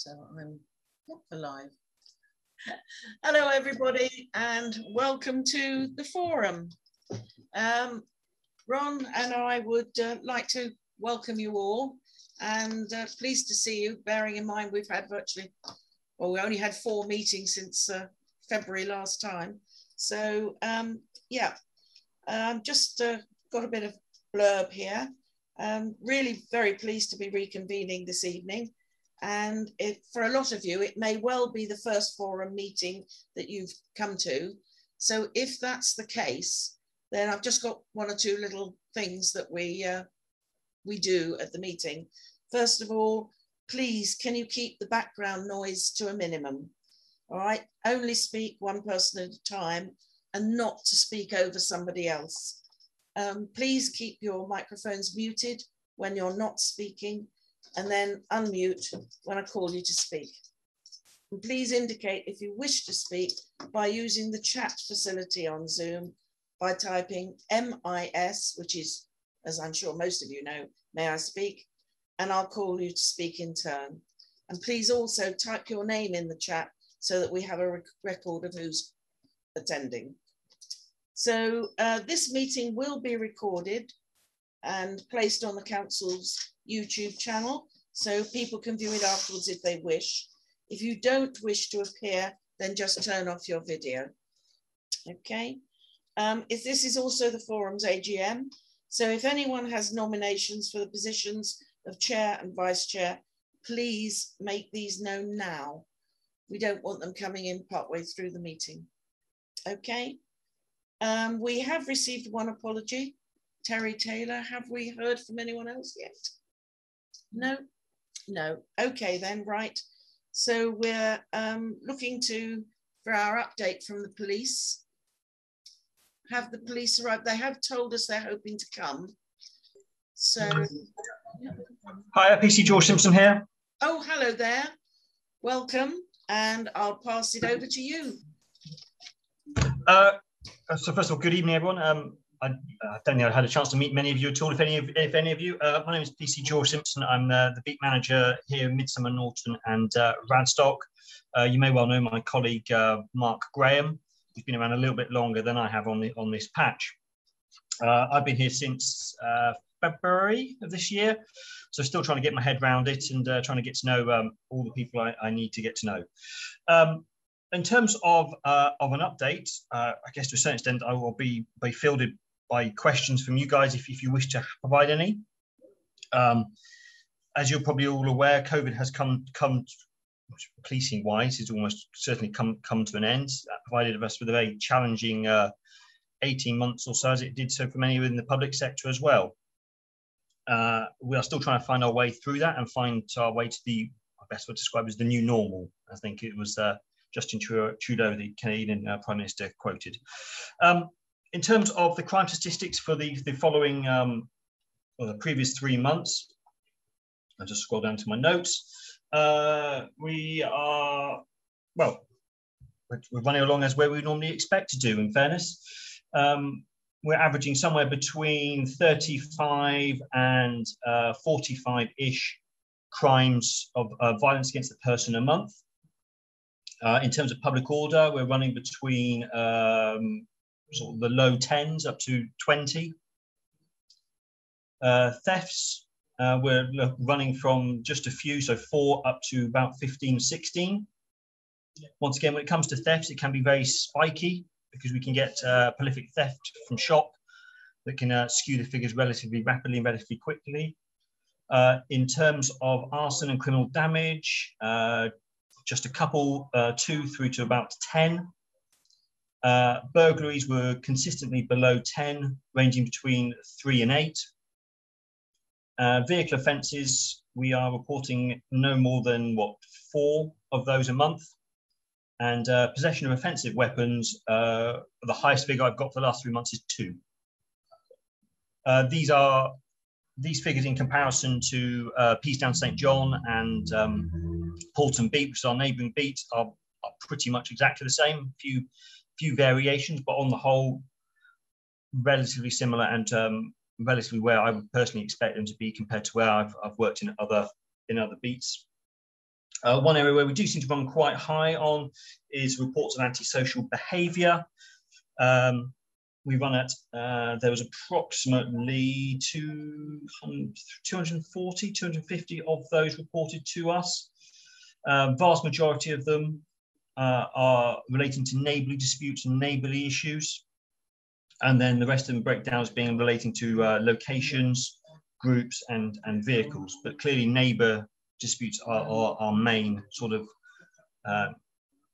So I'm not alive. Hello, everybody, and welcome to the forum. Um, Ron and I would uh, like to welcome you all and uh, pleased to see you, bearing in mind we've had virtually, well, we only had four meetings since uh, February last time. So um, yeah, um, just uh, got a bit of blurb here. Um, really very pleased to be reconvening this evening. And for a lot of you, it may well be the first forum meeting that you've come to. So if that's the case, then I've just got one or two little things that we uh, we do at the meeting. First of all, please, can you keep the background noise to a minimum? All right, only speak one person at a time and not to speak over somebody else. Um, please keep your microphones muted when you're not speaking and then unmute when I call you to speak. And please indicate if you wish to speak by using the chat facility on Zoom by typing MIS, which is, as I'm sure most of you know, may I speak? And I'll call you to speak in turn. And please also type your name in the chat so that we have a rec record of who's attending. So uh, this meeting will be recorded and placed on the council's YouTube channel so people can view it afterwards if they wish. If you don't wish to appear, then just turn off your video. Okay. Um, if this is also the forum's AGM, so if anyone has nominations for the positions of chair and vice chair, please make these known now. We don't want them coming in partway through the meeting. Okay. Um, we have received one apology. Terry Taylor, have we heard from anyone else yet? No, no. Okay, then, right. So we're um, looking to, for our update from the police. Have the police arrived? They have told us they're hoping to come. So. Hi, PC George Simpson here. Oh, hello there. Welcome. And I'll pass it over to you. Uh, so first of all, good evening, everyone. Um, I, I, don't think I had a chance to meet many of you at all. If any of, if any of you, uh, my name is PC George Simpson. I'm the, the beat manager here in Midsomer Norton and uh, Radstock. Uh, you may well know my colleague uh, Mark Graham, who's been around a little bit longer than I have on the on this patch. Uh, I've been here since uh, February of this year, so still trying to get my head around it and trying to get to know um, all the people I, I, need to get to know. Um, in terms of uh, of an update, uh, I guess to a certain extent, I will be be fielded by questions from you guys if, if you wish to provide any. Um, as you're probably all aware, COVID has come come policing wise has almost certainly come come to an end. That provided us with a very challenging uh, 18 months or so, as it did so for many within the public sector as well. Uh, we are still trying to find our way through that and find our way to the best would describe as the new normal. I think it was uh, Justin Trudeau, the Canadian uh, Prime Minister, quoted. Um, in terms of the crime statistics for the, the following, um, or the previous three months, I'll just scroll down to my notes. Uh, we are, well, we're running along as where we normally expect to do, in fairness. Um, we're averaging somewhere between 35 and 45-ish uh, crimes of uh, violence against the person a month. Uh, in terms of public order, we're running between um, sort of the low tens up to 20. Uh, thefts, uh, we're running from just a few, so four up to about 15, 16. Once again, when it comes to thefts, it can be very spiky because we can get uh, prolific theft from shop that can uh, skew the figures relatively rapidly and relatively quickly. Uh, in terms of arson and criminal damage, uh, just a couple, two through to about 10. Uh, burglaries were consistently below 10, ranging between three and eight. Uh, vehicle offences, we are reporting no more than what, four of those a month. And uh, possession of offensive weapons, uh, the highest figure I've got for the last three months is two. Uh, these are these figures in comparison to uh, Peasdown St John and um, Paulton Beat, which is our neighbouring beat, are, are, pretty much exactly the same. Few few variations, but on the whole, relatively similar and um, relatively where I would personally expect them to be compared to where I've, I've worked in other in other beats. Uh, one area where we do seem to run quite high on is reports of antisocial behaviour. Um, we run at, uh, there was approximately 200, 240, 250 of those reported to us. Uh, vast majority of them uh, are relating to neighbourly disputes and neighbourly issues. And then the rest of the breakdowns being relating to uh, locations, groups and, and vehicles. But clearly neighbour disputes are, are our main sort of uh,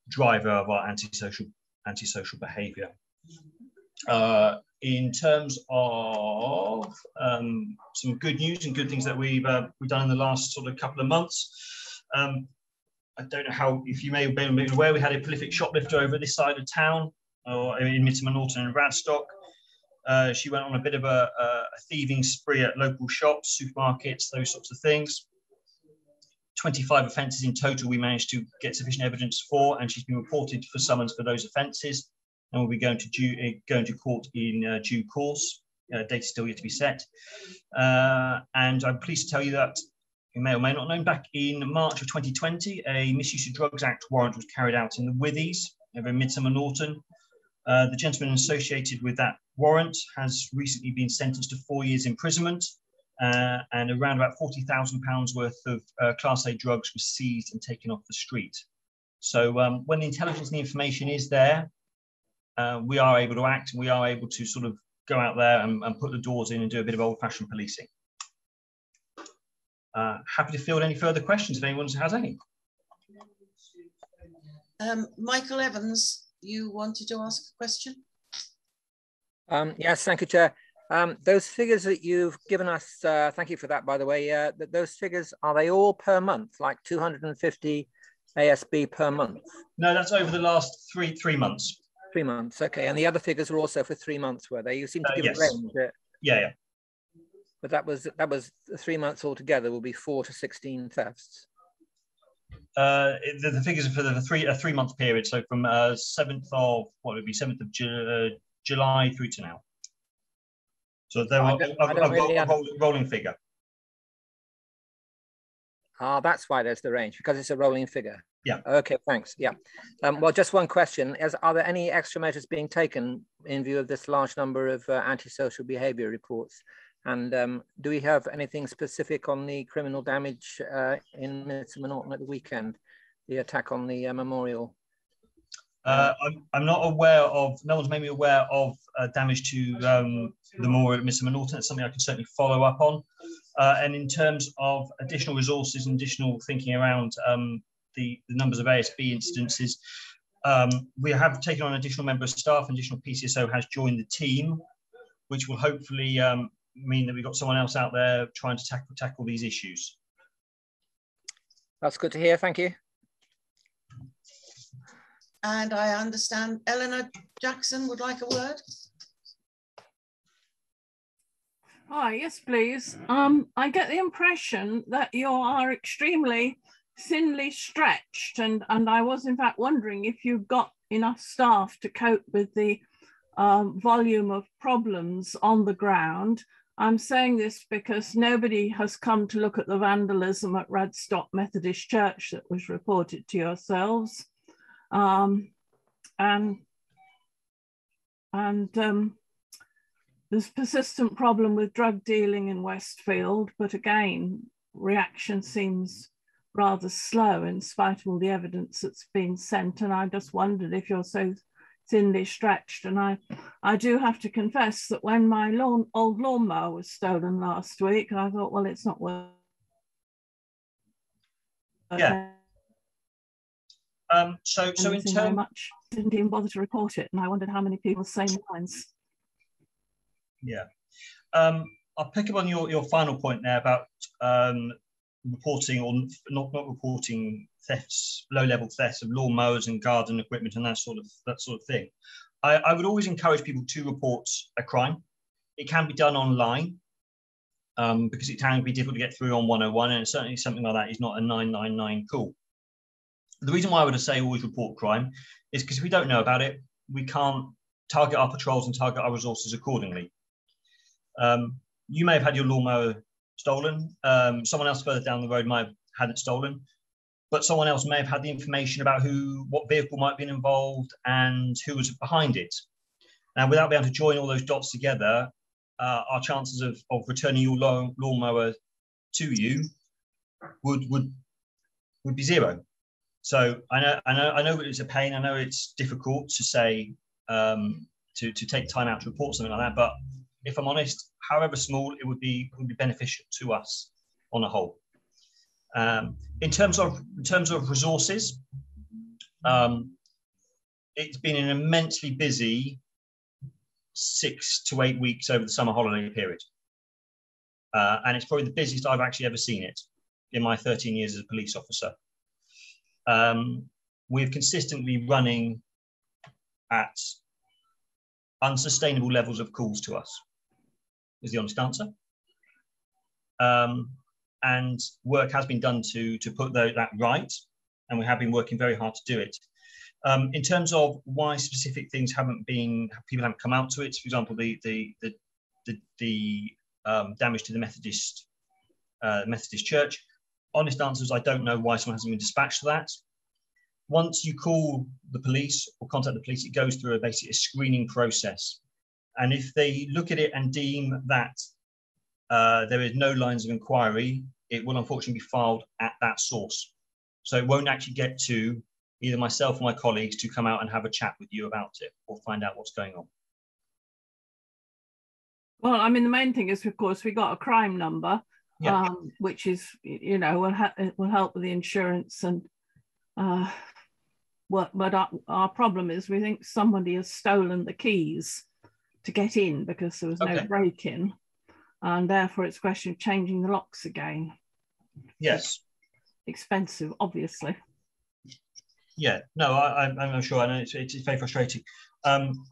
driver of our antisocial, antisocial behaviour. Uh, in terms of um, some good news and good things that we've uh, we've done in the last sort of couple of months. Um, I don't know how if you may have been aware we had a prolific shoplifter over this side of town, or in Midsomer Norton and Radstock. Uh, she went on a bit of a, a, thieving spree at local shops, supermarkets, those sorts of things. 25 offences in total we managed to get sufficient evidence for, and she's been reported for summons for those offences and will be going to due, uh, going to court in uh, due course. Uh, date still yet to be set. Uh, and I'm pleased to tell you that you may or may not know, back in March of 2020, a Misuse of Drugs Act warrant was carried out in the Withies over Midsomer Norton. Uh, the gentleman associated with that warrant has recently been sentenced to four years imprisonment uh, and around about £40,000 worth of uh, Class A drugs was seized and taken off the street. So um, when the intelligence and the information is there, uh, we are able to act and we are able to sort of go out there and, and put the doors in and do a bit of old fashioned policing. Uh, happy to field any further questions if anyone has any. Um, Michael Evans, you wanted to ask a question? Um, yes, thank you, Chair. Um, those figures that you've given us, uh, thank you for that, by the way. Uh, those figures, are they all per month, like 250 ASB per month? No, that's over the last three three months. Three months, okay. And the other figures were also for three months, were they? You seem to uh, give yes. a range. Uh, yeah, yeah. But that was that was three months altogether. Will be four to sixteen thefts. Uh, the, the, figures are for the three a three month period, so from uh, seventh of what would be seventh of Ju uh, July through to now. So there are a, a, a, really a rolling, rolling figure. Ah, that's why there's the range because it's a rolling figure. Yeah. Okay, thanks. Yeah. Um, well, just one question: Is are there any extra measures being taken in view of this large number of uh, antisocial behaviour reports? And um, do we have anything specific on the criminal damage uh, in Midsomer Norton at the weekend? The attack on the uh, memorial. Uh, I'm, I'm, not aware of. No one's made me aware of uh, damage to um, the memorial at Midsomer Norton. It's something I can certainly follow up on. Uh, and in terms of additional resources and additional thinking around um, the, the numbers of ASB incidences. Um, we have taken on additional member of staff, additional PCSO has joined the team, which will hopefully um, mean that we've got someone else out there trying to tackle, tackle these issues. That's good to hear, thank you. And I understand Eleanor Jackson would like a word. Hi, yes, please. Um, I get the impression that you are extremely thinly stretched. And, and I was, in fact, wondering if you've got enough staff to cope with the um, volume of problems on the ground. I'm saying this because nobody has come to look at the vandalism at Radstock Methodist Church that was reported to yourselves. Um, and and um, there's persistent problem with drug dealing in Westfield, but again, reaction seems rather slow in spite of all the evidence that's been sent. And I just wondered if you're so thinly stretched. And I, I do have to confess that when my lawn, old lawnmower was stolen last week, I thought, well, it's not worth. Yeah. Um, so, so in terms, much didn't even bother to report it, and I wondered how many people same lines. Yeah, um, I'll pick up on your your final point there about um, reporting or not not reporting thefts, low level thefts of lawnmowers and garden equipment and that sort of that sort of thing. I, I would always encourage people to report a crime. It can be done online um, because it can be difficult to get through on 101, and certainly something like that is not a 999 call. The reason why I would say always report crime is because if we don't know about it, we can't target our patrols and target our resources accordingly. Um, you may have had your lawnmower stolen. Um, someone else further down the road might have had it stolen. but someone else may have had the information about who, what vehicle might have been involved and who was behind it. Now, without being able to join all those dots together, uh, our chances of, of returning your lawn, lawnmower to you would would would be zero. So I know I know I know it's a pain. I know it's difficult to say um, to to take time out to report something like that. But if I'm honest, however small, it would be would be beneficial to us on a whole. Um, in terms of in terms of resources, um, it's been an immensely busy six to eight weeks over the summer holiday period. Uh, and it's probably the busiest I've actually ever seen it in my 13 years as a police officer. Um, we're consistently running at unsustainable levels of calls to us, is the honest answer. Um, and work has been done to, to put the, that right, and we have been working very hard to do it. Um, in terms of why specific things haven't been, people haven't come out to it, for example, the, the, the, the, the um, damage to the Methodist, uh, Methodist Church, honest answer is I don't know why someone hasn't been dispatched to that. Once you call the police or contact the police, it goes through a basically a screening process. And if they look at it and deem that uh, there is no lines of inquiry, it will unfortunately be filed at that source. So it won't actually get to either myself or my colleagues to come out and have a chat with you about it or find out what's going on. Well, I mean, the main thing is, of course, we got a crime number, yeah. um, which is, you know, will, will help with the insurance and uh, what, but our, our, problem is we think somebody has stolen the keys to get in because there was no okay. break in. And therefore, it's a question of changing the locks again. Yes. It's expensive, obviously. Yeah, no, I, am not sure. I know it's, it's, very frustrating. Um,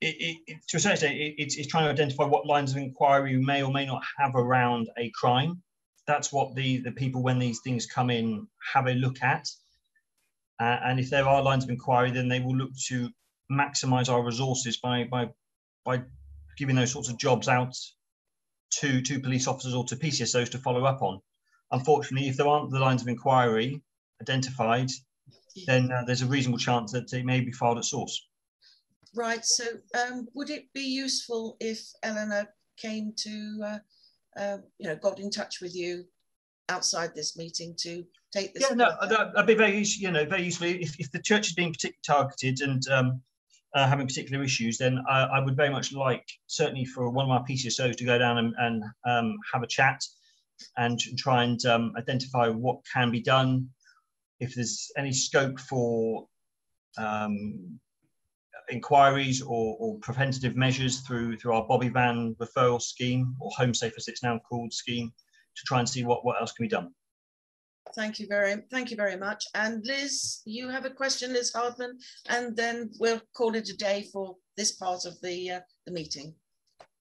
it, it, to a certain extent, it, it's, it's trying to identify what lines of inquiry we may or may not have around a crime. That's what the, the people, when these things come in, have a look at. Uh, and if there are lines of inquiry, then they will look to maximize our resources by, by, by giving those sorts of jobs out to, to police officers or to PCSOs to follow up on. Unfortunately, if there aren't the lines of inquiry identified, then uh, there's a reasonable chance that it may be filed at source. Right. So, um, would it be useful if Eleanor came to, uh, uh, you know, got in touch with you outside this meeting to take this? Yeah, no, that'd be very, you know, very useful. If, if the church is being particularly targeted and um, uh, having particular issues, then I, I, would very much like, certainly for one of our PCSOs to go down and, and um, have a chat and try and um, identify what can be done. If there's any scope for um, inquiries or, or, preventative measures through through our Bobby Van referral scheme or Home Safe as it's now called scheme to try and see what, what else can be done. Thank you very thank you very much. And Liz, you have a question, Liz Hardman, and then we'll call it a day for this part of the uh, the meeting.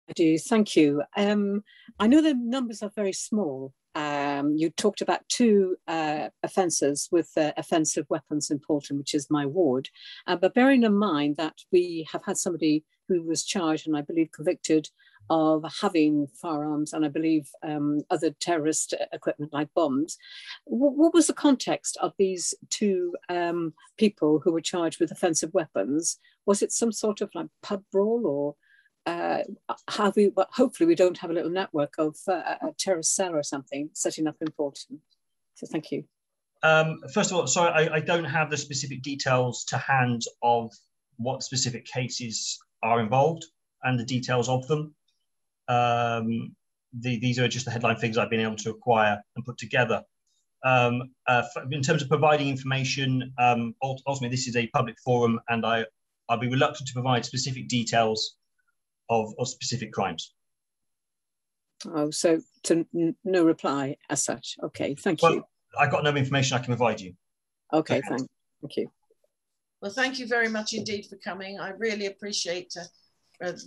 I do, thank you. Um, I know the numbers are very small, um, you talked about two uh, offences with uh, offensive weapons in Paulton, which is my ward. Uh, but bearing in mind that we have had somebody who was charged and I believe convicted of having firearms and I believe um, other terrorist equipment like bombs. W what was the context of these two um, people who were charged with offensive weapons? Was it some sort of like pub brawl or uh, have we, well, hopefully we don't have a little network of uh, a terrorist cell or something setting up in Paulton. So thank you. Um, first of all, sorry, I, I, don't have the specific details to hand of what specific cases are involved and the details of them. Um, the, these are just the headline figures I've been able to acquire and put together. Um, uh, in terms of providing information, um, ultimately this is a public forum and I, I'll be reluctant to provide specific details of, of specific crimes. Oh, so to no reply as such. Okay, thank well, you. I've got no information I can provide you. Okay, thank, thank you. Well, thank you very much indeed for coming. I really appreciate uh,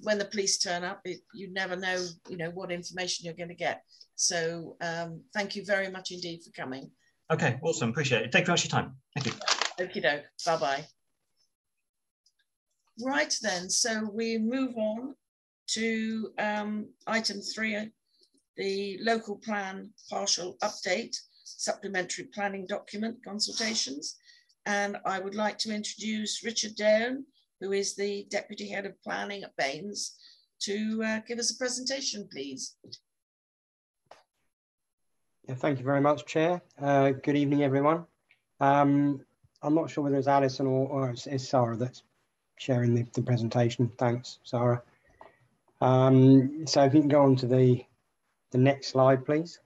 when the police turn up, it, you never know, you know, what information you're going to get. So um, thank you very much indeed for coming. Okay, awesome. Appreciate it. Thank you very much for your time. Thank you. Okie doke. Bye-bye. Right then, so we move on to um, item three, the local plan partial update. supplementary planning document consultations. And I would like to introduce Richard Down, who is the Deputy Head of Planning at B&NES, to uh, give us a presentation, please. Yeah, thank you very much, Chair. Uh, good evening, everyone. Um, I'm not sure whether it's Alison or, or it's, it's Sarah that's sharing the, the presentation. Thanks, Sarah. Um, so if you can go on to the, the next slide, please.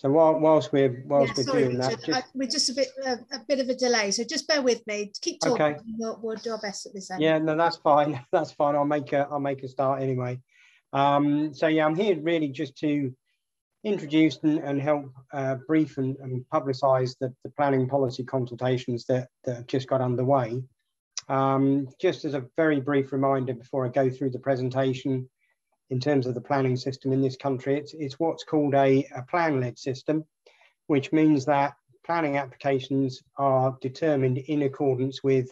So while, whilst we're whilst yeah, we're sorry, doing Richard, that, just... I, we're just a bit uh, a bit of a delay. So just bear with me. Keep talking. Okay. We'll, we'll do our best at this end. Yeah, no, that's fine. That's fine. I'll make a I'll make a start anyway. Um, so yeah, I'm here really just to introduce and, and help uh, brief and, and publicise the, the, planning policy consultations that, that have just got underway. Um, just as a very brief reminder before I go through the presentation, in terms of the planning system in this country, it's, it's what's called a, a plan-led system, which means that planning applications are determined in accordance with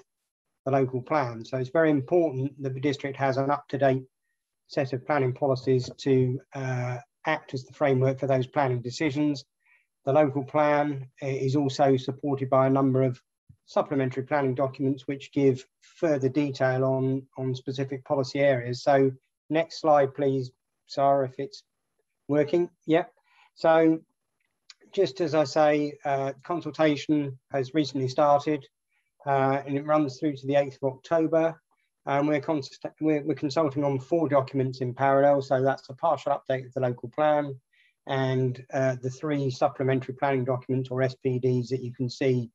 the local plan. So it's very important that the district has an up-to-date set of planning policies to uh, act as the framework for those planning decisions. The local plan is also supported by a number of supplementary planning documents which give further detail on, on specific policy areas. So next slide, please, Sarah, if it's working. Yep. So just as I say, uh, consultation has recently started uh, and it runs through to the 8th of October. And we're, we're, we're, consulting on four documents in parallel. So that's a partial update of the local plan and uh, the three supplementary planning documents or SPDs that you can see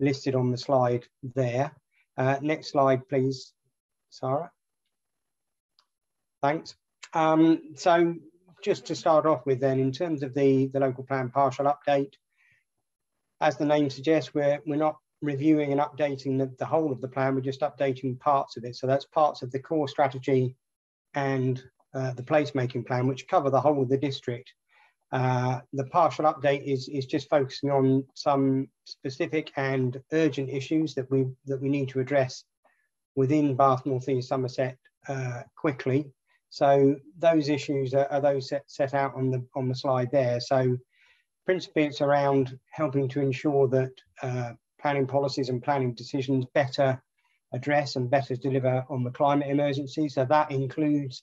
listed on the slide there. Uh, next slide, please, Sarah. Thanks. Um, so just to start off with then, in terms of the, the local plan partial update, as the name suggests, we're, we're not reviewing and updating the, the whole of the plan, we're just updating parts of it. So that's parts of the core strategy and uh, the placemaking plan, which cover the whole of the district. Uh, the partial update is, is just focusing on some specific and urgent issues that we, that we need to address within Bath, North East, Somerset uh, quickly. So those issues are, are those set, set out on the, on the slide there. So principally it's around helping to ensure that uh, planning policies and planning decisions better address and better deliver on the climate emergency. So that includes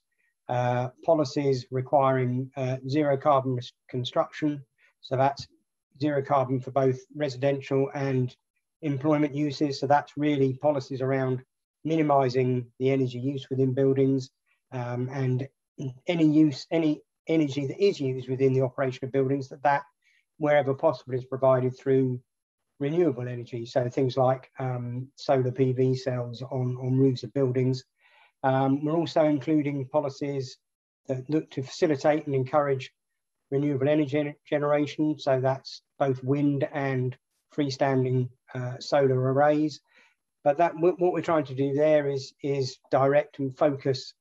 uh, policies requiring uh, zero carbon construction. So that's zero carbon for both residential and employment uses. So that's really policies around minimizing the energy use within buildings um, and any use, any energy that is used within the operation of buildings, that that wherever possible is provided through renewable energy. So things like um, solar PV cells on, on roofs of buildings. Um, we're also including policies that look to facilitate and encourage renewable energy generation. So that's both wind and freestanding uh, solar arrays. But that what we're trying to do there is, is direct and focus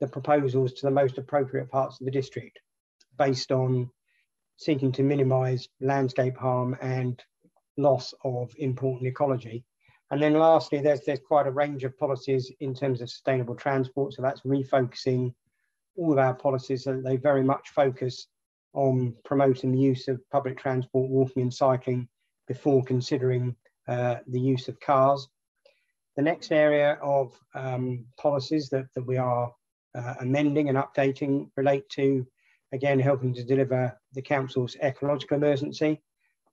the proposals to the most appropriate parts of the district based on seeking to minimise landscape harm and loss of important ecology. And then lastly, there's, there's quite a range of policies in terms of sustainable transport. So that's refocusing all of our policies so that they very much focus on promoting the use of public transport, walking and cycling before considering uh, the use of cars. The next area of um, policies that, that we are uh, amending and updating relate to, again, helping to deliver the council's ecological emergency.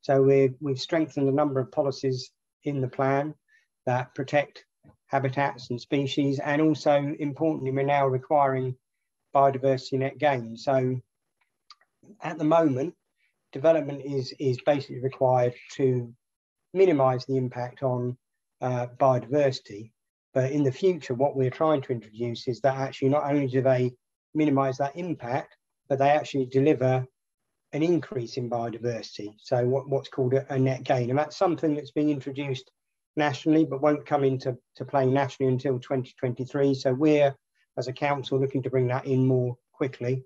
So we we've strengthened a number of policies in the plan that protect habitats and species, and also importantly, we're now requiring biodiversity net gain. So at the moment, development is, is basically required to minimize the impact on uh, biodiversity, but in the future, what we're trying to introduce is that actually not only do they minimize that impact, but they actually deliver an increase in biodiversity. So what, what's called a, a, net gain. And that's something that's being introduced nationally, but won't come into to play nationally until 2023. So we're, as a council, looking to bring that in more quickly.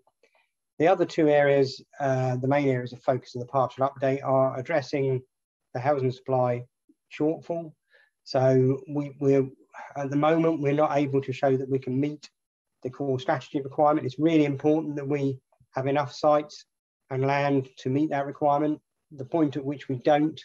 The other two areas, uh, the main areas of focus in the partial update are addressing the housing supply shortfall. So we, we're at the moment, we're not able to show that we can meet the core strategy requirement. It's really important that we have enough sites and land to meet that requirement. The point at which we don't,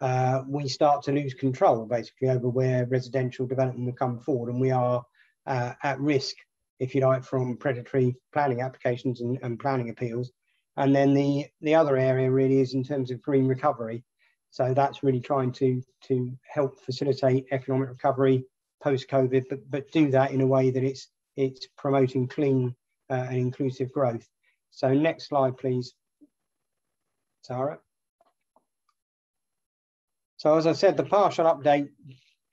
uh, we start to lose control basically over where residential development will come forward and we are uh, at risk, if you like, from predatory planning applications and, and planning appeals. And then the, the other area really is in terms of green recovery. So that's really trying to, to help facilitate economic recovery post-COVID, but, but do that in a way that it's, it's promoting clean uh, and inclusive growth. So next slide, please, Sarah. So as I said, the partial update,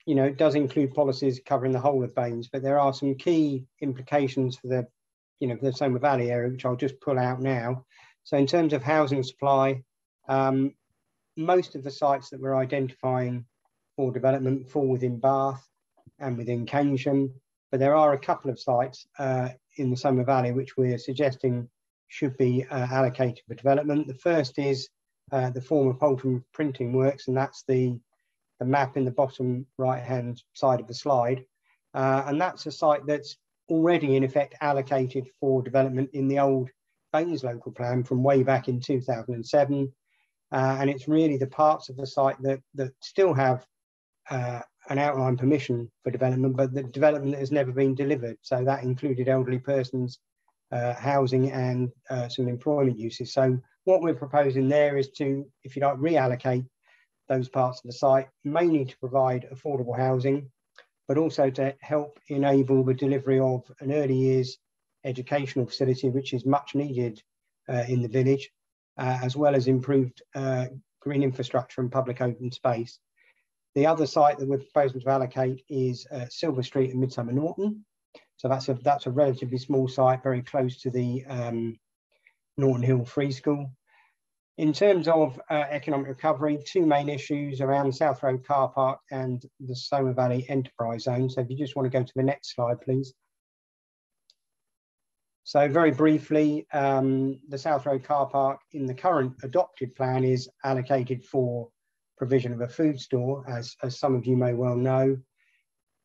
you know, does include policies covering the whole of B&NES, but there are some key implications for the, you know, for the Somer Valley area, which I'll just pull out now. So in terms of housing supply, um, most of the sites that we're identifying for development fall within Bath and within Keynsham, but there are a couple of sites uh, in the Somer Valley which we're suggesting should be uh, allocated for development. The first is uh, the former Paulton Printing Works, and that's the, the map in the bottom right-hand side of the slide. Uh, and that's a site that's already in effect allocated for development in the old B&NES local plan from way back in 2007. Uh, and it's really the parts of the site that, that still have uh, an outline permission for development, but the development has never been delivered. So that included elderly persons uh, housing and uh, some employment uses. So what we're proposing there is to, if you like, reallocate those parts of the site, mainly to provide affordable housing, but also to help enable the delivery of an early years educational facility, which is much needed uh, in the village, uh, as well as improved uh, green infrastructure and public open space. The other site that we're proposing to allocate is uh, Silver Street in Midsomer Norton. So that's a that's a relatively small site, very close to the um, Norton Hill Free School. In terms of uh, economic recovery, two main issues around South Road car park and the Somer Valley Enterprise Zone. So if you just want to go to the next slide, please. So very briefly, um, the South Road car park in the current adopted plan is allocated for provision of a food store, as, as some of you may well know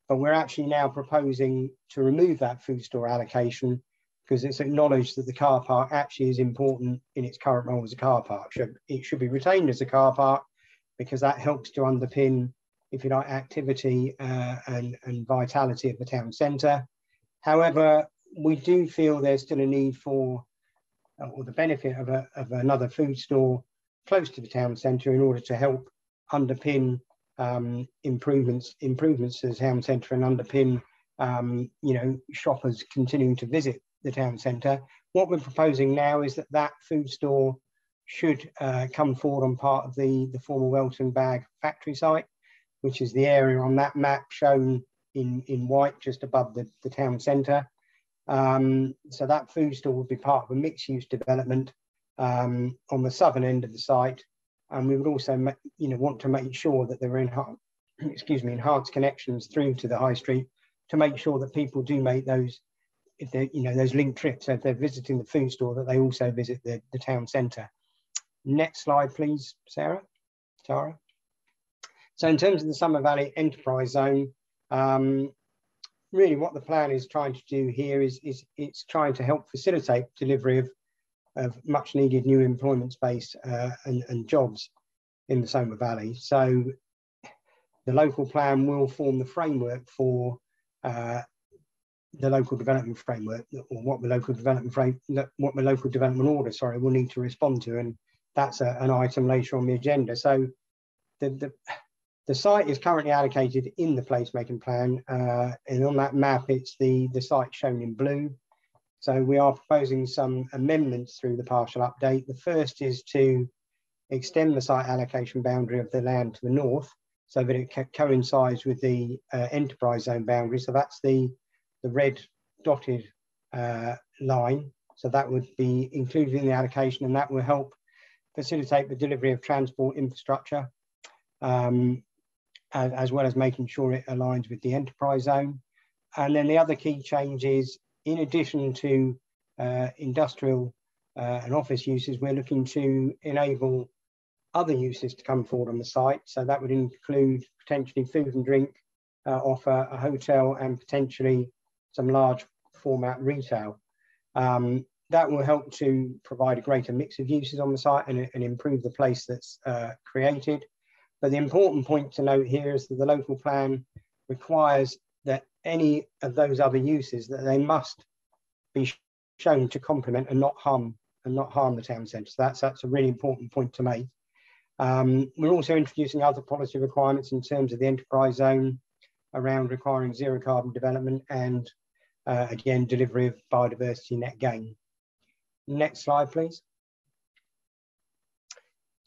but we're actually now proposing to remove that food store allocation because it's acknowledged that the car park actually is important in its current role as a car park. It should be retained as a car park because that helps to underpin, if you like, activity uh, and, and vitality of the town centre. However, we do feel there's still a need for, uh, or the benefit of, a, of another food store close to the town centre in order to help underpin um, improvements improvements to the town centre and underpin um, you know shoppers continuing to visit the town centre. What we're proposing now is that that food store should uh, come forward on part of the the former Welton Bag factory site, which is the area on that map shown in in white just above the, the town centre. Um, so that food store would be part of a mixed use development um, on the southern end of the site and we would also, you know, want to make sure that there are enhanced, excuse me, enhanced connections through to the high street to make sure that people do make those, if they, you know, those linked trips. So if they're visiting the food store, that they also visit the, the town centre. Next slide, please, Sarah, Tara. So in terms of the Somer Valley Enterprise Zone, um, really what the plan is trying to do here is, is it's trying to help facilitate delivery of of much needed new employment space uh, and, and jobs in the Somer Valley. So the local plan will form the framework for uh, the local development framework or what the local development frame, what the local development order, sorry, will need to respond to. And that's a, an item later on the agenda. So the, the, the site is currently allocated in the placemaking plan. Uh, and on that map, it's the, the site shown in blue. So we are proposing some amendments through the partial update. The first is to extend the site allocation boundary of the land to the north so that it co coincides with the uh, enterprise zone boundary. So that's the, the red dotted uh, line. So that would be included in the allocation and that will help facilitate the delivery of transport infrastructure um, as, as well as making sure it aligns with the enterprise zone. And then the other key change is in addition to uh, industrial uh, and office uses, we're looking to enable other uses to come forward on the site. So that would include potentially food and drink uh, offer, a hotel, and potentially some large format retail. Um, that will help to provide a greater mix of uses on the site and, and improve the place that's uh, created. But the important point to note here is that the local plan requires that any of those other uses that they must be shown to complement and not harm and not harm the town centre. So that's that's a really important point to make. Um, we're also introducing other policy requirements in terms of the enterprise zone around requiring zero carbon development and uh, again delivery of biodiversity net gain. Next slide, please.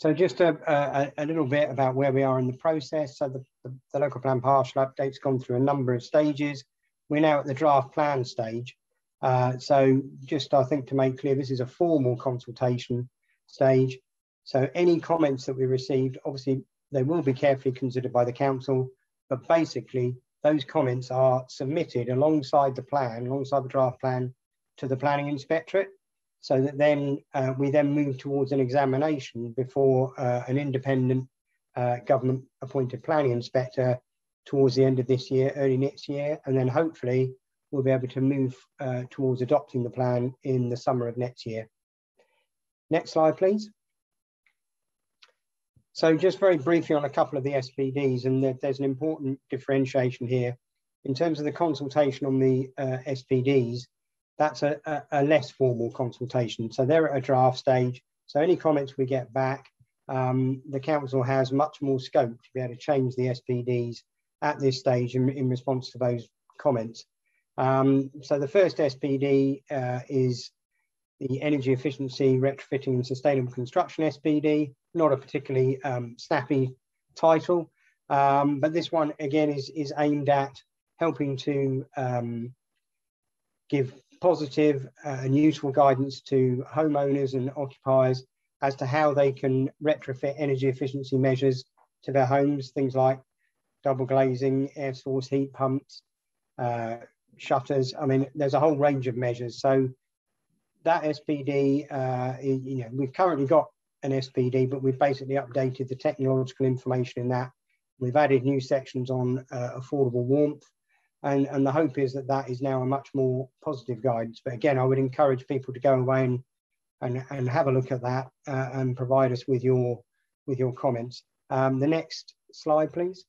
So just a, a, a, little bit about where we are in the process. So the, the, the, local plan partial update's gone through a number of stages. We're now at the draft plan stage. Uh, so just I think to make clear, this is a formal consultation stage. So any comments that we received, obviously they will be carefully considered by the council, but basically those comments are submitted alongside the plan, alongside the draft plan to the planning inspectorate so that then uh, we then move towards an examination before uh, an independent uh, government appointed planning inspector towards the end of this year, early next year, and then hopefully we'll be able to move uh, towards adopting the plan in the summer of next year. Next slide, please. So just very briefly on a couple of the SPDs, and there's an important differentiation here. In terms of the consultation on the uh, SPDs, that's a, a, a, less formal consultation. So they're at a draft stage. So any comments we get back, um, the council has much more scope to be able to change the SPDs at this stage in, in response to those comments. Um, so the first SPD uh, is the energy efficiency, retrofitting and sustainable construction SPD, not a particularly um, snappy title, um, but this one again is, is aimed at helping to um, give positive uh, and useful guidance to homeowners and occupiers as to how they can retrofit energy efficiency measures to their homes, things like double glazing, air source heat pumps, uh, shutters. I mean, there's a whole range of measures. So that SPD, uh, you know, we've currently got an SPD, but we've basically updated the technological information in that. We've added new sections on uh, affordable warmth and, and the hope is that that is now a much more positive guidance. But again, I would encourage people to go away and, and, and have a look at that uh, and provide us with your, with your comments. Um, the next slide, please.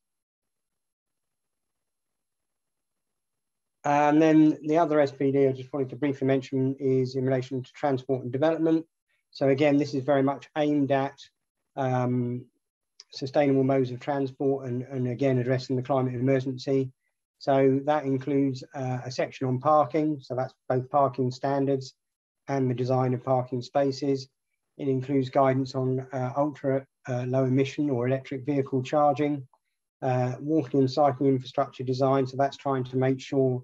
And then the other SPD I just wanted to briefly mention is in relation to transport and development. So again, this is very much aimed at um, sustainable modes of transport and, and again, addressing the climate emergency. So that includes uh, a section on parking. So that's both parking standards and the design of parking spaces. It includes guidance on uh, ultra uh, low emission or electric vehicle charging, uh, walking and cycling infrastructure design. So that's trying to make sure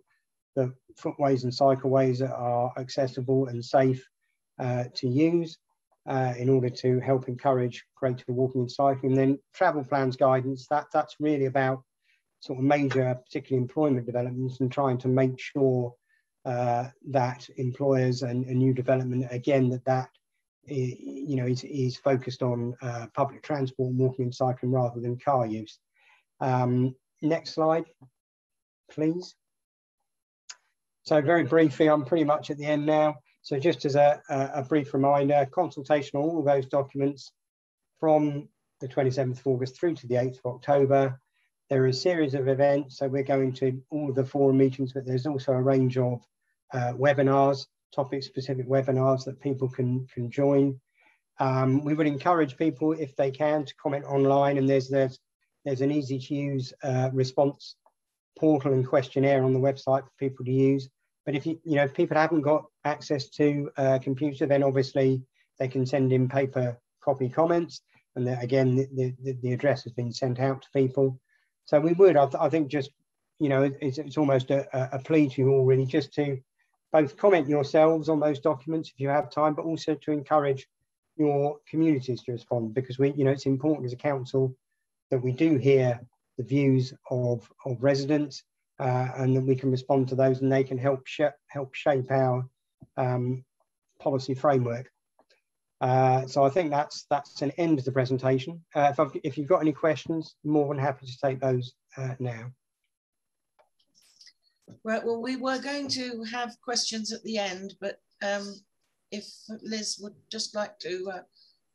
that footways and cycleways are accessible and safe uh, to use uh, in order to help encourage greater walking and cycling. And then travel plans guidance, that, that's really about sort of major, particularly employment developments and trying to make sure uh, that employers and, and, new development, again, that that you know is, is focused on uh, public transport, walking and cycling rather than car use. Um, next slide, please. So very briefly, I'm pretty much at the end now. So just as a, a, brief reminder, consultation on all those documents from the 27th of August through to the 8th of October. There are a series of events, so we're going to all the forum meetings, but there's also a range of uh, webinars, topic-specific webinars that people can, can join. Um, we would encourage people, if they can, to comment online, and there's there's there's an easy-to-use uh, response portal and questionnaire on the website for people to use. But if you you know if people haven't got access to a computer, then obviously they can send in paper copy comments, and again the, the, the address has been sent out to people. So we would, I, th I think, just you know, it's, it's almost a, a, plea to you all really just to both comment yourselves on those documents if you have time, but also to encourage your communities to respond because we, you know, it's important as a council that we do hear the views of, of residents uh, and that we can respond to those and they can help sh help shape our um, policy framework. Uh, so I think that's that's an end of the presentation. Uh, if, if, you've got any questions, more than happy to take those uh, now. Right, well, we were going to have questions at the end, but um, if Liz would just like to uh,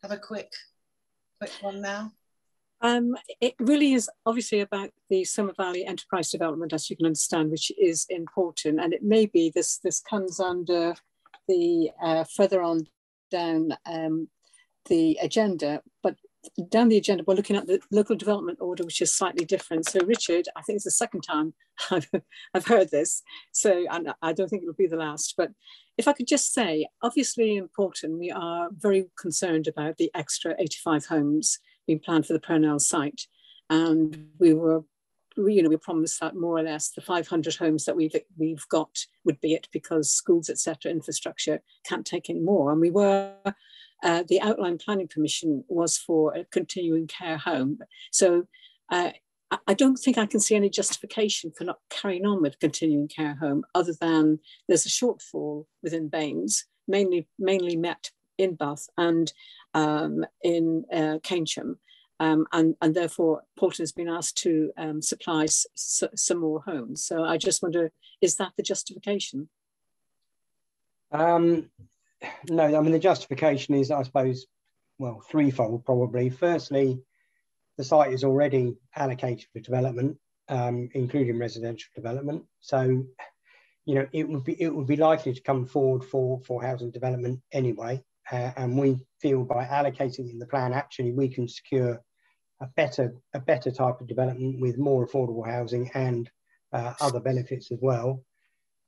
have a quick, quick one now. Um, it really is obviously about the Somer Valley enterprise development, as you can understand, which is important. And it may be this, this comes under the uh, further on down um, the agenda, but down the agenda, we're looking at the local development order, which is slightly different. So Richard, I think it's the second time I've, I've heard this. So and I don't think it'll be the last, but if I could just say, obviously important, we are very concerned about the extra 85 homes being planned for the Purnell site. And we were, we, you know, we promised that more or less the 500 homes that we've, we've got would be it because schools, etc., infrastructure can't take any more. And we were, uh, the outline planning permission was for a continuing care home. So uh, I don't think I can see any justification for not carrying on with continuing care home other than there's a shortfall within B&NES, mainly mainly met in Bath and um, in uh, Keynsham. Um, and, and therefore Paulton has been asked to um, supply some more homes. So I just wonder, is that the justification? Um, no, I mean, the justification is, I suppose, well, threefold probably. Firstly, the site is already allocated for development, um, including residential development. So, you know, it would be it would be likely to come forward for for housing development anyway. Uh, and we feel by allocating in the plan, actually, we can secure a better a better type of development with more affordable housing and uh, other benefits as well.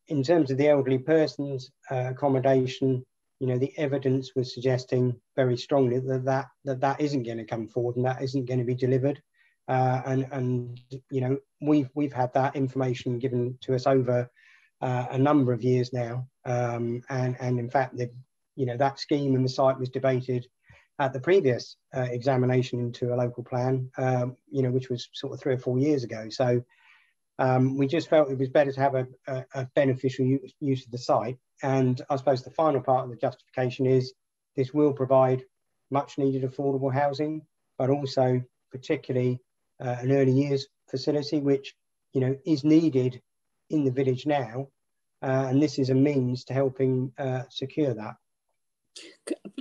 In terms of the elderly persons uh, accommodation, you know, the evidence was suggesting very strongly that that that, that isn't going to come forward and that isn't going to be delivered. Uh, and and you know, we've we've had that information given to us over uh, a number of years now. Um, and and in fact, the you know that scheme and the site was debated at the previous uh, examination into a local plan, um, you know, which was sort of three or four years ago. So um, we just felt it was better to have a, a, a beneficial use, of the site. And I suppose the final part of the justification is this will provide much needed affordable housing, but also particularly uh, an early years facility, which, you know, is needed in the village now. Uh, and this is a means to helping uh, secure that.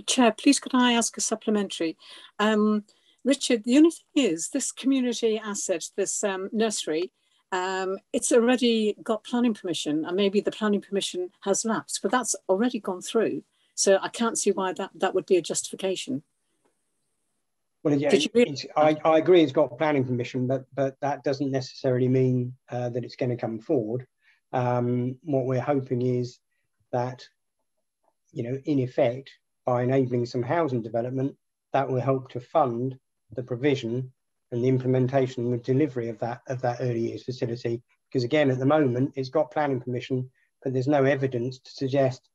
Chair, please could I ask a supplementary? Um, Richard, the only thing is this community asset, this um, nursery, um, it's already got planning permission and maybe the planning permission has lapsed, but that's already gone through. So I can't see why that, that would be a justification. Well, yeah, I, I agree it's got planning permission, but, but that doesn't necessarily mean uh, that it's going to come forward. Um, what we're hoping is that, you know, in effect, by enabling some housing development, that will help to fund the provision and the implementation and the delivery of that of that early years facility. Because again, at the moment, it's got planning permission, but there's no evidence to suggest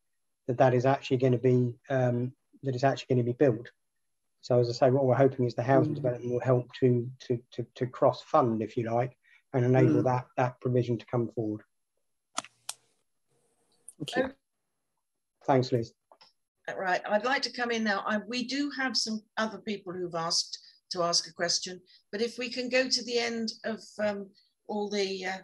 that that is actually going to be um, that it's actually going to be built. So as I say, what we're hoping is the housing mm. development will help to to to, to cross fund, if you like, and enable mm. that that provision to come forward. Thank you. Thanks, Liz. Right, I'd like to come in now. I, we do have some other people who've asked to ask a question. But if we can go to the end of um, all the uh,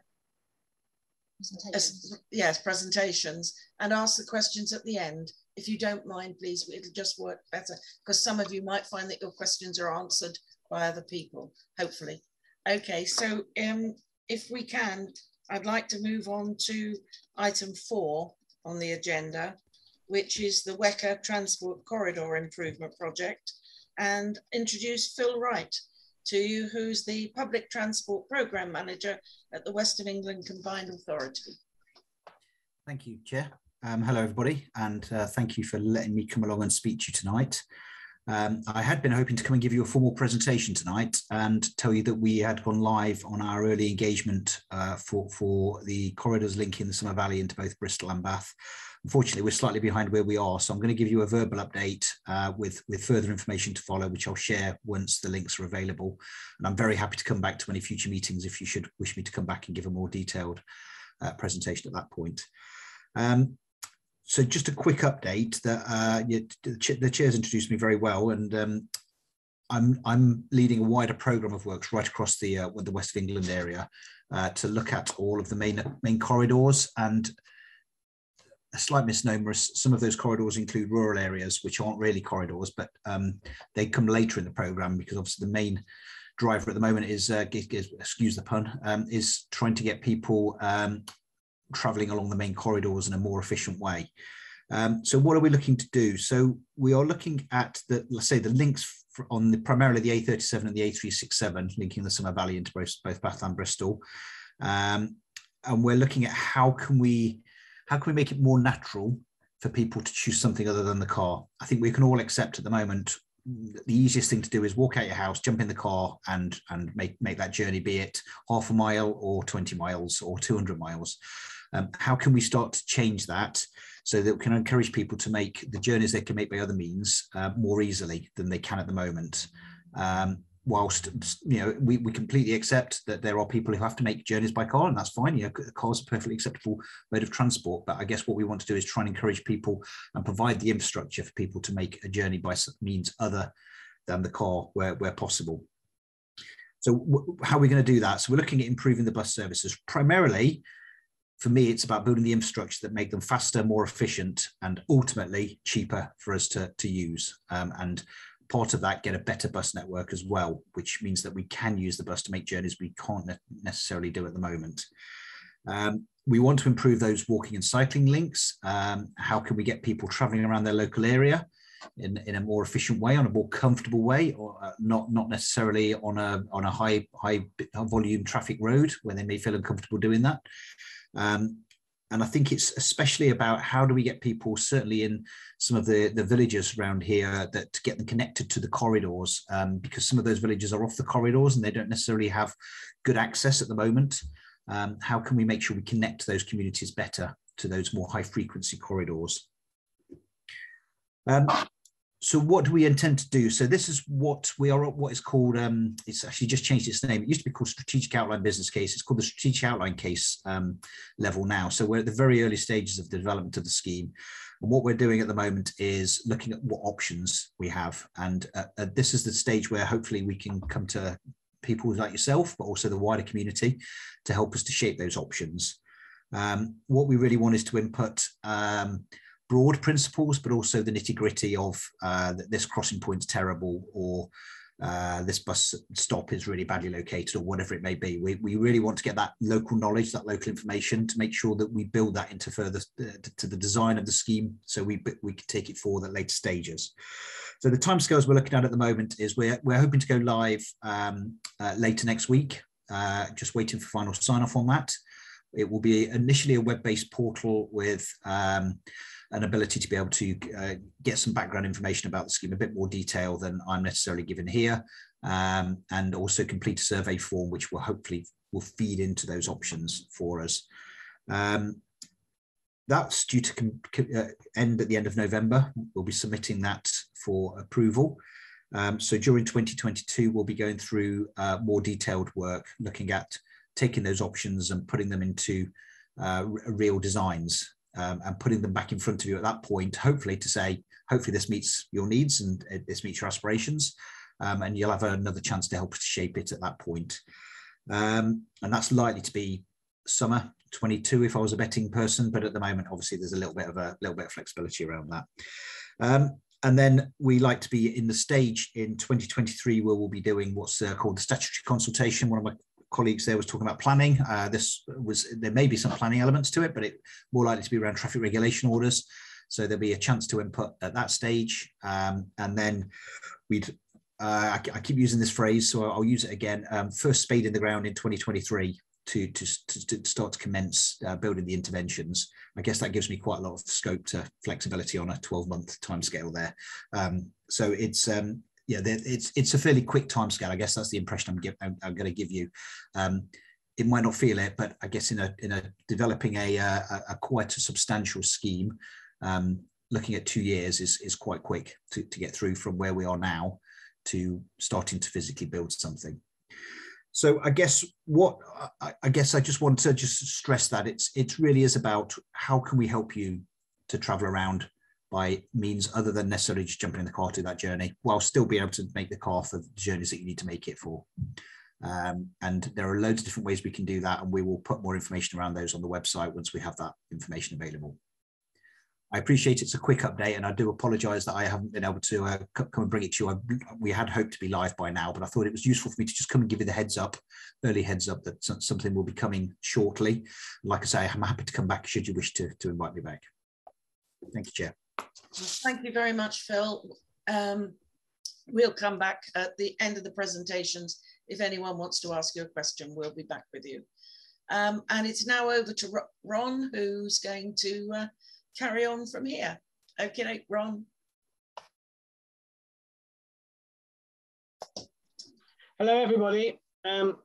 presentations. yes presentations and ask the questions at the end, if you don't mind, please, it'll just work better because some of you might find that your questions are answered by other people, hopefully. Okay, so um, if we can, I'd like to move on to item four on the agenda, which is the WECA Transport Corridor Improvement Project and introduce Phil Wright to you, who's the Public Transport Programme Manager at the West of England Combined Authority. Thank you, Chair. Um, hello, everybody, and uh, thank you for letting me come along and speak to you tonight. Um, I had been hoping to come and give you a formal presentation tonight and tell you that we had gone live on our early engagement uh, for, for the corridors linking the Somer Valley into both Bristol and Bath. Unfortunately, we're slightly behind where we are, so I'm going to give you a verbal update uh, with, with further information to follow, which I'll share once the links are available. And I'm very happy to come back to any future meetings if you should wish me to come back and give a more detailed uh, presentation at that point. Um, so just a quick update that uh, the, chair's introduced me very well and um, I'm I'm leading a wider program of works right across the uh, the West of England area uh, to look at all of the main main corridors and a slight misnomer some of those corridors include rural areas which aren't really corridors but um, they come later in the program because obviously the main driver at the moment is uh, excuse the pun um, is trying to get people um, traveling along the main corridors in a more efficient way um, so what are we looking to do so we are looking at the let's say the links on the, primarily the A37 and the A367, linking the Somer Valley into both, both Bath and Bristol. Um, and we're looking at how can we how can we make it more natural for people to choose something other than the car. I think we can all accept at the moment the easiest thing to do is walk out your house, jump in the car, and and make make that journey, be it half a mile or 20 miles or 200 miles. Um, how can we start to change that so that we can encourage people to make the journeys they can make by other means uh, more easily than they can at the moment. Um, whilst you know we, we completely accept that there are people who have to make journeys by car and that's fine. You know car is a perfectly acceptable mode of transport but i guess what we want to do is try and encourage people and provide the infrastructure for people to make a journey by means other than the car where, where possible. So how are we going to do that? So we're looking at improving the bus services. Primarily for me, it's about building the infrastructure that make them faster, more efficient, and ultimately cheaper for us to, to use. Um, and part of that, get a better bus network as well, which means that we can use the bus to make journeys we can't ne necessarily do at the moment. Um, we want to improve those walking and cycling links. Um, how can we get people traveling around their local area in, in a more efficient way, on a more comfortable way, or uh, not not necessarily on a on a high high volume traffic road where they may feel uncomfortable doing that. Um, and I think it's especially about how do we get people, certainly in some of the, the villages around here, that to get them connected to the corridors, um, because some of those villages are off the corridors and they don't necessarily have good access at the moment. Um, how can we make sure we connect those communities better to those more high frequency corridors? Um, so what do we intend to do? So this is what we are, what is called, um, it's actually just changed its name. It used to be called strategic outline business case. It's called the strategic outline case um, level now. So we're at the very early stages of the development of the scheme. And what we're doing at the moment is looking at what options we have. And uh, uh, this is the stage where hopefully we can come to people like yourself, but also the wider community to help us to shape those options. Um, what we really want is to input um, broad principles, but also the nitty gritty of uh, this crossing point's terrible or uh, this bus stop is really badly located or whatever it may be. We, we really want to get that local knowledge, that local information to make sure that we build that into further uh, to the design of the scheme so we, we can take it forward at later stages. So the timescales we're looking at at the moment is we're, we're hoping to go live um, uh, later next week, uh, just waiting for final sign off on that. It will be initially a web-based portal with um, an ability to be able to uh, get some background information about the scheme, a bit more detail than I'm necessarily given here, um, and also complete a survey form, which will hopefully will feed into those options for us. Um, that's due to uh, end at the end of November. We'll be submitting that for approval. Um, so during 2022, we'll be going through uh, more detailed work, looking at taking those options and putting them into uh, real designs um, and putting them back in front of you at that point, hopefully to say, hopefully this meets your needs and this meets your aspirations. Um, and you'll have another chance to help shape it at that point. Um, and that's likely to be summer 22 if I was a betting person, but at the moment, obviously, there's a little bit of a little bit of flexibility around that. Um, and then we like to be in the stage in 2023 where we'll be doing what's uh, called the statutory consultation. One of my colleagues there was talking about planning. Uh, this was there may be some planning elements to it, but it more likely to be around traffic regulation orders. So there'll be a chance to input at that stage, um, and then we'd. Uh, I, I, keep using this phrase, so I'll use it again. Um, first spade in the ground in 2023 to to, to, to start to commence uh, building the interventions. I guess that gives me quite a lot of scope to flexibility on a 12 month timescale there. Um, so it's um, yeah, it's it's a fairly quick timescale. I guess that's the impression I'm, I'm, I'm going to give you. Um, it might not feel it, but I guess in a in a developing a, a, a quite a substantial scheme, um, looking at two years is is quite quick to, to get through from where we are now to starting to physically build something. So I guess what I, I guess I just want to just stress that it's it really is about how can we help you to travel around by means other than necessarily just jumping in the car to that journey, while still being able to make the car for the journeys that you need to make it for. Um, and there are loads of different ways we can do that, and we will put more information around those on the website once we have that information available. I appreciate it's a quick update, and I do apologise that I haven't been able to uh, come and bring it to you. I, we had hoped to be live by now, but I thought it was useful for me to just come and give you the heads up, early heads up that something will be coming shortly. Like I say, I'm happy to come back should you wish to, to invite me back. Thank you, Chair. Thank you very much, Phil. Um, we'll come back at the end of the presentations. If anyone wants to ask you a question, we'll be back with you. Um, and it's now over to Ron, who's going to uh, carry on from here. Okay, Ron. Hello, everybody. Um,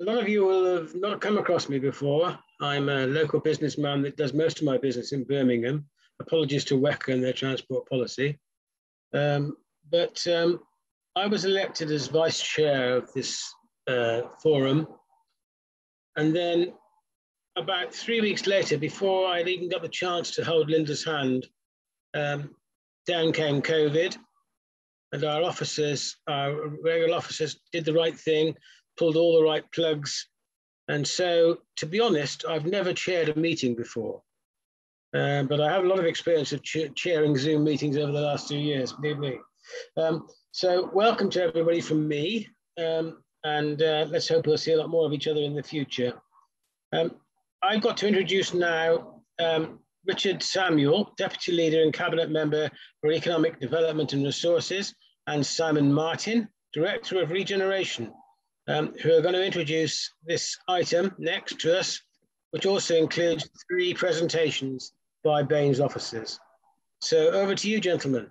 a lot of you will have not come across me before. I'm a local businessman that does most of my business in Birmingham. Apologies to WECA and their transport policy. Um, but um, I was elected as vice chair of this uh, forum. And then about three weeks later, before I'd even got the chance to hold Lynda's hand, um, down came COVID, and our officers, our regular officers, did the right thing, pulled all the right plugs. And so, to be honest, I've never chaired a meeting before. Um, but I have a lot of experience of ch chairing Zoom meetings over the last two years, believe me. Um, so welcome to everybody from me. Um, and uh, let's hope we'll see a lot more of each other in the future. Um, I've got to introduce now um, Richard Samuel, Deputy Leader and Cabinet Member for Economic Development and Resources, and Simon Martin, Director of Regeneration, um, who are going to introduce this item next to us, which also includes three presentations by B&NES's officers. So over to you, gentlemen.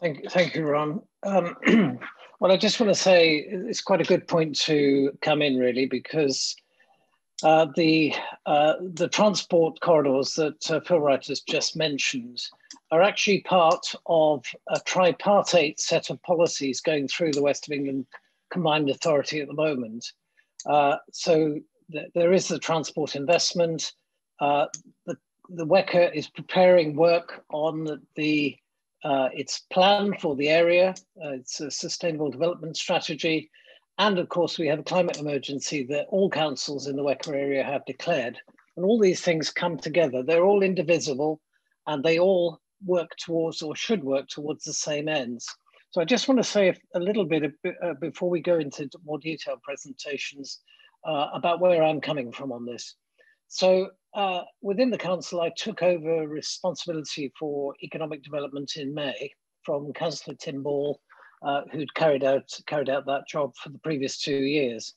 Thank, thank you, Ron. Um, well, I just want to say it's quite a good point to come in, really, because uh, the, uh, the transport corridors that uh, Phil Wright has just mentioned are actually part of a tripartite set of policies going through the West of England Combined Authority at the moment. Uh, so th there is the transport investment. Uh, the, the is preparing work on the uh, its plan for the area. it's a sustainable development strategy and of course, we have a climate emergency that all councils in the WECA area have declared. And all these things come together. They're all indivisible and they all work towards or should work towards the same ends. So I just want to say a little bit uh, before we go into more detailed presentations uh, about where I'm coming from on this. So uh, within the council, I took over responsibility for economic development in May from Councillor Tim Ball uh, who'd carried out carried out that job for the previous two years.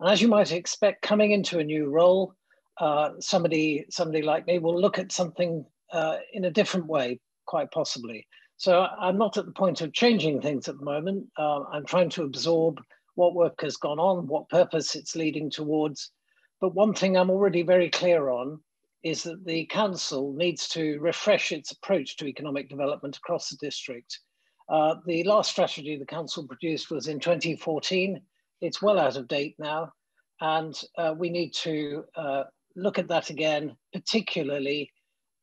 And as you might expect, coming into a new role, uh, somebody somebody like me will look at something uh, in a different way, quite possibly. So I'm not at the point of changing things at the moment. Uh, I'm trying to absorb what work has gone on, what purpose it's leading towards. But one thing I'm already very clear on is that the council needs to refresh its approach to economic development across the district uh, the last strategy the council produced was in 2014. It's well out of date now, and uh, we need to uh, look at that again, particularly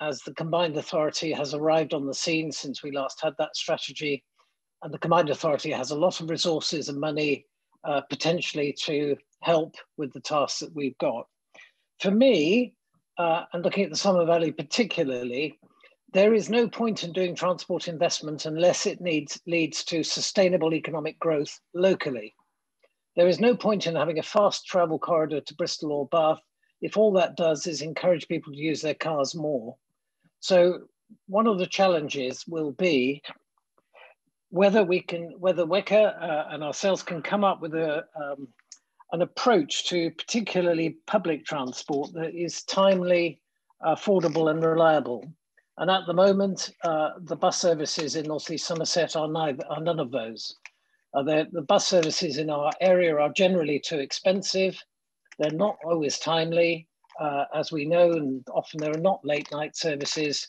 as the combined authority has arrived on the scene since we last had that strategy. And the combined authority has a lot of resources and money uh, potentially to help with the tasks that we've got. For me, uh, and looking at the Somer Valley particularly, there is no point in doing transport investment unless it needs, leads to sustainable economic growth locally. There is no point in having a fast travel corridor to Bristol or Bath if all that does is encourage people to use their cars more. So one of the challenges will be whether we can, whether WECA uh, and ourselves can come up with a, um, an approach to particularly public transport that is timely, affordable and reliable. And at the moment, uh, the bus services in North East Somerset are, neither, are none of those. Uh, the bus services in our area are generally too expensive. They're not always timely, uh, as we know, and often there are not late night services,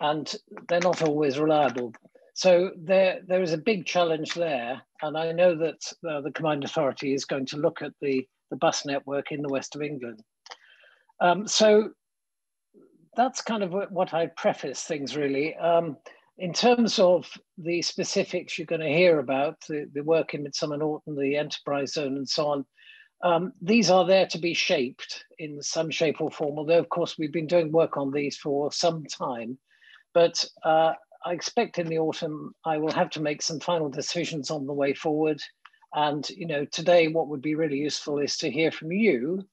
and they're not always reliable. So there, there is a big challenge there. And I know that uh, the Combined Authority is going to look at the, the bus network in the west of England. Um, so that's kind of what I preface things really. Um, in terms of the specifics you're going to hear about, the, the work in Midsomer Norton, the enterprise zone and so on, um, these are there to be shaped in some shape or form, although of course we've been doing work on these for some time. But uh, I expect in the autumn I will have to make some final decisions on the way forward. And you know, today what would be really useful is to hear from you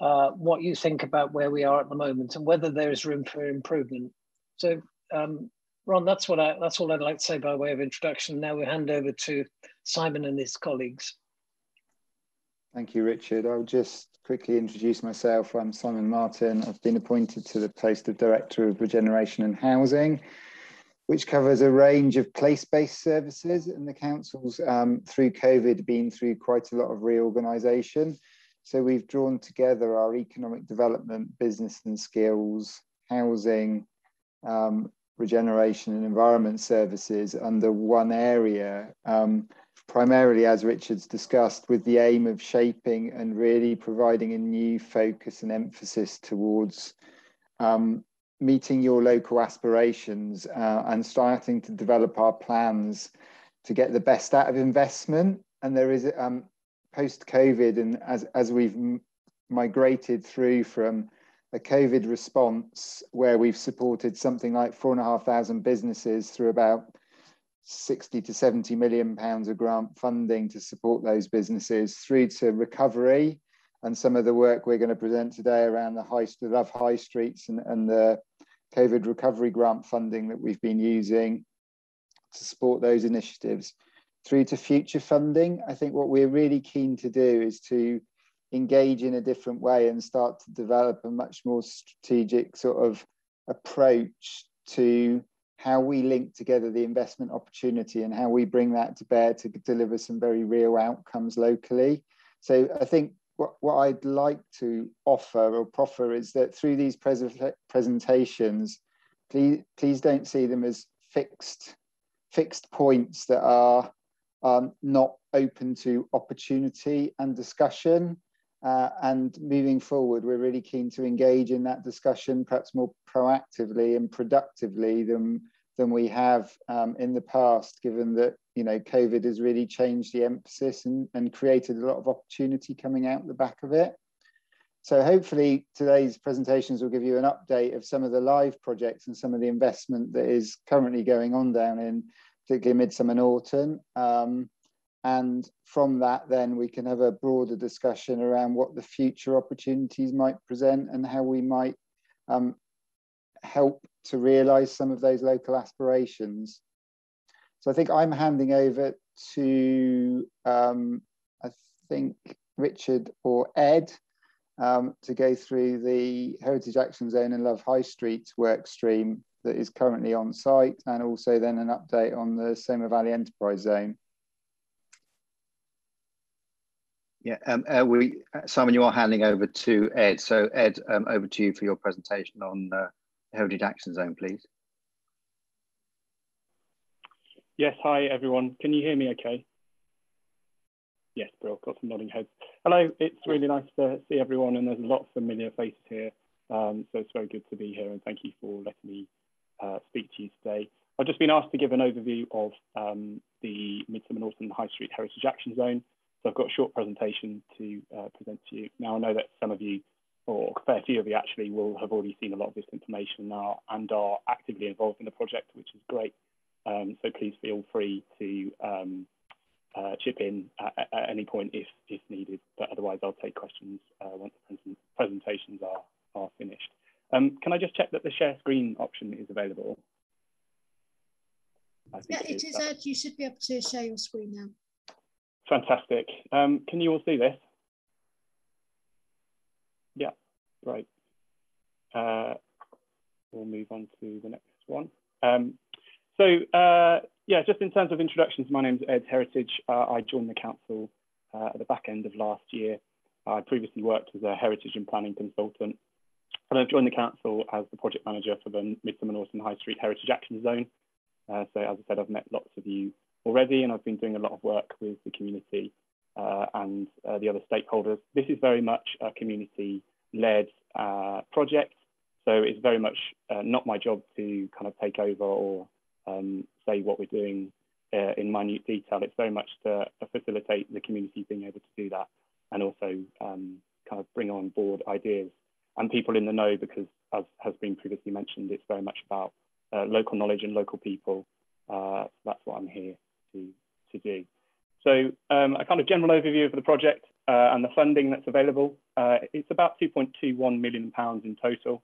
uh, what you think about where we are at the moment and whether there is room for improvement. So um, Ron, that's what I, that's all I'd like to say by way of introduction. Now we hand over to Simon and his colleagues. Thank you, Richard. I'll just quickly introduce myself. I'm Simon Martin. I've been appointed to the post of Director of Regeneration and Housing, which covers a range of place-based services and the council's um, through COVID been through quite a lot of reorganisation. So we've drawn together our economic development, business and skills, housing, um, regeneration and environment services under one area, um, primarily as Richard's discussed, with the aim of shaping and really providing a new focus and emphasis towards um, meeting your local aspirations uh, and starting to develop our plans to get the best out of investment. And there is um, post COVID, and as, as we've migrated through from a COVID response where we've supported something like four and a half thousand businesses through about 60 to 70 million pounds of grant funding to support those businesses through to recovery and some of the work we're going to present today around the high the love high streets and, and the covid recovery grant funding that we've been using to support those initiatives through to future funding i think what we're really keen to do is to engage in a different way and start to develop a much more strategic sort of approach to how we link together the investment opportunity and how we bring that to bear to deliver some very real outcomes locally. So I think what, what I'd like to offer or proffer is that through these pres presentations, please, please don't see them as fixed, fixed points that are um, not open to opportunity and discussion. Uh, and moving forward, we're really keen to engage in that discussion, perhaps more proactively and productively than, than we have um, in the past, given that you know COVID has really changed the emphasis and, and created a lot of opportunity coming out the back of it. So hopefully today's presentations will give you an update of some of the live projects and some of the investment that is currently going on down in particularly Midsomer Norton. Um, and from that, then we can have a broader discussion around what the future opportunities might present and how we might um, help to realize some of those local aspirations. So I think I'm handing over to, um, I think, Richard or Ed um, to go through the Heritage Action Zone and Love High Street work stream that is currently on site and also then an update on the Somer Valley Enterprise Zone. Yeah, um, uh, we Simon, you are handing over to Ed. So Ed, um, over to you for your presentation on uh, Heritage Action Zone, please. Yes, hi everyone. Can you hear me okay? Yes, Bill, got some nodding heads. Hello, it's really nice to see everyone and there's a lot of familiar faces here. Um, so it's very good to be here and thank you for letting me uh, speak to you today. I've just been asked to give an overview of um, the Midsomer Norton High Street Heritage Action Zone. So I've got a short presentation to uh, present to you. Now I know that some of you, or a fair few of you actually, will have already seen a lot of this information now and are actively involved in the project, which is great. Um, so please feel free to um, uh, chip in at, at, any point if, if needed, but otherwise I'll take questions uh, once the presentations are, are finished. Um, can I just check that the share screen option is available? yeah, it is. is you should be able to share your screen now. Fantastic. Um, can you all see this? Yeah, right. Uh, we'll move on to the next one. Um, so uh, yeah, just in terms of introductions, my name is Ed Heritage. Uh, I joined the council uh, at the back end of last year. I previously worked as a heritage and planning consultant. And I've joined the council as the project manager for the Midsomer Norton High Street Heritage Action Zone. Uh, so as I said, I've met lots of you already, and I've been doing a lot of work with the community uh, and uh, the other stakeholders. This is very much a community-led project. So it's very much uh, not my job to kind of take over or um, say what we're doing uh, in minute detail. It's very much to facilitate the community being able to do that and also um, kind of bring on board ideas and people in the know because as has been previously mentioned, it's very much about uh, local knowledge and local people. Uh, that's what I'm here to, to do. So um, a kind of general overview of the project uh, and the funding that's available. Uh, it's about 2.21 million pounds in total.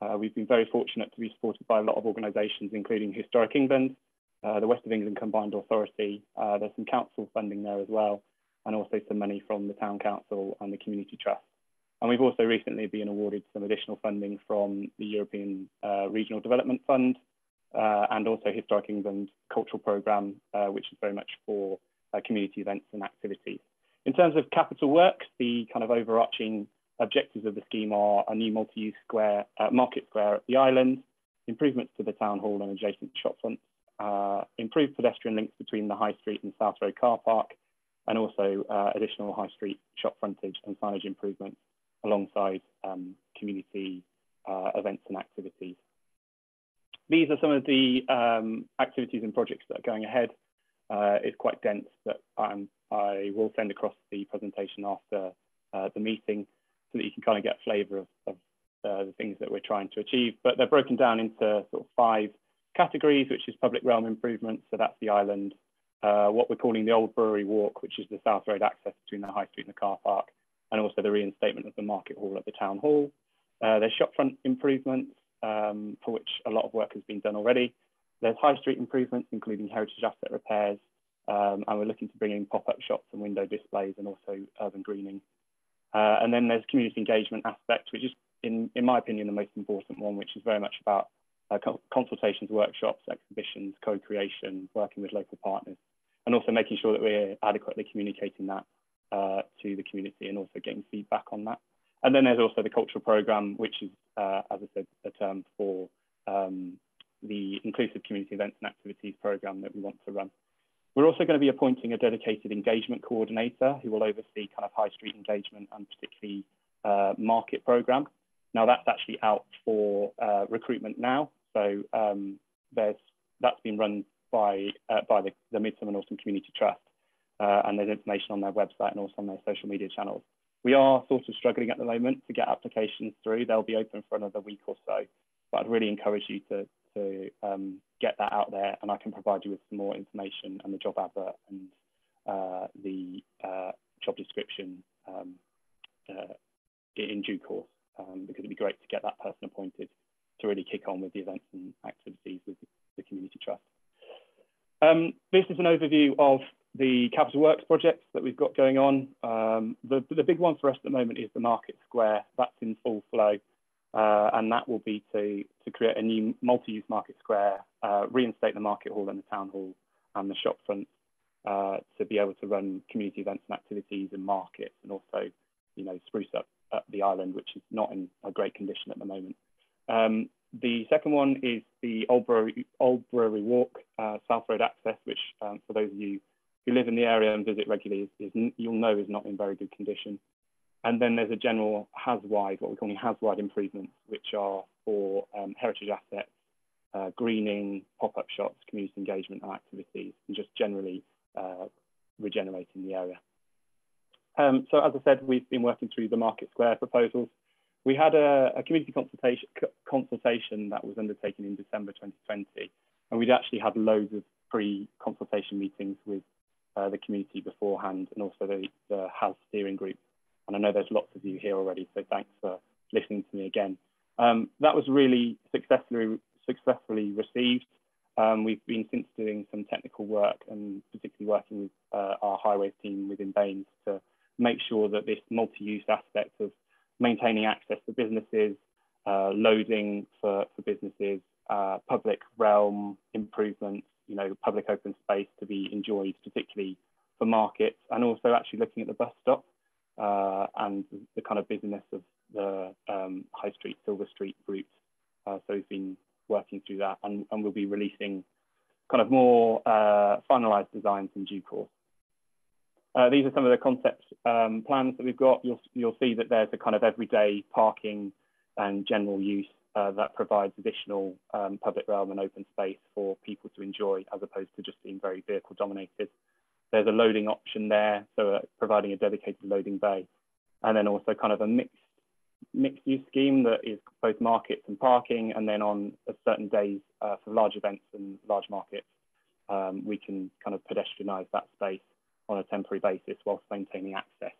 Uh, we've been very fortunate to be supported by a lot of organisations, including Historic England, uh, the West of England Combined Authority. there's some council funding there as well, and also some money from the Town Council and the Community Trust. And we've also recently been awarded some additional funding from the European uh, Regional Development Fund uh, and also Historic England Cultural Programme, uh, which is very much for uh, community events and activities. In terms of capital works, the kind of overarching objectives of the scheme are a new multi-use square, uh, market square at the island, improvements to the town hall and adjacent shopfronts, uh, improved pedestrian links between the High Street and South Road car park, and also additional High Street shop frontage and signage improvements alongside um, community uh, events and activities. These are some of the um, activities and projects that are going ahead. Uh, it's quite dense, but I will send across the presentation after uh, the meeting so that you can kind of get a flavour of, of uh, the things that we're trying to achieve. But they're broken down into sort of five categories, which is public realm improvements, so that's the island, uh, what we're calling the Old Brewery Walk, which is the South Road access between the High Street and the car park, and also the reinstatement of the market hall at the town hall. Uh, there's shopfront improvements, um, for which a lot of work has been done already. There's high street improvements, including heritage asset repairs, um, and we're looking to bring in pop-up shops and window displays and also urban greening. Uh, and then there's community engagement aspect, which is, in, in my opinion, the most important one, which is very much about uh, consultations, workshops, exhibitions, co-creation, working with local partners, and also making sure that we're adequately communicating that uh, to the community and also getting feedback on that. And then there's also the cultural program, which is, uh, as I said, a term for um, the inclusive community events and activities program that we want to run. We're also going to be appointing a dedicated engagement coordinator who will oversee kind of high street engagement and particularly uh, market program. Now that's actually out for uh, recruitment now. So um, there's, that's been run by, uh, by the, the Midsomer Norton Community Trust uh, and there's information on their website and also on their social media channels. We are sort of struggling at the moment to get applications through. They'll be open for another week or so, but I'd really encourage you to, to um, get that out there and I can provide you with some more information and the job advert and uh, the uh, job description um, uh, in due course um, because it'd be great to get that person appointed to really kick on with the events and activities with the community trust. Um, this is an overview of the capital works projects that we've got going on. Um, the, the big one for us at the moment is the market square. That's in full flow. Uh, and that will be to, to create a new multi-use market square, uh, reinstate the market hall and the town hall and the shop front uh, to be able to run community events and activities and markets and also, you know, spruce up, the island, which is not in a great condition at the moment. Um, the second one is the Old Brewery, Old Brewery Walk, South Road access, which um, for those of you who live in the area and visit regularly, is, is, you'll know is not in very good condition. And then there's a general HAZ-wide, what we're calling HAZ-wide improvements, which are for um, heritage assets, uh, greening, pop-up shops, community engagement and activities, and just generally uh, regenerating the area. Um, so as I said, we've been working through the Market Square proposals. We had a, a community consultation, consultation that was undertaken in December 2020, and we'd actually had loads of pre-consultation meetings with uh, the community beforehand and also the, the HAZ steering group. And I know there's lots of you here already, so thanks for listening to me again. Um, that was really successfully, successfully received. Um, we've been since doing some technical work and particularly working with uh, our highways team within B&NES to make sure that this multi-use aspect of maintaining access for businesses, uh, loading for, for businesses, uh, public realm improvements, you know, public open space to be enjoyed, particularly for markets, and also actually looking at the bus stop uh, and the kind of business of the um, High Street, Silver Street route. Uh, so we've been working through that and, and we'll be releasing kind of more uh, finalized designs in due course. Uh, these are some of the concept um, plans that we've got. You'll, you'll see that there's a kind of everyday parking and general use uh, that provides additional um, public realm and open space for people to enjoy as opposed to just being very vehicle dominated. There's a loading option there, so uh, providing a dedicated loading bay, and then also kind of a mixed mixed use scheme that is both markets and parking, and then on certain days uh, for large events and large markets, um, we can kind of pedestrianise that space on a temporary basis whilst maintaining access,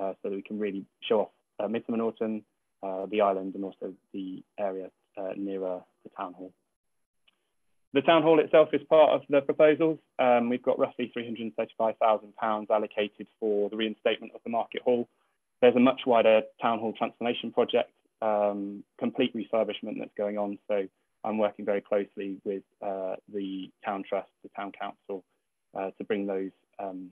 uh, so that we can really show off uh, Midsomer Norton, uh, the island, and also the area uh, nearer the town hall. The town hall itself is part of the proposals. Um, we've got roughly £335,000 allocated for the reinstatement of the market hall there's a much wider town hall transformation project, um, complete refurbishment that's going on. So I'm working very closely with uh, the town trust, the town council, uh, to bring those um,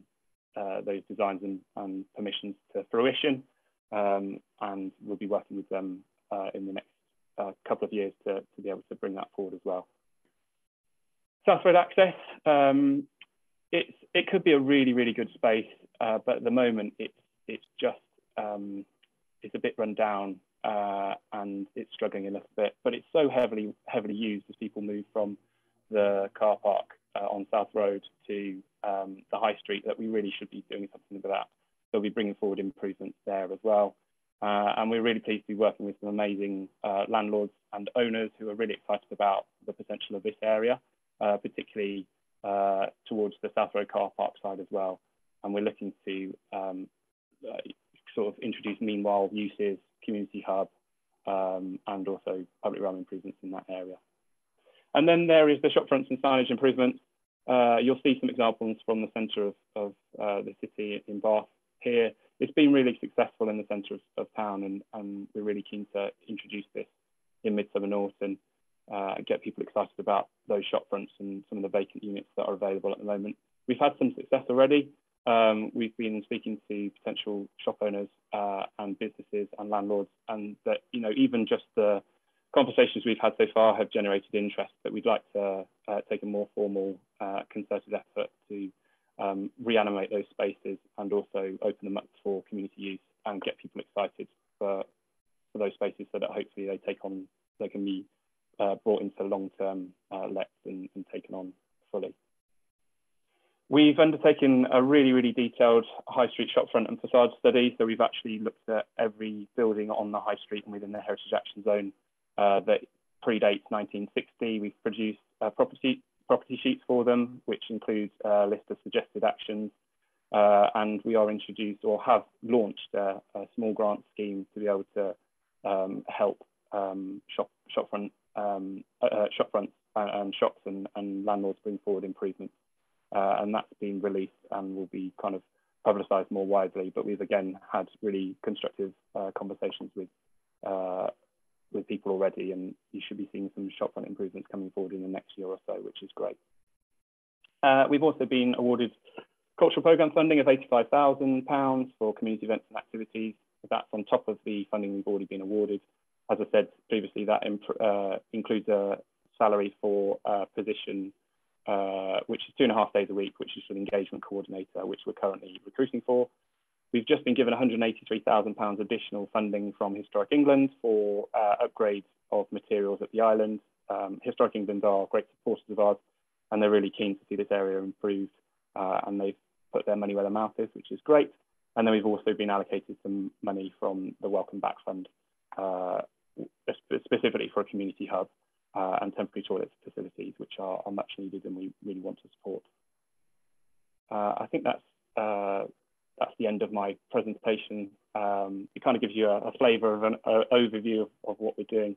uh, those designs and, and, permissions to fruition. Um, and we'll be working with them uh, in the next uh, couple of years to, to be able to bring that forward as well. South Road access, um, it's, it could be a really, really good space, uh, but at the moment it's, it's just um, it's a bit run down uh, and it's struggling a little bit, but it's so heavily heavily used as people move from the car park uh, on South Road to um, the High Street that we really should be doing something about that. We'll be bringing forward improvements there as well. Uh, and we're really pleased to be working with some amazing uh, landlords and owners who are really excited about the potential of this area, particularly uh, towards the South Road car park side as well. And we're looking to um, sort of introduce meanwhile uses, community hub, um, and also public realm improvements in that area. And then there is the shopfronts and signage improvements. Uh, you'll see some examples from the centre of, of uh, the city in Bath here. It's been really successful in the centre of, of, town and, and, we're really keen to introduce this in Midsomer Norton uh, get people excited about those shop fronts and some of the vacant units that are available at the moment. We've had some success already. Um, we've been speaking to potential shop owners uh, and businesses and landlords, and that you know even just the conversations we've had so far have generated interest. But we'd like to uh, take a more formal, uh, concerted effort to um, reanimate those spaces and also open them up for community use and get people excited for for those spaces, so that hopefully they take on they can be uh, brought into long-term uh, lets and, and taken on fully. We've undertaken a really, really detailed high street shopfront and facade study. So we've actually looked at every building on the high street and within the Heritage Action Zone uh, that predates 1960. We've produced uh, property, property sheets for them, which includes a list of suggested actions. Uh, and we are introduced or have launched a, a small grant scheme to be able to um, help um, shop, shopfront, um, uh, shopfronts and, and shops and, and landlords bring forward improvements uh, and that's been released and will be kind of publicised more widely. But we've again had really constructive uh, conversations with uh, with people already, and you should be seeing some shopfront improvements coming forward in the next year or so, which is great. Uh, we've also been awarded cultural programme funding of £85,000 for community events and activities. That's on top of the funding we've already been awarded. As I said previously, that uh, includes a salary for a position uh, which is two and a half days a week, which is for the engagement coordinator, which we're currently recruiting for. We've just been given £183,000 additional funding from Historic England for uh, upgrades of materials at the island. Um, Historic England are great supporters of ours, and they're really keen to see this area improved, uh, and they've put their money where their mouth is, which is great. And then we've also been allocated some money from the Welcome Back Fund, uh, specifically for a community hub uh, and temporary toilet facilities, which are, are, much needed and we really want to support. Uh, I think that's uh, that's the end of my presentation. Um, it kind of gives you a, a flavour of an overview of, of, what we're doing.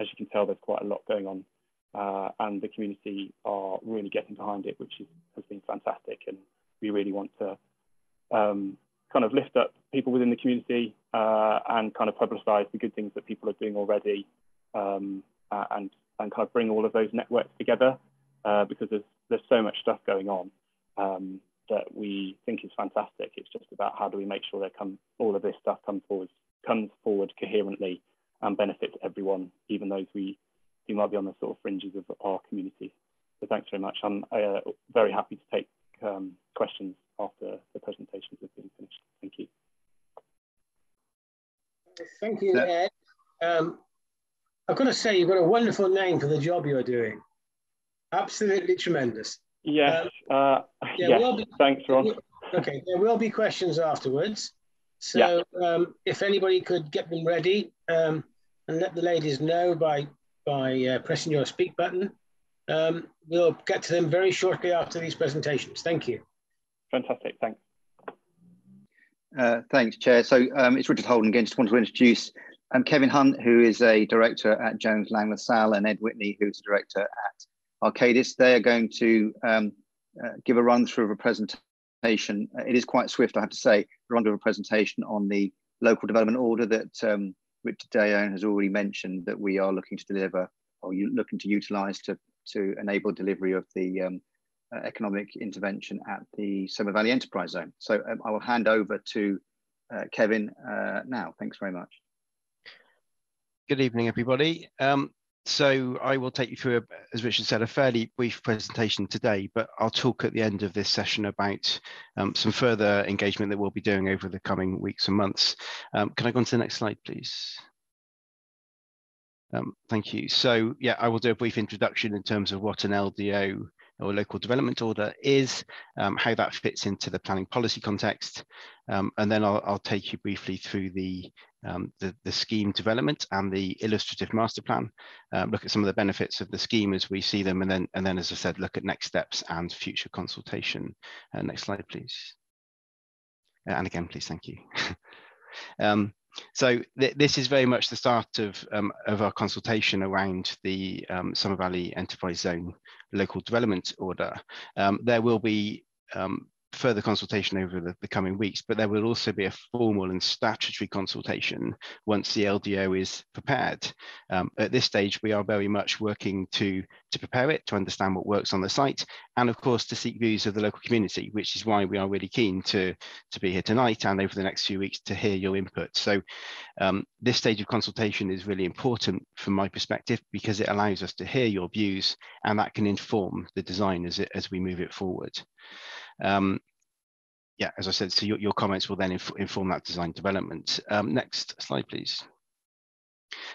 As you can tell, there's quite a lot going on, uh, and the community are really getting behind it, which is, has been fantastic. And we really want to um, kind of lift up people within the community uh, and kind of publicise the good things that people are doing already, um, and and kind of bring all of those networks together uh, because there's there's so much stuff going on um, that we think is fantastic. It's just about how do we make sure that come all of this stuff comes forward comes forward coherently and benefits everyone, even those we who might be on the sort of fringes of our community. So thanks very much. I'm uh, very happy to take um, questions after the presentations have been finished. Thank you. Thank you, Ed. Um, I've got to say, you've got a wonderful name for the job you're doing. Absolutely tremendous. Yes. Um, uh, yeah, yes. Be, Thanks, Ron. Okay, there will be questions afterwards. So yeah. um, if anybody could get them ready um, and let the ladies know by by uh, pressing your speak button, um, we'll get to them very shortly after these presentations. Thank you. Fantastic. Thanks. Uh, thanks, Chair. So um, it's Richard Holden again. Just wanted to introduce um, Kevin Hunt, who is a director at Jones Lang LaSalle, and Ed Whitney, who's a director at Arcadis. They are going to um, uh, give a run through of a presentation. It is quite swift, I have to say, a run through of a presentation on the local development order that um, Richard Daone has already mentioned that we are looking to deliver or you looking to utilise to, to enable delivery of the um, uh, economic intervention at the Somer Valley Enterprise Zone. So um, I will hand over to uh, Kevin uh, now. Thanks very much. Good evening, everybody. Um, so I will take you through, a, as Richard said, a fairly brief presentation today, but I'll talk at the end of this session about um, some further engagement that we'll be doing over the coming weeks and months. Um, can I go on to the next slide, please? Um, thank you. So yeah, I will do a brief introduction in terms of what an LDO or local development order is, um, how that fits into the planning policy context, um, and then I'll, I'll, take you briefly through the, um, the, the, scheme development and the illustrative master plan, uh, look at some of the benefits of the scheme as we see them, and then, and then as I said, look at next steps and future consultation. Uh, next slide, please. Uh, and again, please, thank you. Um, so th this is very much the start of, um, of our consultation around the um, Somer Valley Enterprise Zone local development order. Um, there will be um, further consultation over the, the, coming weeks, but there will also be a formal and statutory consultation once the LDO is prepared. Um, at this stage, we are very much working to, to prepare it, to understand what works on the site, and of course to seek views of the local community, which is why we are really keen to, to be here tonight and over the next few weeks to hear your input. So um, this stage of consultation is really important from my perspective because it allows us to hear your views and that can inform the design as, it, as we move it forward. Um, yeah, as I said, so your, your comments will then inf inform that design development. Um, next slide, please.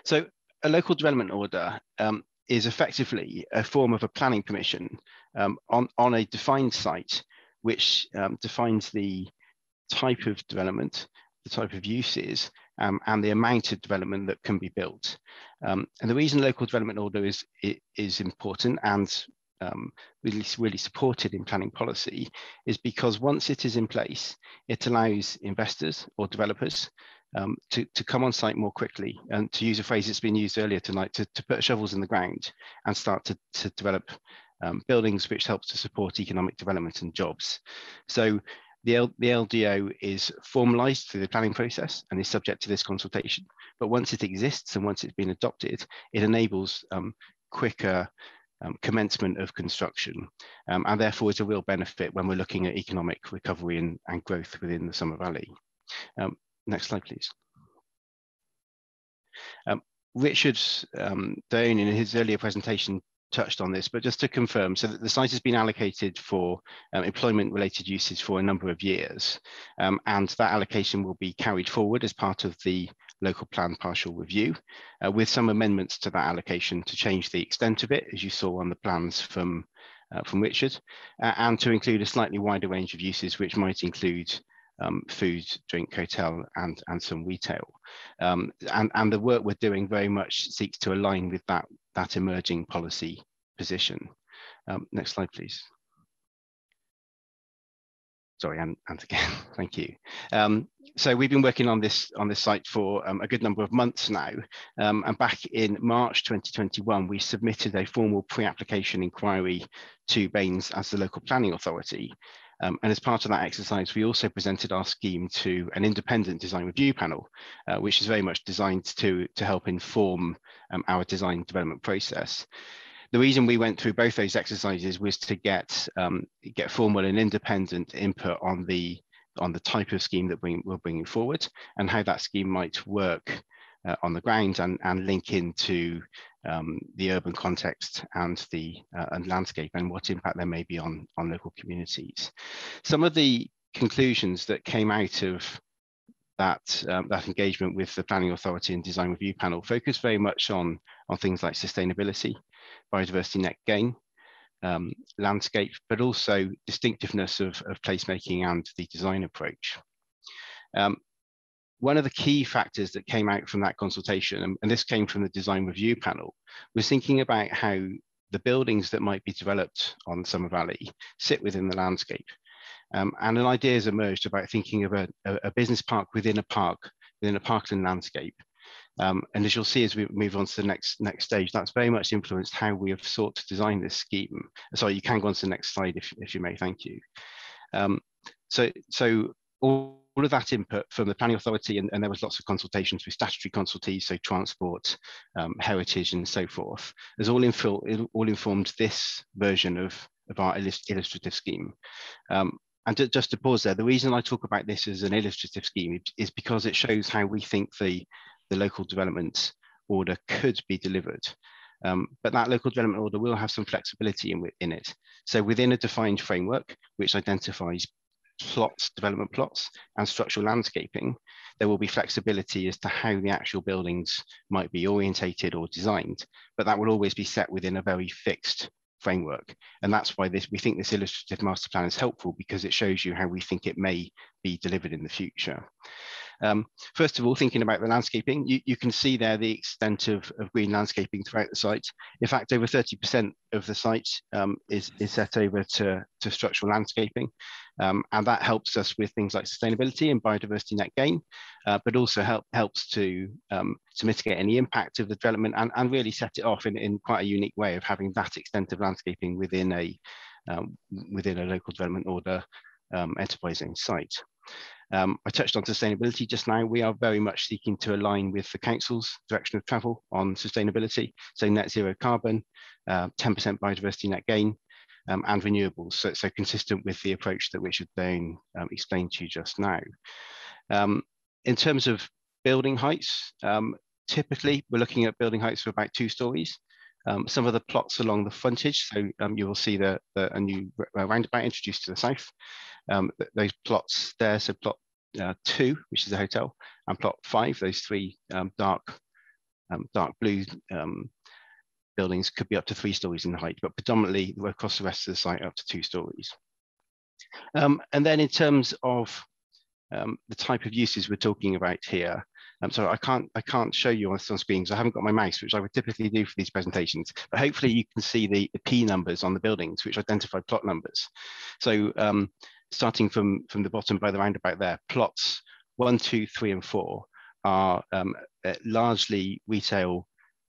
So a local development order um, is effectively a form of a planning permission um, on, on a defined site, which um, defines the type of development, the type of uses, um, and the amount of development that can be built. Um, and the reason local development order is, is important and um, really, supported in planning policy is because once it is in place, it allows investors or developers um, to, to come on site more quickly and to use a phrase that's been used earlier tonight, to, to put shovels in the ground and start to, to develop um, buildings which helps to support economic development and jobs. So the, L, the LDO is formalized through the planning process and is subject to this consultation. But once it exists and once it's been adopted, it enables um, quicker um, commencement of construction, um, and therefore is a real benefit when we're looking at economic recovery and, and growth within the Somer Valley. Um, next slide, please. Um, Richard um, Daone in his earlier presentation touched on this, but just to confirm, so that the site has been allocated for um, employment related uses for a number of years, um, and that allocation will be carried forward as part of the local plan partial review uh, with some amendments to that allocation to change the extent of it, as you saw on the plans from, uh, from Richard, uh, and to include a slightly wider range of uses, which might include um, food, drink, hotel, and, and some retail. Um, and, and the work we're doing very much seeks to align with that, that emerging policy position. Um, next slide, please sorry, and, and again, thank you. Um, so we've been working on this on this site for um, a good number of months now. Um, and back in March 2021, we submitted a formal pre-application inquiry to B&NES as the local planning authority. Um, and as part of that exercise, we also presented our scheme to an independent design review panel, uh, which is very much designed to, to help inform um, our design development process the reason we went through both those exercises was to get um, get formal and independent input on the on the type of scheme that we, we're bringing forward and how that scheme might work uh, on the ground and, and link into um, the urban context and the uh, and landscape and what impact there may be on, on local communities. Some of the conclusions that came out of that um, that engagement with the planning authority and design review panel focused very much on on things like sustainability, biodiversity net gain, um, landscape, but also distinctiveness of, of placemaking and the design approach. Um, one of the key factors that came out from that consultation, and, and this came from the design review panel, was thinking about how the buildings that might be developed on Somer Valley sit within the landscape. Um, and an idea has emerged about thinking of a, a, business park within a park, within a parkland landscape. Um, and as you'll see as we move on to the next next stage, that's very much influenced how we have sought to design this scheme. Sorry, you can go on to the next slide if, if you may, thank you. Um, so, so all of that input from the planning authority and, and, there was lots of consultations with statutory consultees, so transport, um, heritage and so forth, has all, info, all informed this version of, of our illustrative scheme. Um, and to, just to pause there, the reason I talk about this as an illustrative scheme is because it shows how we think the, the local development order could be delivered. Um, but that local development order will have some flexibility in, in it. So within a defined framework, which identifies plots, development plots, and structural landscaping, there will be flexibility as to how the actual buildings might be orientated or designed, but that will always be set within a very fixed framework. And that's why this we think this illustrative master plan is helpful because it shows you how we think it may be delivered in the future. Um, first of all, thinking about the landscaping, you, you can see there the extent of, of green landscaping throughout the site. In fact, over 30% of the site um, is, is set over to, to structural landscaping. Um, and that helps us with things like sustainability and biodiversity net gain, uh, but also help, helps to, um, to mitigate any impact of the development and, and really set it off in, in quite a unique way of having that extent of landscaping within a, um, within a local development order um, enterprising site. Um, I touched on sustainability just now. We are very much seeking to align with the Council's direction of travel on sustainability, so net zero carbon, 10% uh, biodiversity net gain, um, and renewables. So, so consistent with the approach that Richard Bain um, explained to you just now. Um, in terms of building heights, um, typically we're looking at building heights of about two stories. Um, some of the plots along the frontage, so um, you will see the, the, a new roundabout introduced to the south. Um, those plots there, so plot uh, two, which is a hotel, and plot five, those three um, dark, um, dark blue um, buildings could be up to three stories in height, but predominantly across the rest of the site up to two stories. Um, and then in terms of the type of uses we're talking about here, I'm sorry, I can't I can't show you on, on screen because I haven't got my mouse, which I would typically do for these presentations. But hopefully you can see the, the P numbers on the buildings, which identify plot numbers. So um, starting from from the bottom by the roundabout there, plots one, two, three, and four are um, uh, largely retail,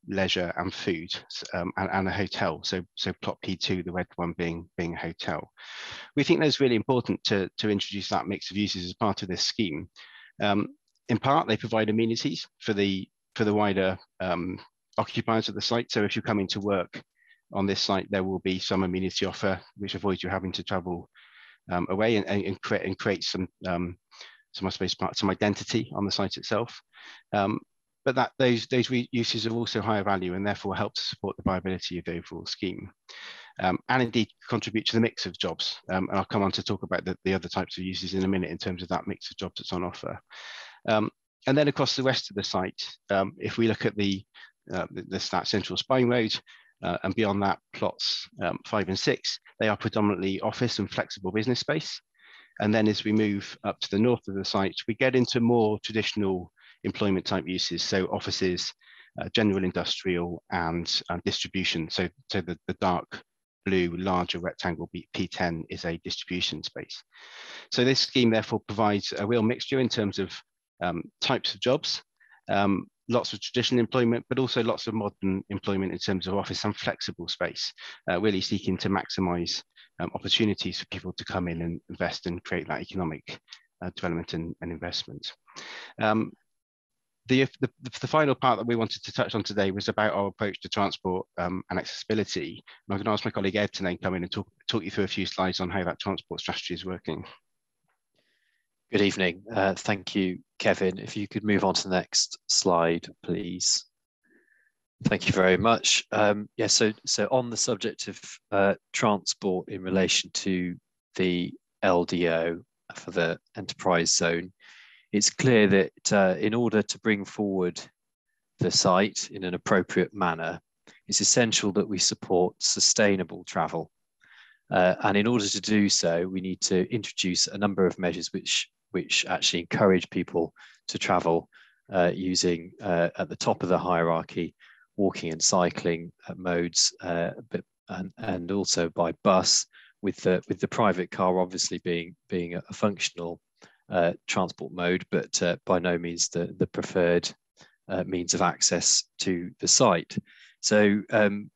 leisure, and food, um, and, and, a hotel. So so plot P2, the red one being being a hotel. We think that's really important to to introduce that mix of uses as part of this scheme. Um, in part, they provide amenities for the for the wider um, occupiers of the site. So if you're coming to work on this site, there will be some amenity offer, which avoids you having to travel um, away and, and, create, and create some, um, some, I suppose, some identity on the site itself. Um, but that those, those uses are also higher value and therefore help to support the viability of the overall scheme. Um, and indeed contribute to the mix of jobs. Um, and I'll come on to talk about the, the other types of uses in a minute in terms of that mix of jobs that's on offer. Um, and then across the rest of the site, um, if we look at the, uh, the, the central spine road, uh, and beyond that, plots um, five and six, they are predominantly office and flexible business space. And then as we move up to the north of the site, we get into more traditional employment type uses. So offices, uh, general industrial and distribution. So, so the, the dark blue larger rectangle P10 is a distribution space. So this scheme therefore provides a real mixture in terms of um, types of jobs, um, lots of traditional employment, but also lots of modern employment in terms of office and flexible space, uh, really seeking to maximize um, opportunities for people to come in and invest and create that economic uh, development and, and investment. Um, the, the, the, final part that we wanted to touch on today was about our approach to transport um, and accessibility. And I'm going to ask my colleague Ed to then come in and talk, talk you through a few slides on how that transport strategy is working. Good evening. Uh, thank you, Kevin. If you could move on to the next slide, please. Thank you very much. Um, yeah, so, so on the subject of uh, transport in relation to the LDO for the enterprise zone, it's clear that uh, in order to bring forward the site in an appropriate manner, it's essential that we support sustainable travel. Uh, and in order to do so, we need to introduce a number of measures which, which actually encourage people to travel uh, using uh, at the top of the hierarchy, walking and cycling modes, uh, but, and, and also by bus, with the, with the private car obviously being, being a, functional uh, transport mode, but uh, by no means the, the preferred means of access to the site. So um,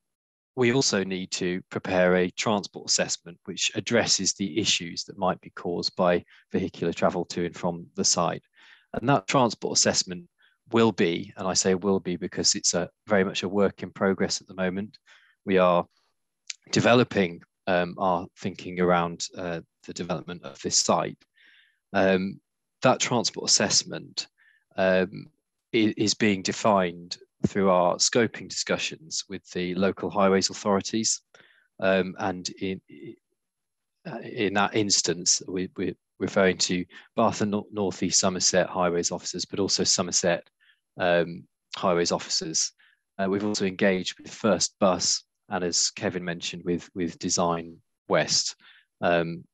we also need to prepare a transport assessment which addresses the issues that might be caused by vehicular travel to and from the site. And that transport assessment will be, and I say will be because it's a very much a work in progress at the moment. We are developing um, our thinking around uh, the development of this site. Um, that transport assessment um, is being defined through our scoping discussions with the local highways authorities. Um, and in, in that instance, we, we're referring to Bath and North East Somerset highways officers, but also Somerset um, highways officers. Uh, we've also engaged with First Bus and as Kevin mentioned with, with Design West. Um,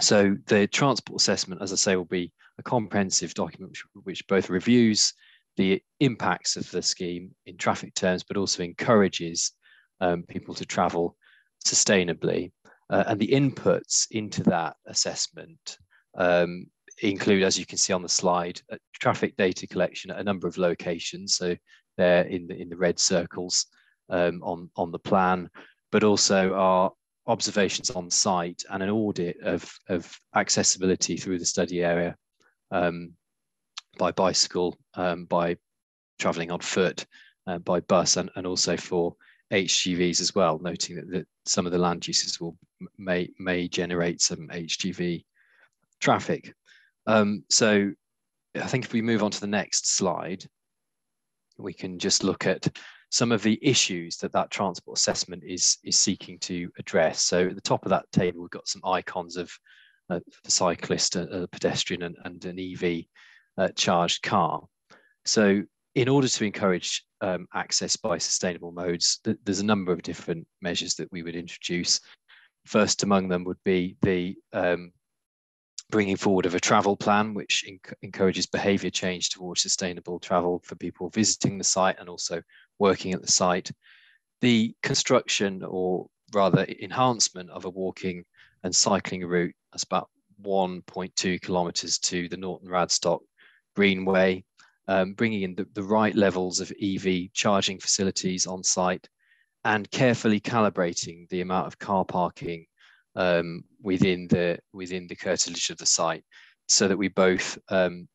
so the transport assessment, as I say, will be a comprehensive document which, which both reviews the impacts of the scheme in traffic terms, but also encourages um, people to travel sustainably. Uh, and the inputs into that assessment um, include, as you can see on the slide, traffic data collection at a number of locations. So they're in the, in the red circles um, on, on the plan, but also our observations on site and an audit of, of accessibility through the study area um, by bicycle, um, by traveling on foot, uh, by bus, and, and also for HGVs as well, noting that, that some of the land uses will may may generate some HGV traffic. Um, so I think if we move on to the next slide, we can just look at some of the issues that that transport assessment is is seeking to address. So at the top of that table, we've got some icons of uh, a cyclist, a, a pedestrian, and, and an EV uh, charged car. So in order to encourage um, access by sustainable modes, th there's a number of different measures that we would introduce. First among them would be the um, bringing forward of a travel plan, which encourages behavior change towards sustainable travel for people visiting the site and also working at the site. The construction or rather enhancement of a walking and cycling route, that's about 1.2 kilometers to the Norton Radstock Greenway, um, bringing in the, the right levels of EV charging facilities on site and carefully calibrating the amount of car parking um, within the within the curtilage of the site so that we both um,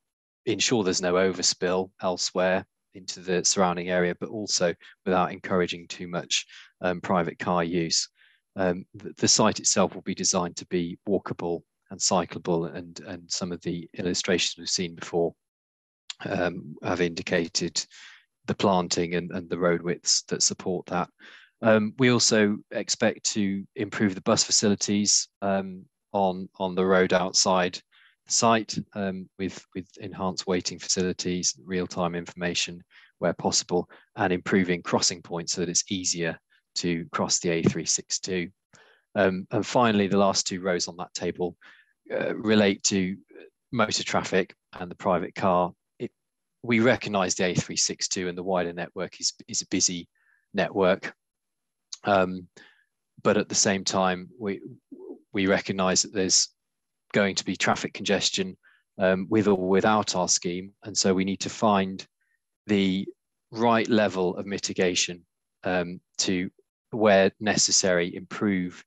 ensure there's no overspill elsewhere into the surrounding area, but also without encouraging too much um, private car use. Um, the, the, site itself will be designed to be walkable and cyclable, and, and some of the illustrations we've seen before um, have indicated the planting and, and the road widths that support that. Um, we also expect to improve the bus facilities um, on, on the road outside the site um, with, with enhanced waiting facilities, real-time information where possible, and improving crossing points so that it's easier to cross the A362. Um, and finally, the last two rows on that table uh, relate to motor traffic and the private car we recognize the A362 and the wider network is, is a busy network. Um, but at the same time, we, we recognize that there's going to be traffic congestion um, with or without our scheme. And so we need to find the right level of mitigation um, to, where necessary, improve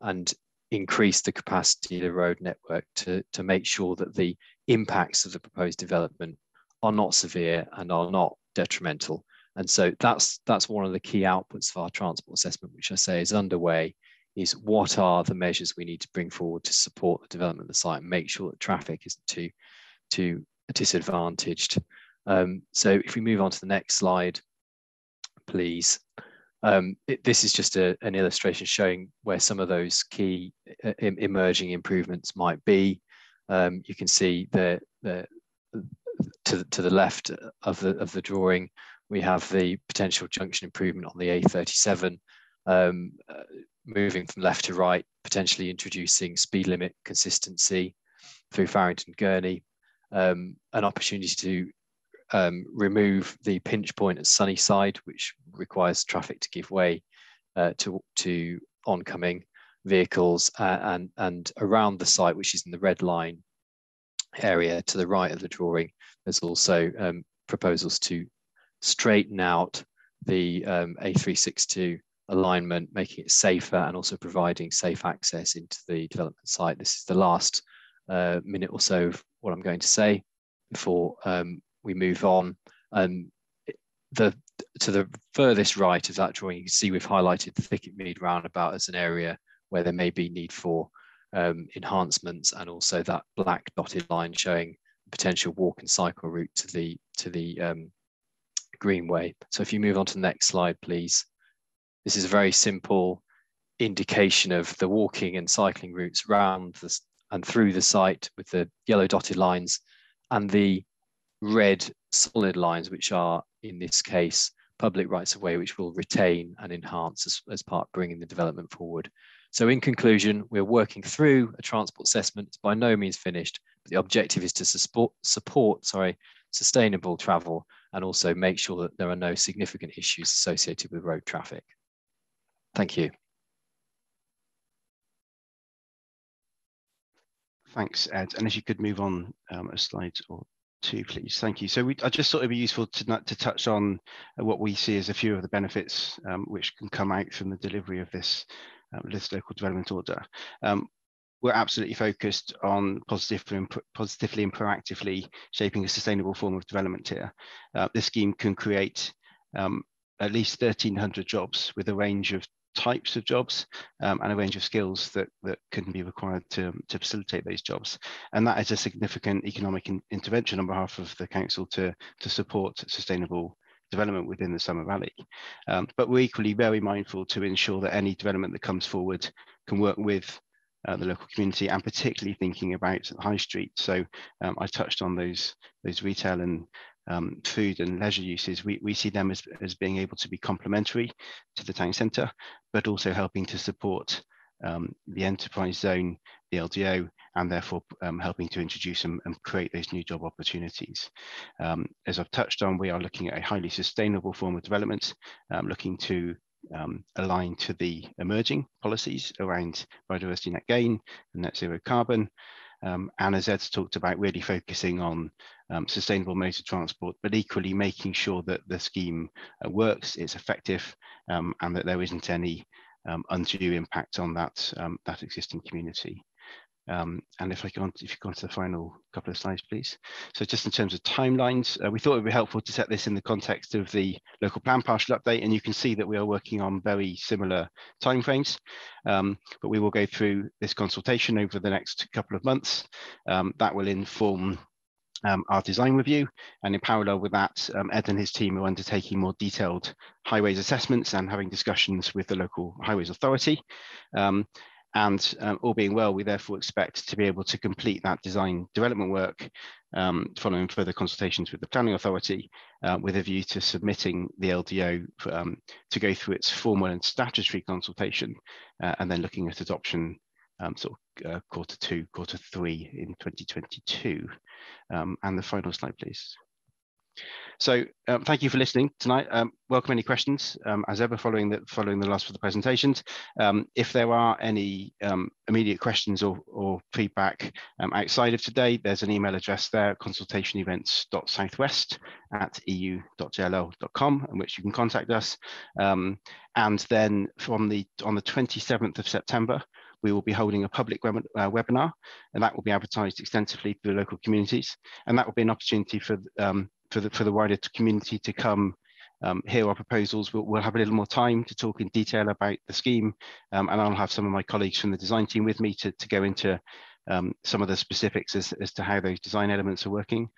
and increase the capacity of the road network to, to make sure that the impacts of the proposed development are not severe and are not detrimental. And so that's that's one of the key outputs of our transport assessment, which I say is underway, is what are the measures we need to bring forward to support the development of the site and make sure that traffic isn't too, too disadvantaged. Um, so if we move on to the next slide, please. Um, it, this is just a, an illustration showing where some of those key uh, emerging improvements might be. Um, you can see the, the, to, to the left of the, of the drawing, we have the potential junction improvement on the A37, um, uh, moving from left to right, potentially introducing speed limit consistency through Farrington Gurney, um, an opportunity to um, remove the pinch point at Sunnyside, which requires traffic to give way uh, to, to oncoming vehicles uh, and, and around the site, which is in the red line area to the right of the drawing, there's also um, proposals to straighten out the um, A362 alignment, making it safer and also providing safe access into the development site. This is the last uh, minute or so of what I'm going to say before um, we move on. Um, the to the furthest right of that drawing, you can see we've highlighted the Thicket Mead roundabout as an area where there may be need for um, enhancements and also that black dotted line showing potential walk and cycle route to the to the um, greenway. So if you move on to the next slide, please. This is a very simple indication of the walking and cycling routes around the, and through the site with the yellow dotted lines and the red solid lines, which are in this case public rights of way, which will retain and enhance as, as part bringing the development forward. So in conclusion, we're working through a transport assessment. It's by no means finished, but the objective is to support, support sorry, sustainable travel and also make sure that there are no significant issues associated with road traffic. Thank you. Thanks, Ed. And if you could move on um, a slide or two, please. Thank you. So we, I just thought it'd be useful to, to touch on what we see as a few of the benefits um, which can come out from the delivery of this, um, this local development order. Um, we're absolutely focused on positively and, positively and proactively shaping a sustainable form of development here. Uh, this scheme can create um, at least 1,300 jobs with a range of types of jobs um, and a range of skills that, that can be required to, to facilitate those jobs. And that is a significant economic in, intervention on behalf of the council to, to support sustainable development within the Somer Valley. Um, but we're equally very mindful to ensure that any development that comes forward can work with uh, the local community and particularly thinking about high street. So um, I touched on those, those retail and um, food and leisure uses, we, we see them as, as being able to be complementary to the town centre, but also helping to support um, the enterprise zone, the LDO, and therefore um, helping to introduce and, and, create those new job opportunities. Um, as I've touched on, we are looking at a highly sustainable form of development, um, looking to um, align to the emerging policies around biodiversity net gain and net zero carbon, um, and as Ed's talked about, really focusing on um, sustainable motor transport, but equally making sure that the scheme uh, works, it's effective, um, and that there isn't any um, undue impact on that, um, that existing community. Um, and if I can, if you go on to the final couple of slides, please. So just in terms of timelines, uh, we thought it would be helpful to set this in the context of the local plan partial update, and you can see that we are working on very similar timeframes. Um, but we will go through this consultation over the next couple of months. Um, that will inform um, our design review. And in parallel with that, um, Ed and his team are undertaking more detailed highways assessments and having discussions with the local highways authority. Um, and um, all being well, we therefore expect to be able to complete that design development work um, following further consultations with the planning authority uh, with a view to submitting the LDO um, to go through its formal and statutory consultation uh, and then looking at adoption um, sort of uh, quarter two, quarter three in 2022. Um, and the final slide, please. So um, thank you for listening tonight. Um, welcome any questions, um, as ever, following the, following the last of the presentations. Um, if there are any um, immediate questions or, or feedback um, outside of today, there's an email address there, consultationevents.southwest at eu.jll.com, in which you can contact us. and then from the on the 27th of September, we will be holding a public web, uh, webinar, and that will be advertised extensively to the local communities. And that will be an opportunity for um, for the for the wider community to come um, hear our proposals. We'll, we'll, have a little more time to talk in detail about the scheme, um, and I'll have some of my colleagues from the design team with me to, to go into um, some of the specifics as, as to how those design elements are working.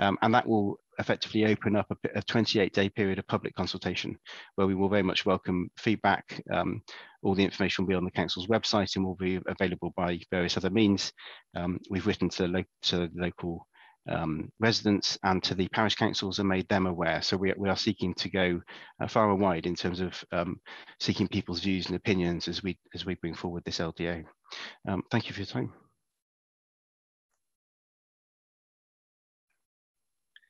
Um, and that will effectively open up a, a 28 day period of public consultation where we will very much welcome feedback. Um, all the information will be on the council's website and will be available by various other means. Um, we've written to, lo to local um, residents and to the parish councils and made them aware. So we, we are seeking to go uh, far and wide in terms of um, seeking people's views and opinions as we as we bring forward this LDO. Um, thank you for your time.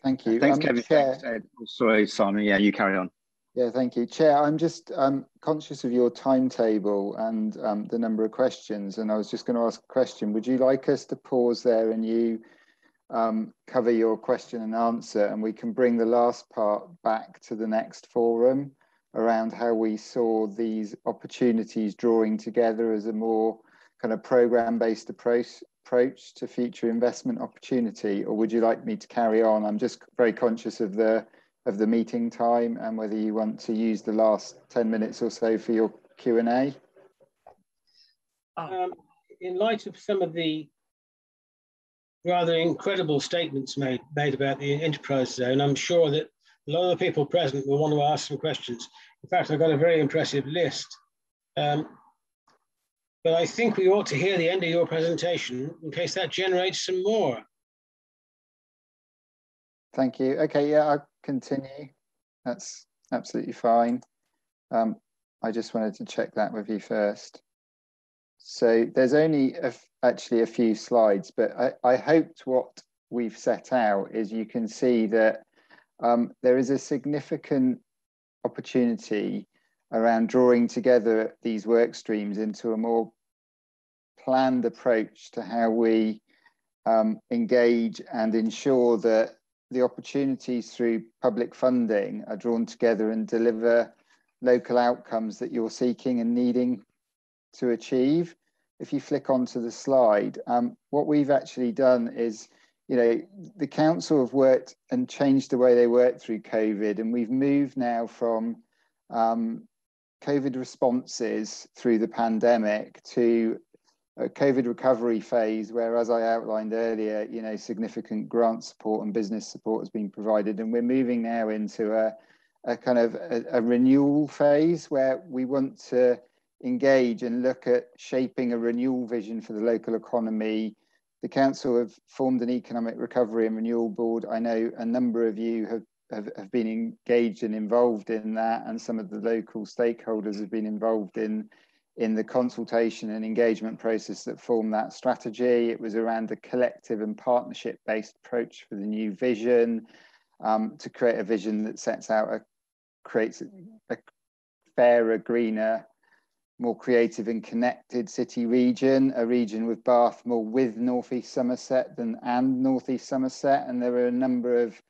Thank you. Thanks, um, Kevin. Chair, sorry, Simon. Yeah, you carry on. Yeah, thank you. Chair, I'm just um, conscious of your timetable and um, the number of questions, and I was just going to ask a question. Would you like us to pause there and you um, cover your question and answer, and we can bring the last part back to the next forum around how we saw these opportunities drawing together as a more kind of program-based approach approach to future investment opportunity, or would you like me to carry on? I'm just very conscious of the of the meeting time and whether you want to use the last 10 minutes or so for your Q&A. Um, in light of some of the rather incredible statements made, made about the enterprise zone, I'm sure that a lot of the people present will want to ask some questions. In fact, I've got a very impressive list. Um, but I think we ought to hear the end of your presentation in case that generates some more. Thank you. Okay, yeah, I'll continue. That's absolutely fine. Um, I just wanted to check that with you first. So there's only actually a few slides, but I, I hoped what we've set out is you can see that um, there is a significant opportunity around drawing together these work streams into a more planned approach to how we um, engage and ensure that the opportunities through public funding are drawn together and deliver local outcomes that you're seeking and needing to achieve. If you flick onto the slide, um, what we've actually done is, you know, the council have worked and changed the way they work through COVID, and we've moved now from um, COVID responses through the pandemic to a COVID recovery phase, where, as I outlined earlier, you know, significant grant support and business support has been provided, and we're moving now into a, a kind of a, a renewal phase where we want to engage and look at shaping a renewal vision for the local economy. The council have formed an economic recovery and renewal board. I know a number of you have have, have been engaged and involved in that, and some of the local stakeholders have been involved in in the consultation and engagement process that formed that strategy. It was around a collective and partnership based approach for the new vision um, to create a vision that sets out a creates a, a fairer, greener, more creative and connected city region, a region with Bath more with Northeast Somerset than and Northeast Somerset. And there are a number of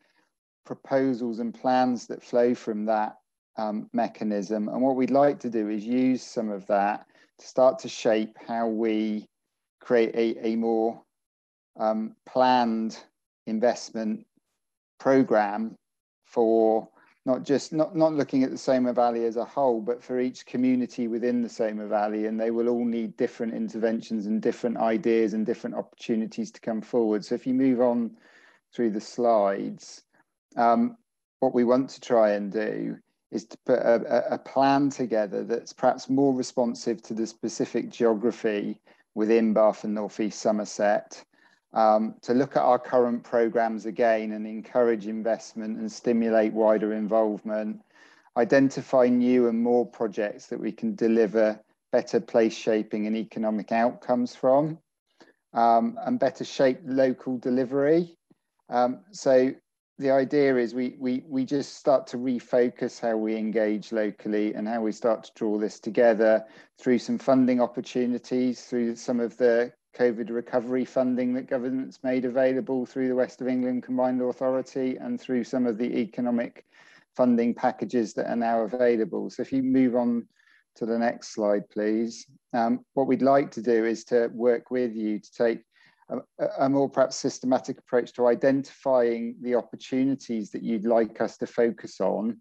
proposals and plans that flow from that um, mechanism. And what we'd like to do is use some of that to start to shape how we create a, a more um, planned investment program for not just not, not looking at the Somer Valley as a whole, but for each community within the Somer Valley. And they will all need different interventions and different ideas and different opportunities to come forward. So if you move on through the slides, um, what we want to try and do is to put a, a, plan together that's perhaps more responsive to the specific geography within Bath and North East Somerset, um, to look at our current programs again and encourage investment and stimulate wider involvement, identify new and more projects that we can deliver better place shaping and economic outcomes from, um, and better shape local delivery. Um, so the idea is we, we, we just start to refocus how we engage locally and how we start to draw this together through some funding opportunities, through some of the COVID recovery funding that government's made available through the West of England Combined Authority and through some of the economic funding packages that are now available. So if you move on to the next slide, please. Um, what we'd like to do is to work with you to take a, a, more perhaps systematic approach to identifying the opportunities that you'd like us to focus on,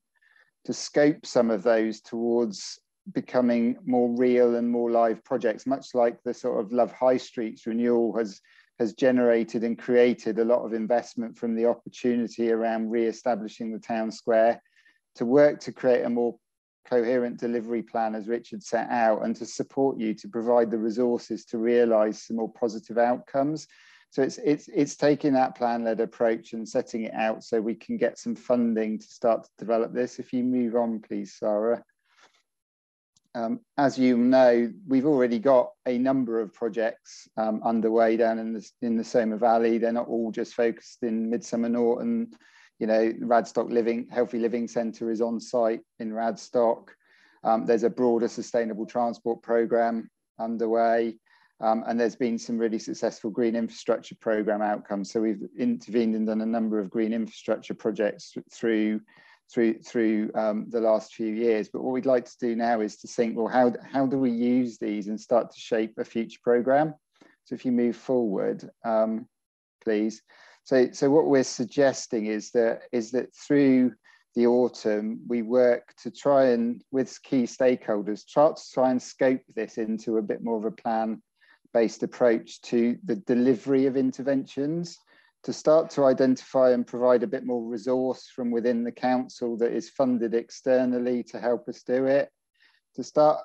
to scope some of those towards becoming more real and more live projects, much like the sort of Love High Streets renewal has has generated and created a lot of investment from the opportunity around re-establishing the town square to work to create a more coherent delivery plan as Richard set out and to support you to provide the resources to realise some more positive outcomes. So it's it's it's taking that plan-led approach and setting it out so we can get some funding to start to develop this. If you move on, please, Sarah. Um, as you know, we've already got a number of projects um, underway down in the in the Somer Valley. They're not all just focused in Midsomer Norton. You know, Radstock Living Healthy Living Centre is on site in Radstock. Um, there's a broader sustainable transport program underway. Um, and there's been some really successful green infrastructure program outcomes. So we've intervened and done a number of green infrastructure projects through through through um, the last few years. But what we'd like to do now is to think, well, how how do we use these and start to shape a future program? So if you move forward, um, please. So so what we're suggesting is that is that through the autumn, we work to try and, with key stakeholders, try to try and scope this into a bit more of a plan based approach to the delivery of interventions to start to identify and provide a bit more resource from within the council that is funded externally to help us do it, to start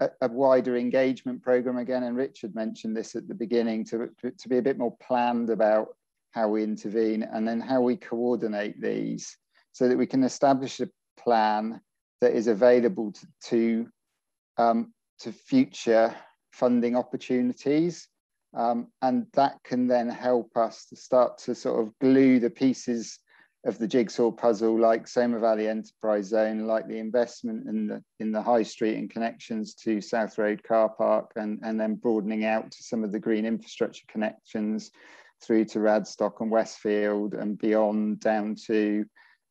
a, a wider engagement program again, and Richard mentioned this at the beginning, to, to, be a bit more planned about how we intervene and then how we coordinate these so that we can establish a plan that is available to, to, um, to future funding opportunities. Um, and that can then help us to start to sort of glue the pieces of the jigsaw puzzle, like Somer Valley Enterprise Zone, like the investment in the in the high street and connections to South Road Car Park, and, and then broadening out to some of the green infrastructure connections through to Radstock and Westfield and beyond down to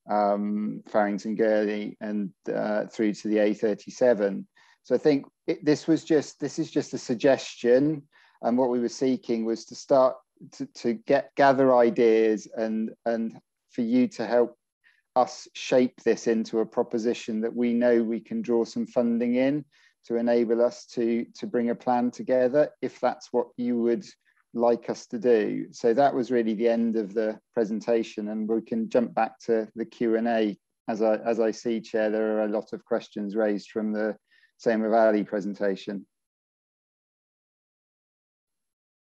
um, Farrington Gurney and uh, through to the A37. So I think it, this was just this is just a suggestion, and what we were seeking was to start to, to get gather ideas and and for you to help us shape this into a proposition that we know we can draw some funding in to enable us to to bring a plan together if that's what you would like us to do so that was really the end of the presentation and we can jump back to the q&a as i as i see chair there are a lot of questions raised from the Somer Valley presentation.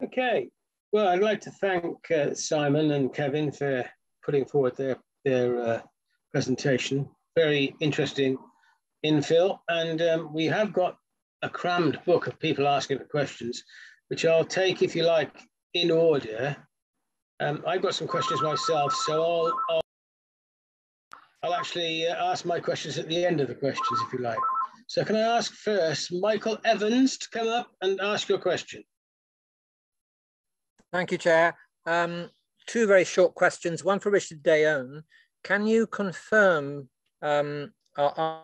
Okay, well, I'd like to thank uh, Simon and Kevin for putting forward their, their uh, presentation. Very interesting infill. And um, we have got a crammed book of people asking for questions, which I'll take, if you like, in order. Um, I've got some questions myself, so I'll, I'll, I'll actually uh, ask my questions at the end of the questions, if you like. So can I ask first Michael Evans to come up and ask your question? Thank you, Chair. Um, two very short questions, one for Richard Daone. Can you confirm um, our,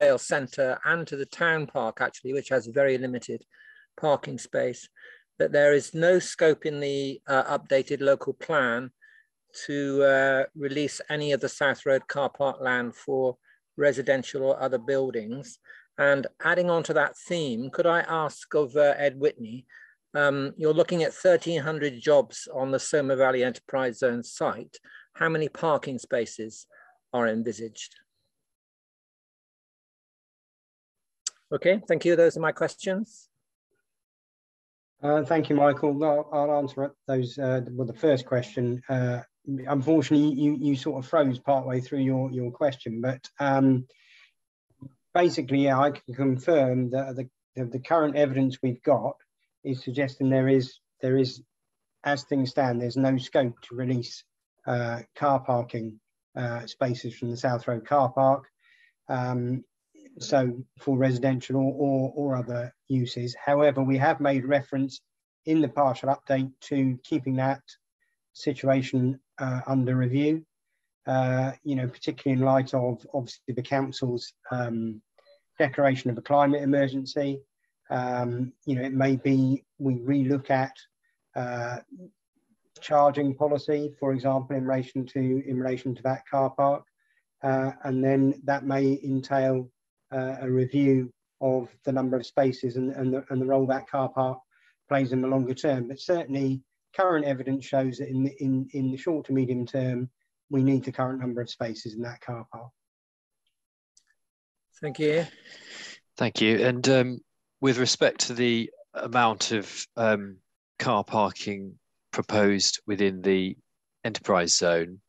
our centre and to the town park actually, which has very limited parking space, that there is no scope in the uh, updated local plan to uh, release any of the South Road car park land for residential or other buildings. And adding on to that theme, could I ask of uh, Ed Whitney, um, you're looking at 1,300 jobs on the Somer Valley Enterprise Zone site. How many parking spaces are envisaged? Okay, thank you. Those are my questions. Uh, thank you, Michael. I'll, I'll answer those. Uh, well, the first question, uh, unfortunately, you, you sort of froze partway through your, your question, but um, basically, yeah, I can confirm that the, the, the, current evidence we've got is suggesting there is, there is, as things stand, there's no scope to release uh, car parking uh, spaces from the South Road car park. Um, so for residential or, or, or other uses. However, we have made reference in the partial update to keeping that situation uh, under review. Uh, you know, particularly in light of obviously the council's um, declaration of a climate emergency. Um, you know, it may be we relook at uh, charging policy, for example, in relation to in relation to that car park, uh, and then that may entail uh, a review of the number of spaces and, and, the, and the role that car park plays in the longer term. But certainly, current evidence shows that in the, in, in the short to medium term, we need the current number of spaces in that car park. Thank you. Thank you. And um, with respect to the amount of um, car parking proposed within the enterprise zone,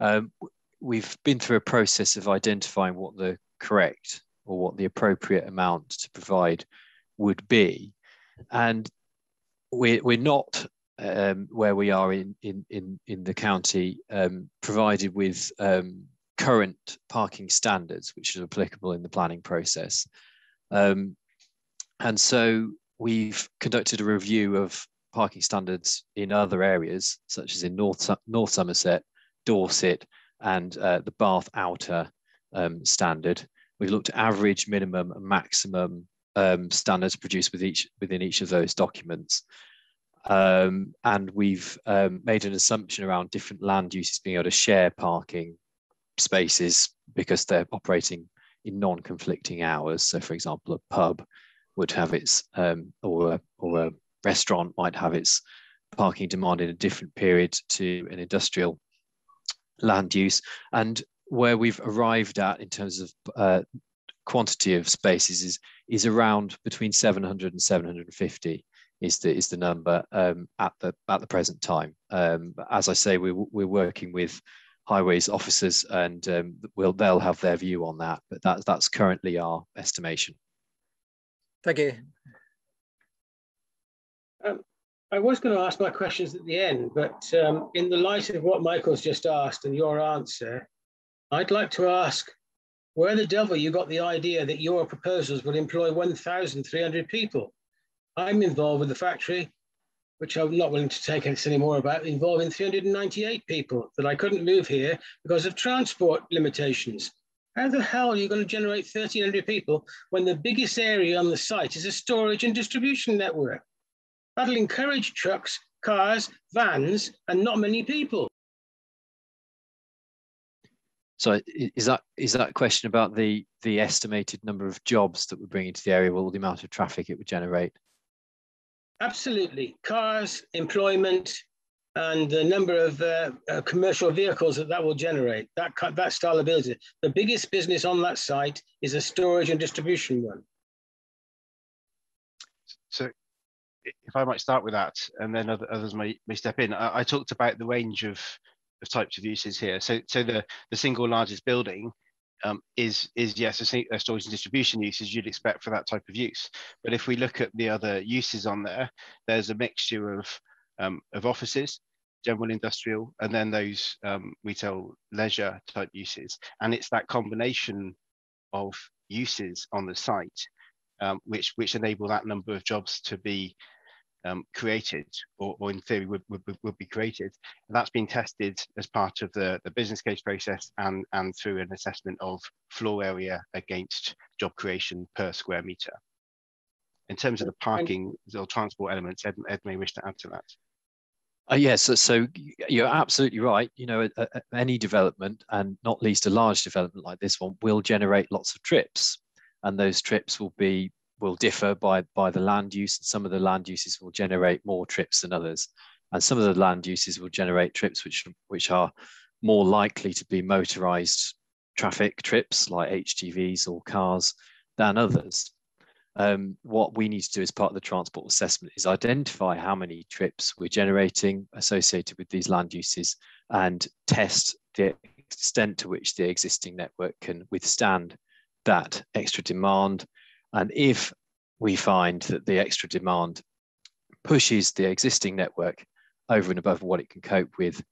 um, we've been through a process of identifying what the correct or what the appropriate amount to provide would be. And we're, we're not um, where we are in, in, in, in the county um, provided with um, current parking standards, which is applicable in the planning process. Um, and so we've conducted a review of parking standards in other areas, such as in North, North Somerset, Dorset, and uh, the Bath Outer um, standard. We've looked at average, minimum, and maximum um, standards produced with each, within each of those documents. Um, and we've um, made an assumption around different land uses being able to share parking spaces because they're operating in non-conflicting hours. So, for example, a pub would have its, um, or, a, or a restaurant might have its parking demand in a different period to an industrial land use. And where we've arrived at in terms of uh, quantity of spaces is, is around between 700 and 750 is the is the number um, at the at the present time. Um, as I say, we, we're working with highways officers, and um, we'll they'll have their view on that. But that that's currently our estimation. Thank you. Um, I was going to ask my questions at the end, but um, in the light of what Michael's just asked and your answer, I'd like to ask where the devil you got the idea that your proposals would employ 1,300 people? I'm involved with the factory, which I'm not willing to take any more about, involving 398 people that I couldn't move here because of transport limitations. How the hell are you going to generate 1,300 people when the biggest area on the site is a storage and distribution network? That'll encourage trucks, cars, vans, and not many people. So is that is that question about the the estimated number of jobs that would bring into the area, or the amount of traffic it would generate? Absolutely. Cars, employment, and the number of uh, uh, commercial vehicles that that will generate, that, that style of business. The biggest business on that site is a storage and distribution one. So if I might start with that, and then others may, may step in. I, I talked about the range of, of types of uses here. So, so the, the single largest building um, is is yes a, storage and distribution use as you'd expect for that type of use. But if we look at the other uses on there, there's a mixture of um, of offices, general industrial, and then those um, retail leisure type uses. And it's that combination of uses on the site um, which which enable that number of jobs to be um, created or, or, in theory would, would, would be created. And that's been tested as part of the, the business case process and, and through an assessment of floor area against job creation per square meter. In terms of the parking or transport elements, Ed, Ed may wish to add to that. Uh, yes, so, so, you're absolutely right. You know, any development, and not least a large development like this one, will generate lots of trips, and those trips will be will differ by, by the land use. And some of the land uses will generate more trips than others. And some of the land uses will generate trips which, which are more likely to be motorized traffic trips like HGVs or cars than others. Um, what we need to do as part of the transport assessment is identify how many trips we're generating associated with these land uses and test the extent to which the existing network can withstand that extra demand and if we find that the extra demand pushes the existing network over and above what it can cope with,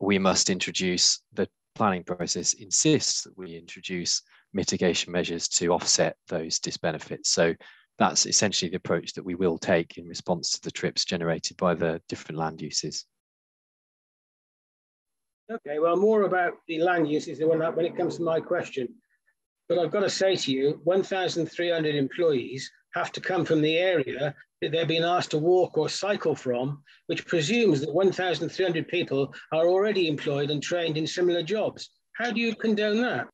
we must introduce the planning process insists that we introduce mitigation measures to offset those disbenefits. So that's essentially the approach that we will take in response to the trips generated by the different land uses. Okay, well, more about the land uses when, when it comes to my question. But I've got to say to you, 1,300 employees have to come from the area that they're being asked to walk or cycle from, which presumes that 1,300 people are already employed and trained in similar jobs. How do you condone that?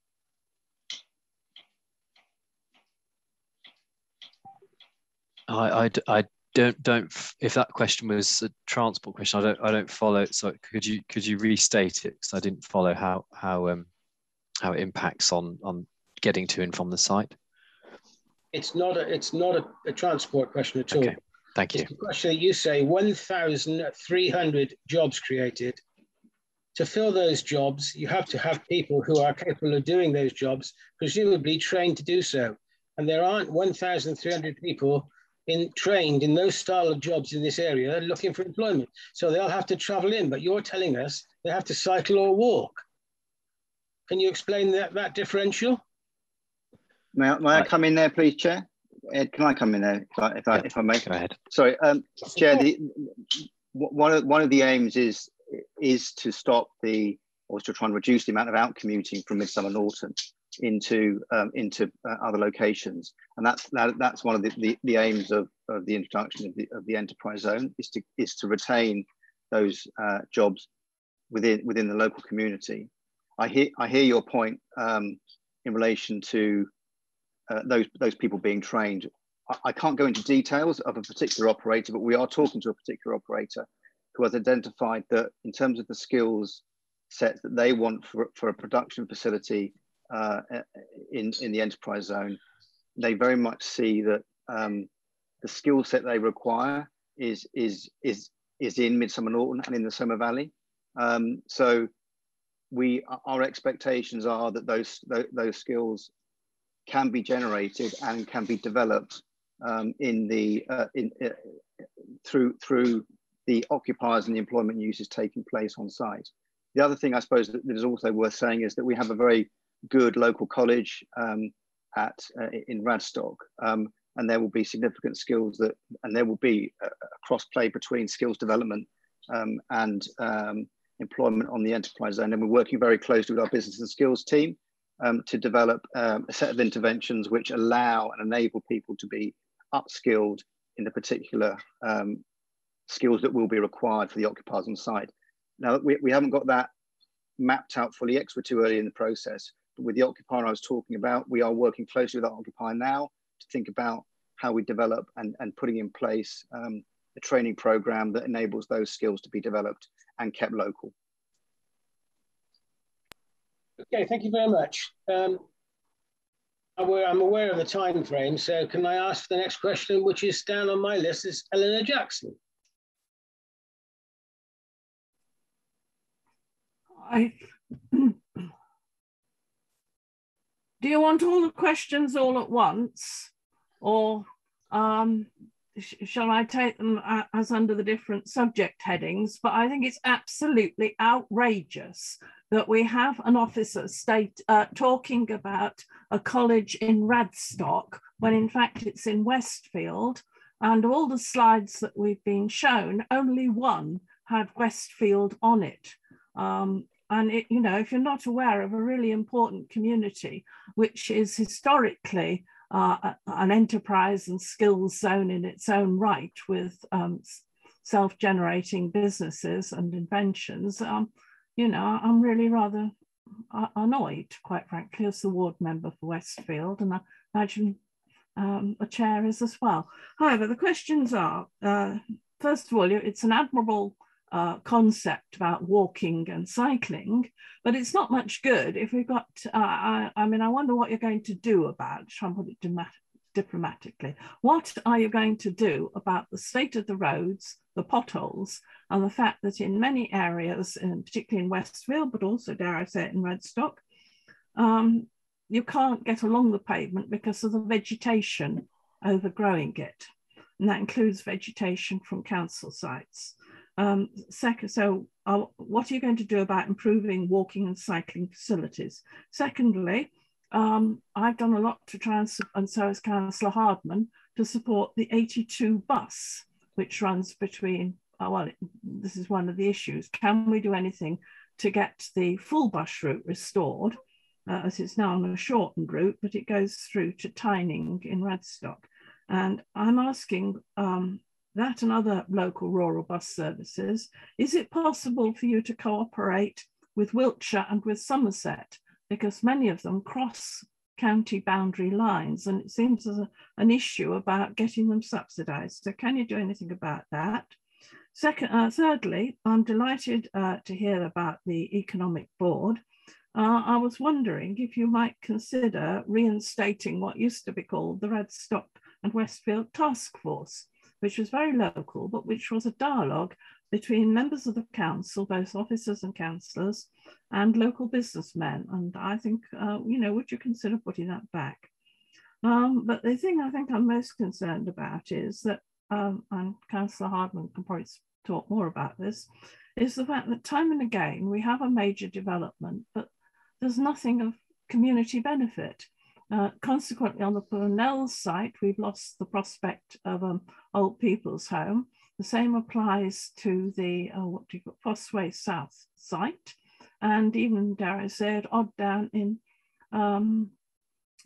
I, I, I don't don't if that question was a transport question, I don't I don't follow. So could you could you restate it? Because I didn't follow how how um how it impacts on on getting to and from the site? it's not a, it's not a, a transport question at okay. all. Thank you. It's a question that you say 1,300 jobs created. To fill those jobs, you have to have people who are capable of doing those jobs, presumably trained to do so. And there aren't 1,300 people in, trained in those style of jobs in this area looking for employment. So they'll have to travel in, but you're telling us they have to cycle or walk. Can you explain that, that differential? May I, may I come in there, please, Chair? Ed, can I come in there if I, if I, if I may? Go ahead. Sorry, um, Chair. The, one of one of the aims is is to stop the or to try and reduce the amount of out commuting from Midsomer Norton into um, into uh, other locations, and that's that, that's one of the, the, the aims of, of the introduction of the, of the enterprise zone is to is to retain those uh, jobs within within the local community. I hear I hear your point um, in relation to uh, those those people being trained. I, I, can't go into details of a particular operator, but we are talking to a particular operator who has identified that in terms of the skills set that they want for, for a production facility uh, in in the enterprise zone, they very much see that um, the skill set they require is is is is in Midsomer Norton and in the Somer Valley. Um, so we our expectations are that those, those skills can be generated and can be developed um, in the uh, in uh, through through the occupiers and the employment uses taking place on site. The other thing I suppose that is also worth saying is that we have a very good local college um, at uh, in Radstock, um, and there will be significant skills that, and there will be a, a cross play between skills development um, and um, employment on the enterprise zone. And we're working very closely with our business and skills team um, to develop um, a set of interventions which allow and enable people to be upskilled in the particular um, skills that will be required for the occupiers on site. Now, we, we haven't got that mapped out fully X, we're too early in the process, but with the occupier I was talking about, we are working closely with that occupier now to think about how we develop and, and putting in place um, a training program that enables those skills to be developed and kept local. Okay, thank you very much. Um, I'm aware of the time frame, so can I ask for the next question, which is down on my list, is Eleanor Jackson. I, do you want all the questions all at once, or um, shall I take them as under the different subject headings? But I think it's absolutely outrageous that we have an officer state uh, talking about a college in Radstock when in fact it's in Westfield. And all the slides that we've been shown, only one had Westfield on it. Um, and it, you know, if you're not aware of a really important community, which is historically uh, an enterprise and skills zone in its own right with um, self-generating businesses and inventions, um, you know, I'm really rather annoyed, quite frankly, as the ward member for Westfield, and I imagine um, a chair is as well. However, the questions are, uh, first of all, it's an admirable uh, concept about walking and cycling, but it's not much good if we've got, uh, I, I, mean, I wonder what you're going to do about, it diplomatically, what are you going to do about the state of the roads, the potholes, and the fact that in many areas, particularly in Westfield, but also, dare I say in Radstock, um, you can't get along the pavement because of the vegetation overgrowing it. And that includes vegetation from council sites. Um, second, so uh, what are you going to do about improving walking and cycling facilities? Secondly, um, I've done a lot to try and, and so has Councillor Hardman, to support the 82 bus, which runs between, uh, well, this is one of the issues. Can we do anything to get the full bus route restored, uh, as it's now on a shortened route, but it goes through to Tyning in Radstock. And I'm asking um, that and other local rural bus services, is it possible for you to cooperate with Wiltshire and with Somerset? Because many of them cross county boundary lines and it seems there's a, an issue about getting them subsidised. So can you do anything about that? Second, uh, thirdly, I'm delighted uh, to hear about the Economic Board. uh, I was wondering if you might consider reinstating what used to be called the Radstock and Westfield Task Force, which was very local, but which was a dialogue between members of the council, both officers and councillors, and local businessmen. And I think, uh, you know, would you consider putting that back? Um, but the thing I think I'm most concerned about is that, um, and Councillor Hardman can probably talk more about this, is the fact that time and again we have a major development, but there's nothing of community benefit. Uh, consequently, on the Purnell site, we've lost the prospect of an um, old people's home. The same applies to the, uh, what do you call, Fosseway South site. And even, dare I say it, Odd Down in um,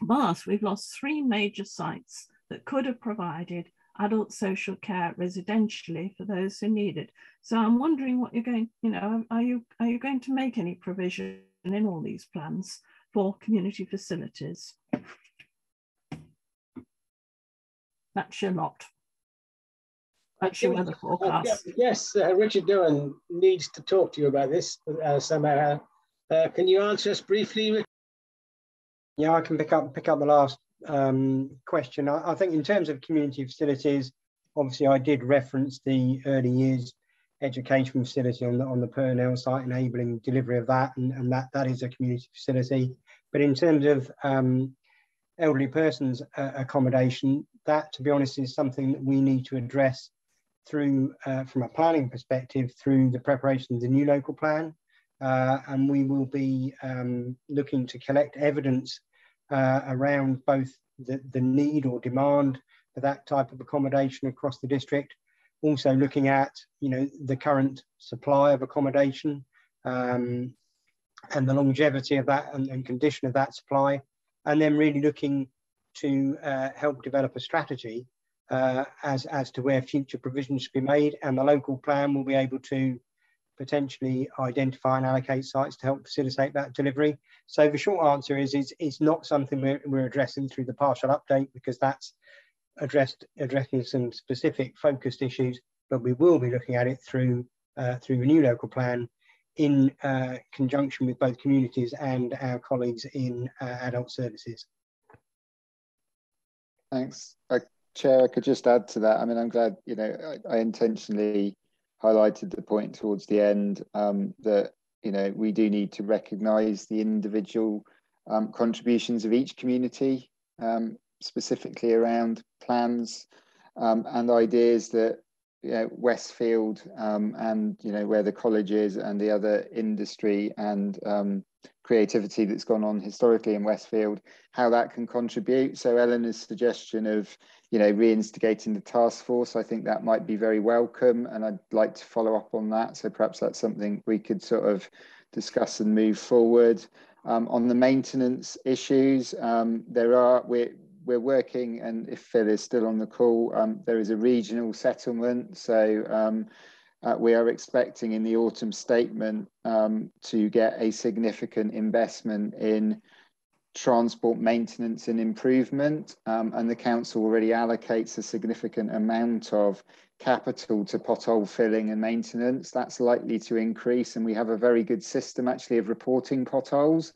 Bath, we've lost three major sites that could have provided adult social care residentially for those who need it. So I'm wondering what you're going, you know, are you are you going to make any provision in all these plans for community facilities? That's your lot. That's your weather forecast. yes, uh, Richard Daone needs to talk to you about this uh, somehow. Uh, can you answer us briefly? Yeah, I can pick up pick up the last um, question. I, I, think in terms of community facilities, obviously I did reference the early years education facility on the on the Purnell site, enabling delivery of that, and, and that that is a community facility. But in terms of um, elderly persons uh, accommodation, that to be honest is something that we need to address through uh, from a planning perspective through the preparation of the new local plan. Uh, and we will be um, looking to collect evidence uh, around both the, the need or demand for that type of accommodation across the district, also looking at you know the current supply of accommodation um, and the longevity of that and, and, condition of that supply, and then really looking to uh, help develop a strategy uh, as, as to where future provisions should be made and the local plan will be able to potentially identify and allocate sites to help facilitate that delivery. So the short answer is, is it's not something we're, we're addressing through the partial update because that's addressed addressing some specific focused issues, but we will be looking at it through uh, through the new local plan in uh, conjunction with both communities and our colleagues in uh, adult services. Thanks. Chair, I could just add to that. I mean, I'm glad, you know, I, I intentionally highlighted the point towards the end um, that, you know, we do need to recognise the individual um, contributions of each community, um, specifically around plans um, and ideas that you know, Westfield um, and you know where the college is and the other industry and um, creativity that's gone on historically in Westfield, how that can contribute. So Eleanor's suggestion of you know reinstigating the task force, I think that might be very welcome, and I'd like to follow up on that. So perhaps that's something we could sort of discuss and move forward. Um, on the maintenance issues, um, there are we're we're working, and if Phil is still on the call, um, there is a regional settlement. So um, uh, we are expecting in the autumn statement um, to get a significant investment in transport maintenance and improvement. Um, and the council already allocates a significant amount of capital to pothole filling and maintenance. That's likely to increase. And we have a very good system actually of reporting potholes.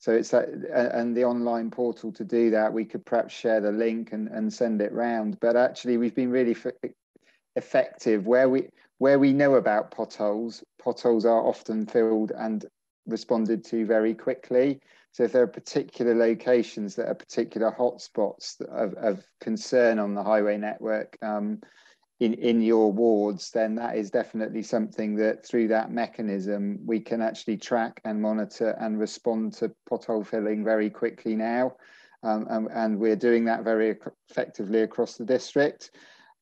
So it's that, and the online portal to do that, we could perhaps share the link and, and send it round. But actually, we've been really effective where we where we know about potholes. Potholes are often filled and responded to very quickly. So if there are particular locations that are particular hotspots of, of concern on the highway network, um, in, in your wards, then that is definitely something that through that mechanism we can actually track and monitor and respond to pothole filling very quickly now. Um, and, and, we're doing that very effectively across the district.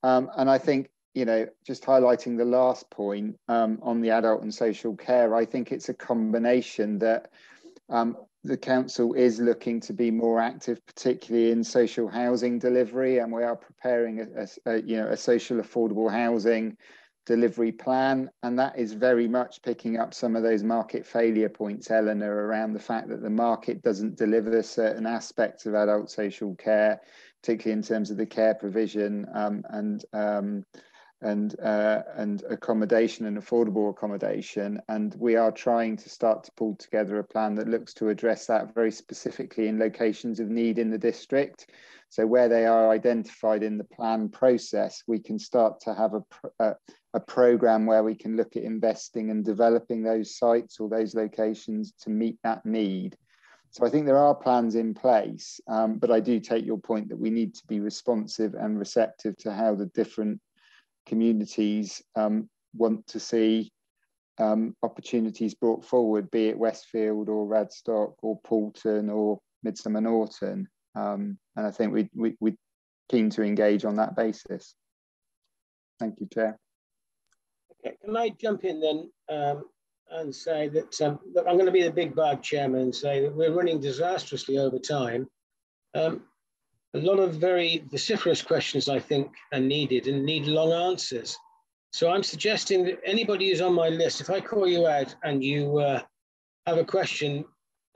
Um, and I think, you know, just highlighting the last point um, on the adult and social care, I think it's a combination that um, the council is looking to be more active, particularly in social housing delivery, and we are preparing a, a, a, you know a social affordable housing delivery plan, and that is very much picking up some of those market failure points, Eleanor, around the fact that the market doesn't deliver certain aspects of adult social care, particularly in terms of the care provision um, and um, and uh, and accommodation and affordable accommodation. And we are trying to start to pull together a plan that looks to address that very specifically in locations of need in the district. So where they are identified in the plan process, we can start to have a, a, a program where we can look at investing and developing those sites or those locations to meet that need. So I think there are plans in place, um, but I do take your point that we need to be responsive and receptive to how the different communities um, want to see um, opportunities brought forward, be it Westfield or Radstock or Paulton or Midsomer Norton. Um, and I think we, we, we're keen to engage on that basis. Thank you, Chair. Okay, can I jump in then um, and say that um, I'm going to be the big bad chairman and say that we're running disastrously over time. Um, a lot of very vociferous questions, I think, are needed and need long answers. So I'm suggesting that anybody who's on my list, if I call you out and you uh, have a question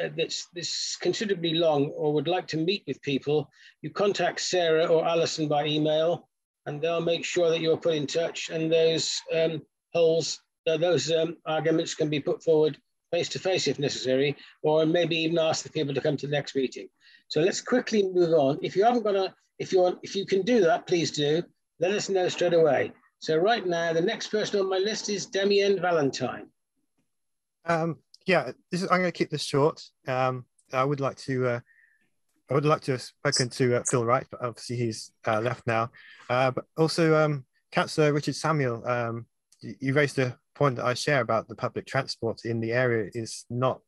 uh, that's, that's considerably long or would like to meet with people, you contact Sarah or Alison by email and they'll make sure that you're put in touch and those um, holes, uh, those um, arguments can be put forward face to face if necessary, or maybe even ask the people to come to the next meeting. So let's quickly move on. If you haven't got a, if you if you can do that, please do. Let us know straight away. So right now, the next person on my list is Damien Valentine. Um, yeah, this is, I'm going to keep this short. Um, I would like to, uh, I would like to have spoken to uh, Phil Wright, but obviously he's uh, left now. Uh, but also, um, Councillor Richard Samuel, um, you, you raised a point that I share about the public transport in the area is not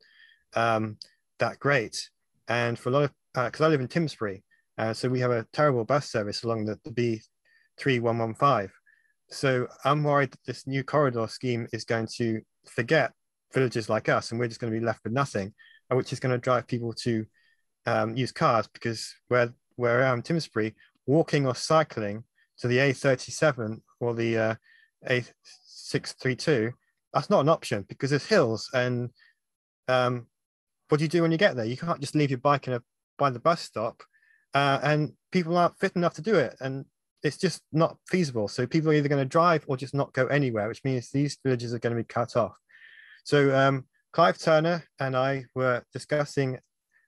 um, that great. And for a lot of because uh, I live in Timsbury, uh, so we have a terrible bus service along the, the B3115. So I'm worried that this new corridor scheme is going to forget villages like us, and we're just going to be left with nothing, uh, which is going to drive people to um, use cars because where where I am Timsbury, walking or cycling to the A37 or the uh, A632, that's not an option because there's hills and um, what do you do when you get there? You can't just leave your bike in a by the bus stop, uh, and people aren't fit enough to do it, and it's just not feasible. So people are either going to drive or just not go anywhere, which means these villages are going to be cut off. So um, Clive Turner and I were discussing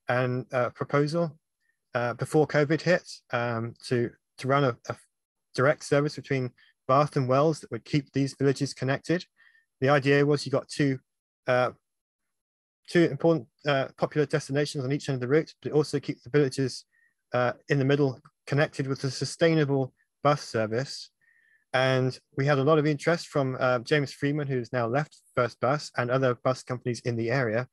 an uh, proposal uh, before COVID hit um, to to run a, a, direct service between Bath and Wells that would keep these villages connected. The idea was you got two uh, two important uh, popular destinations on each end of the route, but it also keeps the villages uh, in the middle connected with a sustainable bus service. And we had a lot of interest from uh, James Freeman, who's now left First Bus, and other bus companies in the area.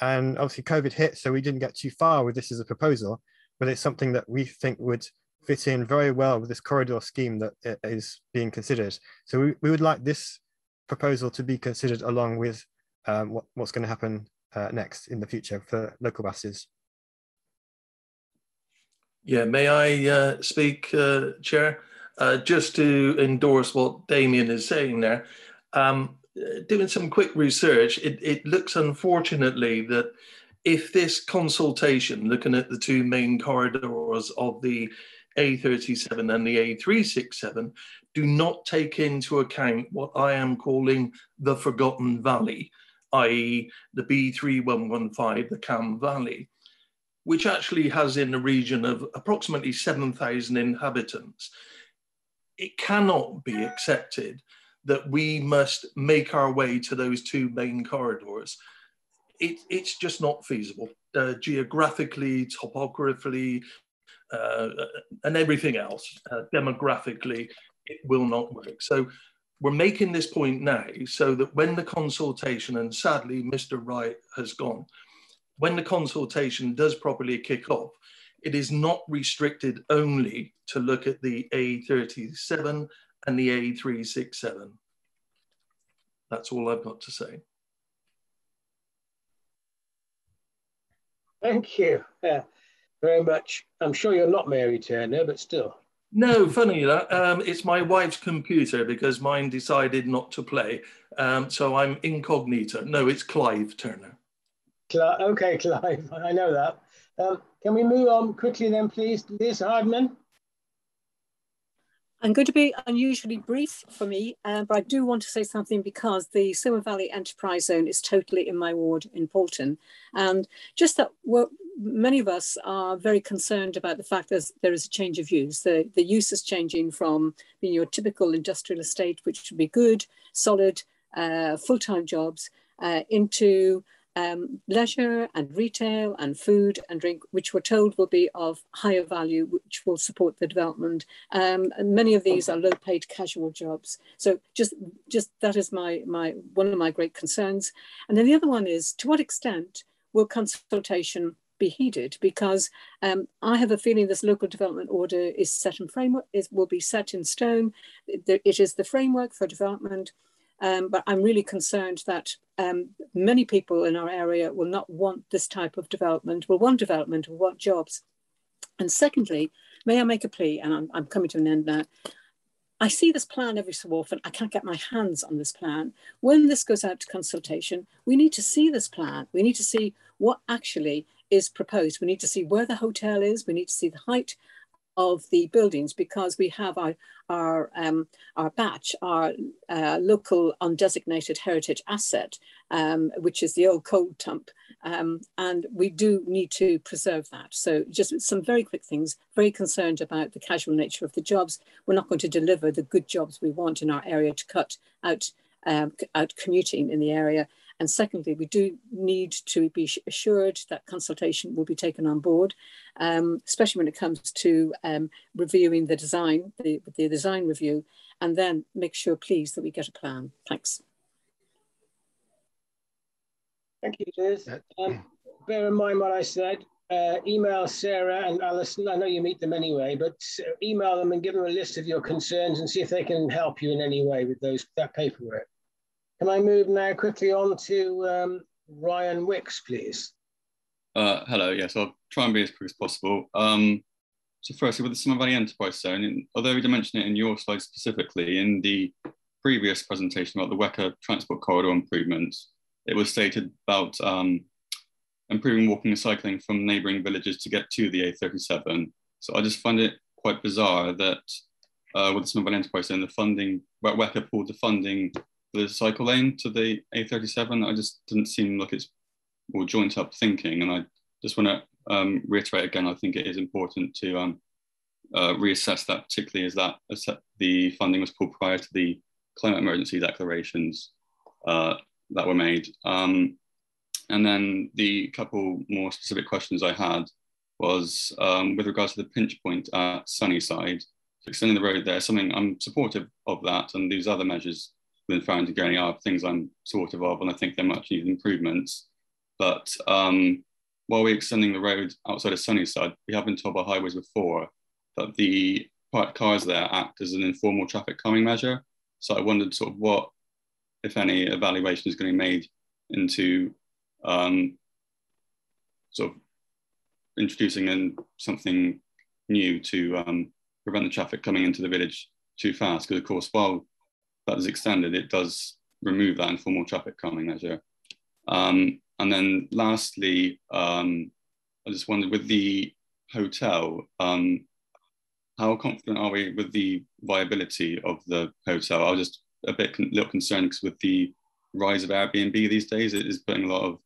And obviously, COVID hit, so we didn't get too far with this as a proposal, but it's something that we think would fit in very well with this corridor scheme that is being considered. So we, we would like this proposal to be considered along with um, what, what's going to happen uh, next in the future for local buses. Yeah, may I uh, speak, uh, Chair? Uh, just to endorse what Damien is saying there. Um, doing some quick research, it, it looks unfortunately that if this consultation, looking at the two main corridors of the A37 and the A367, do not take into account what I am calling the Forgotten Valley, i.e. the B3115, the Cam Valley, which actually has in the region of approximately 7,000 inhabitants. It cannot be accepted that we must make our way to those two main corridors. It, it's just not feasible. Uh, geographically, topographically, uh, and everything else, uh, demographically, it will not work. So we're making this point now so that when the consultation, and sadly Mr. Wright has gone, when the consultation does properly kick off, it is not restricted only to look at the A37 and the A367. That's all I've got to say. Thank you uh, very much. I'm sure you're not Mary Turner, but still. No, funny that. Um, it's my wife's computer because mine decided not to play. Um, so I'm incognito. No, it's Clive Turner. Cl okay, Clive, I know that. Um, can we move on quickly then, please? Liz Hardman. I'm going to be unusually brief for me, uh, but I do want to say something because the Somer Valley Enterprise Zone is totally in my ward in Paulton. And just that many of us are very concerned about the fact that there is a change of use. The, the use is changing from being your typical industrial estate, which would be good, solid, uh, full-time jobs, uh, into um, leisure and retail and food and drink, which we're told will be of higher value, which will support the development. Um, many of these are low-paid casual jobs. So just, just that is my, my one of my great concerns. And then the other one is, to what extent will consultation be heeded? Because um, I have a feeling this local development order is set in framework, is, will be set in stone. It is the framework for development um, but I'm really concerned that um, many people in our area will not want this type of development, will want development, will want jobs. And secondly, may I make a plea, and I'm, I'm coming to an end now. I see this plan every so often. I can't get my hands on this plan. When this goes out to consultation, we need to see this plan. We need to see what actually is proposed. We need to see where the hotel is. We need to see the height of the buildings because we have our, our, um, our batch, our uh, local undesignated heritage asset, um, which is the old coal dump. Um, and we do need to preserve that. So just some very quick things, very concerned about the casual nature of the jobs. We're not going to deliver the good jobs we want in our area to cut out, um, out commuting in the area. And secondly, we do need to be assured that consultation will be taken on board, um, especially when it comes to um, reviewing the design, the, the design review, and then make sure, please, that we get a plan. Thanks. Thank you, Liz. Um, bear in mind what I said. Uh, email Sarah and Alison. I know you meet them anyway, but email them and give them a list of your concerns and see if they can help you in any way with those that paperwork. Can I move now quickly on to um, Ryan Wicks, please? Uh, hello, yes, I'll try and be as quick as possible. Um, so firstly, with the Somer Valley Enterprise Zone, although we didn't mention it in your slide specifically, in the previous presentation about the WECA transport corridor improvements, it was stated about um, improving walking and cycling from neighbouring villages to get to the A37. So I just find it quite bizarre that uh, with the Valley Enterprise Zone, the funding, WECA pulled the funding the cycle lane to the A37, I just didn't seem like it's more joint up thinking. And I just want to um, reiterate again, I think it is important to um, uh, reassess that, particularly as that as the funding was pulled prior to the climate emergency declarations uh, that were made. Um, and then the couple more specific questions I had was um, with regards to the pinch point at Sunnyside, extending the road there, something I'm supportive of that and these other measures within Farrington Gurney are things I'm sort of, of, and I think they're much needed improvements. But um, while we're extending the road outside of Sunnyside, we have been told by Highways before that the parked cars there act as an informal traffic calming measure. So I wondered sort of what, if any, evaluation is going to be made into um, sort of introducing in something new to um, prevent the traffic coming into the village too fast. Because of course, while that is extended, it does remove that informal traffic calming measure. Um, and then lastly, um, I just wondered with the hotel, um, how confident are we with the viability of the hotel? I was just a bit con little concerned because with the rise of Airbnb these days, it is putting a lot of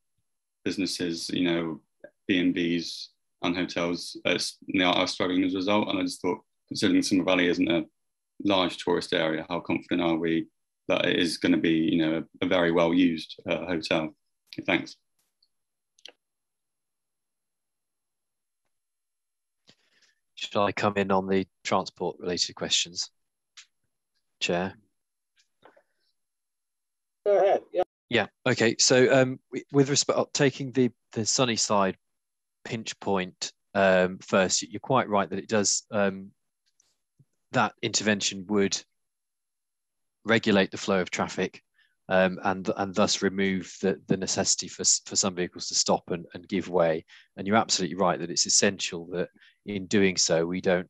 businesses, you know, B&Bs and hotels uh, are struggling as a result. And I just thought, considering Somer Valley isn't a large tourist area, how confident are we that it is going to be, you know, a, a very well used uh, hotel? Thanks. Should I come in on the transport related questions, Chair? Go ahead. Yeah. Yeah. Okay. So, um, with respect, taking the the Sunnyside pinch point um, first, you're quite right that it does um, that intervention would regulate the flow of traffic um, and and thus remove the, the necessity for, for some vehicles to stop and, and give way. And you're absolutely right that it's essential that in doing so we don't,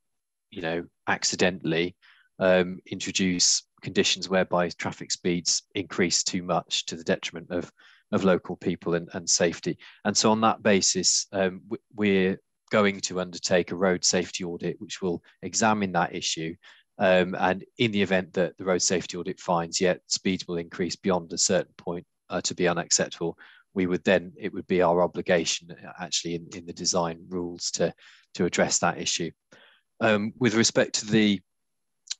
you know, accidentally um, introduce conditions whereby traffic speeds increase too much to the detriment of of local people and, and safety. And so on that basis, um, we're going to undertake a road safety audit, which will examine that issue Um, and in the event that the road safety audit finds yet speeds will increase beyond a certain point uh, to be unacceptable, we would then, it would be our obligation uh, actually in, in the design rules to, to address that issue. Um, with respect to the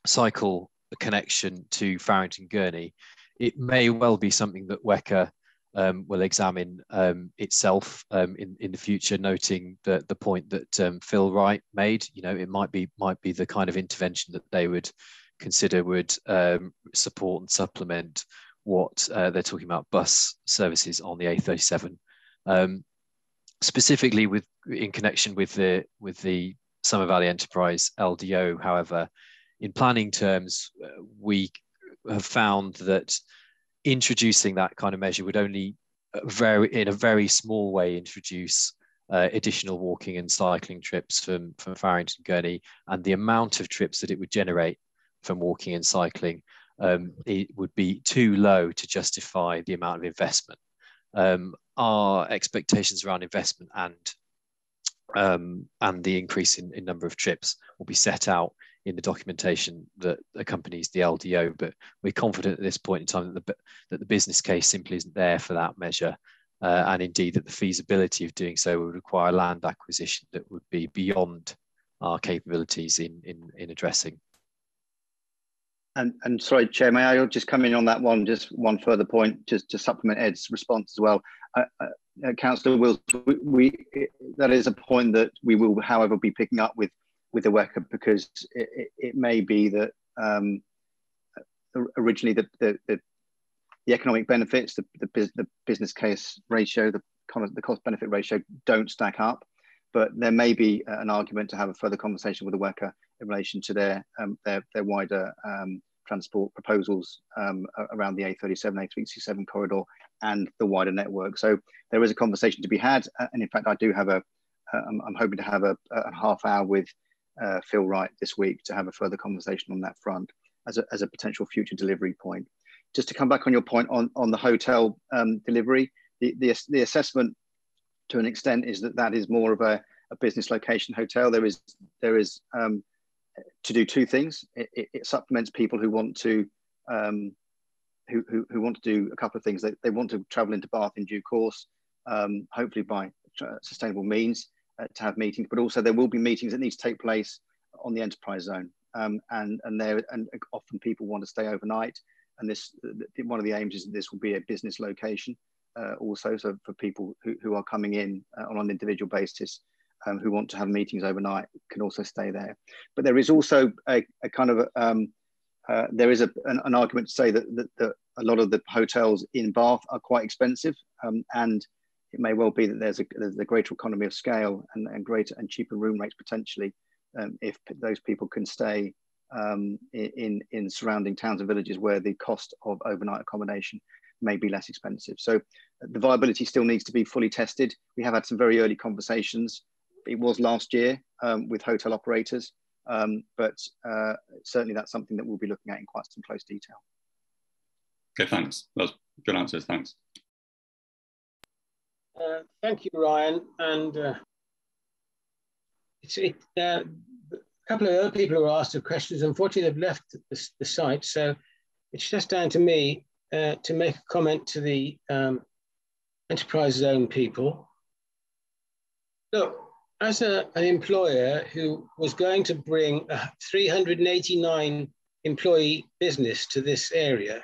cycle connection to Farrington Gurney, it may well be something that WECA um, will examine um, itself um, in in the future, noting the the point that um, Phil Wright made. You know, it might be might be the kind of intervention that they would consider would um, support and supplement what uh, they're talking about bus services on the A37. Um, specifically, with in connection with the with the Somer Valley Enterprise LDO, however, in planning terms, uh, we have found that introducing that kind of measure would only uh, very in a very small way introduce uh, additional walking and cycling trips from from Farrington Gurney and the amount of trips that it would generate from walking and cycling um, it would be too low to justify the amount of investment. Um, our expectations around investment and um, and the increase in, in number of trips will be set out in the documentation that accompanies the LDO, but we're confident at this point in time that the, that the business case simply isn't there for that measure. Uh, and indeed that the feasibility of doing so would require land acquisition that would be beyond our capabilities in, in, in addressing. And, and sorry, Chair, may I just come in on that one, just one further point, just to supplement Ed's response as well. Uh, uh, Councillor Wills, we, we, that is a point that we will, however, be picking up with with the WECA because it, it, it may be that um, originally the, the, the, the, economic benefits, the, the, the business case ratio, the, the cost benefit ratio don't stack up. But there may be an argument to have a further conversation with the WECA in relation to their, um, their, their wider um, transport proposals um, around the A37, A367 corridor and the wider network. So there is a conversation to be had. And in fact, I do have a, I'm, I'm hoping to have a, a half hour with uh, Phil Wright this week to have a further conversation on that front as a, as a potential future delivery point. Just to come back on your point on, on the hotel um, delivery, the, the, the, assessment to an extent is that that is more of a, a business location hotel. There is, there is um, to do two things. It, it, it, supplements people who want to um, who, who, who, want to do a couple of things. They, they want to travel into Bath in due course, um, hopefully by sustainable means uh, to have meetings, but also there will be meetings that need to take place on the enterprise zone. Um, and and there and often people want to stay overnight. And this one of the aims is that this will be a business location uh, also. So for people who, who are coming in uh, on an individual basis um, who want to have meetings overnight can also stay there. But there is also a, a kind of um, uh, there is a, an, an, argument to say that, that, that, a lot of the hotels in Bath are quite expensive um, and it may well be that there's a, there's a greater economy of scale and, and greater and cheaper room rates potentially um, if those people can stay um, in, in surrounding towns and villages where the cost of overnight accommodation may be less expensive. So the viability still needs to be fully tested. We have had some very early conversations. It was last year um, with hotel operators, um, but uh, certainly that's something that we'll be looking at in quite some close detail. Okay, thanks. That was good answers. Thanks. Uh, thank you, Ryan. And uh, it's it, uh, a couple of other people who asked questions. Unfortunately, they've left the, the site, so it's just down to me uh, to make a comment to the um, enterprise zone people. Look, as a, an employer who was going to bring a 389 employee business to this area,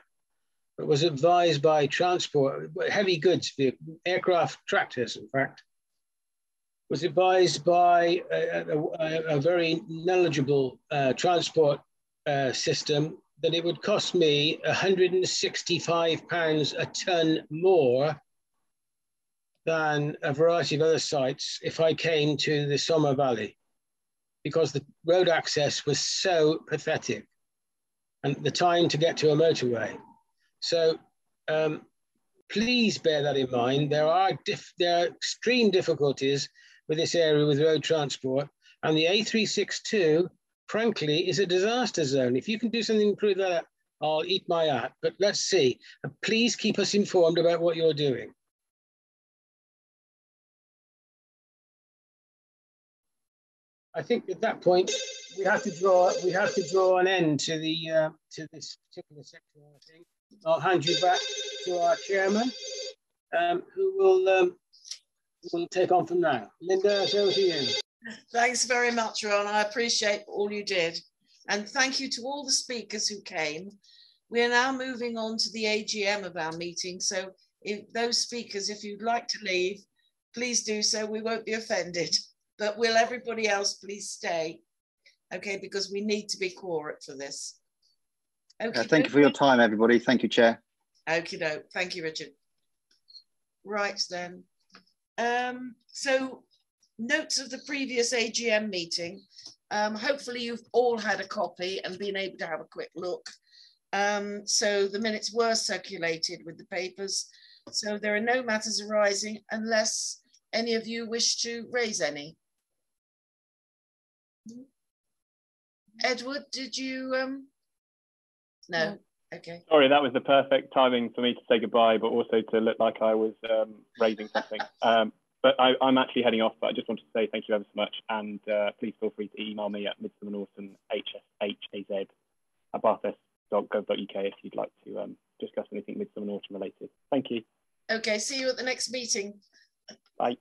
was advised by transport, heavy goods, aircraft tractors, in fact, was advised by a, a, a very knowledgeable uh, transport uh, system that it would cost me 165 pounds a ton more than a variety of other sites if I came to the Somer Valley because the road access was so pathetic and the time to get to a motorway. So um, please bear that in mind. There are, there are extreme difficulties with this area with road transport. And the A362, frankly, is a disaster zone. If you can do something to improve that, I'll eat my hat. But let's see. And please keep us informed about what you're doing. I think at that point we have to draw we have to draw an end to the uh, to this particular section. I think I'll hand you back to our chairman, um, who will um, will take on from now. Lynda, over to you. Thanks very much, Ron. I appreciate all you did. And thank you to all the speakers who came. We are now moving on to the AGM of our meeting. So if those speakers, if you'd like to leave, please do so. We won't be offended. But will everybody else please stay? Okay, because we need to be quorate for this. Okay. Uh, thank you for your time, everybody. Thank you, Chair. Okay, no, thank you, Richard. Right then. Um, so notes of the previous AGM meeting. Um, hopefully you've all had a copy and been able to have a quick look. Um, so the minutes were circulated with the papers. So there are no matters arising unless any of you wish to raise any. Edward, did you? Um... No. Okay. Sorry, that was the perfect timing for me to say goodbye, but also to look like I was um, raising something. Um, but I, am actually heading off, but I just wanted to say thank you ever so much. And uh, please feel free to email me at midsomernorton, HSHAZ at bathnes.gov.uk if you'd like to um, discuss anything Midsomer Norton related. Thank you. Okay, see you at the next meeting. Bye.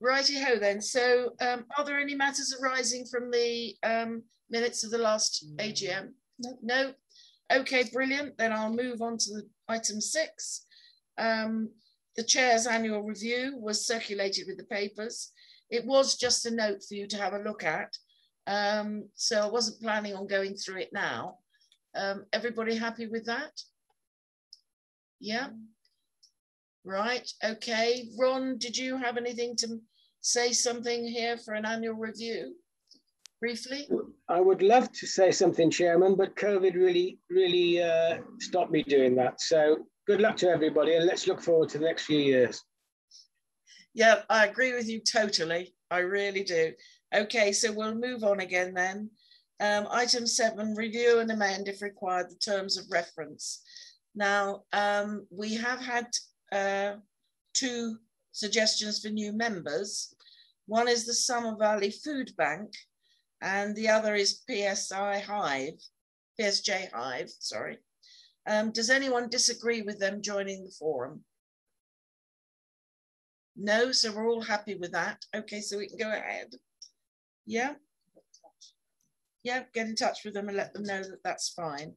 Righty ho then. So um, are there any matters arising from the um, minutes of the last AGM? No. No? Okay, brilliant. Then I'll move on to the item six. Um, the chair's annual review was circulated with the papers. It was just a note for you to have a look at. Um, so I wasn't planning on going through it now. Um, everybody happy with that? Yeah. Right, okay. Ron, did you have anything to say something here for an annual review? Briefly? I would love to say something, Chairman, but COVID really, really uh, stopped me doing that. So good luck to everybody and let's look forward to the next few years. Yeah, I agree with you totally. I really do. Okay, so we'll move on again then. Um, item seven, review and amend if required the terms of reference. Now, um, we have had uh, two suggestions for new members. One is the Somer Valley Food Bank and the other is PSI Hive, PSJ Hive, sorry. Um, does anyone disagree with them joining the forum? No, so we're all happy with that. Okay, so we can go ahead. Yeah. Yeah, get in touch with them and let them know that that's fine.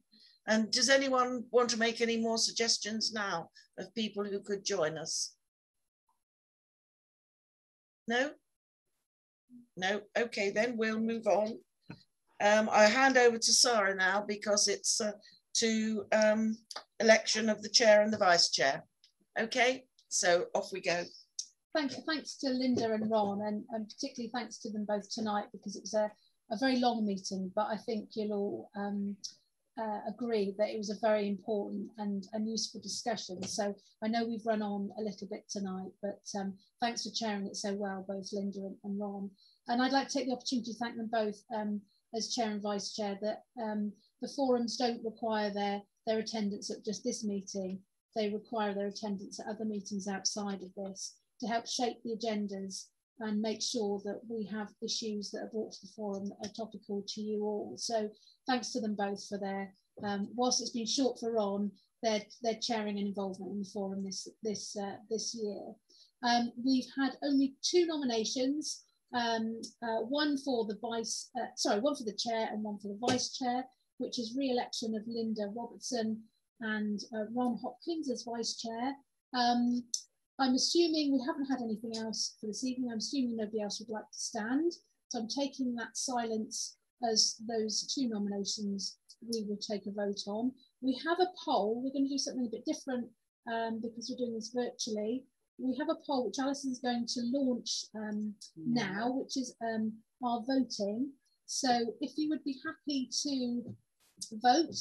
And does anyone want to make any more suggestions now of people who could join us? No? No? Okay, then we'll move on. Um, I hand over to Sarah now because it's uh, to um, election of the chair and the vice chair. Okay, so off we go. Thank you. Thanks to Lynda and Ron, and, and particularly thanks to them both tonight because it was a, a very long meeting, but I think you'll all um, uh, agree that it was a very important and, and useful discussion. So I know we've run on a little bit tonight, but um, thanks for chairing it so well, both Lynda and, and, Ron. And I'd like to take the opportunity to thank them both um, as chair and vice chair that um, the forums don't require their, their attendance at just this meeting. They require their attendance at other meetings outside of this to help shape the agendas and make sure that we have issues that are brought to the forum that are topical to you all. So thanks to them both for their, um, whilst it's been short for Ron, their, their chairing and involvement in the forum this, this, uh, this year. Um, we've had only two nominations, um, uh, one for the vice, uh, sorry, one for the chair and one for the vice chair, which is re-election of Lynda Robertson and uh, Ron Hopkins as vice chair. Um, I'm assuming we haven't had anything else for this evening. I'm assuming nobody else would like to stand. So I'm taking that silence as those two nominations we will take a vote on. We have a poll. We're going to do something a bit different um, because we're doing this virtually. We have a poll which Alison is going to launch um, now, which is um, our voting. So if you would be happy to vote,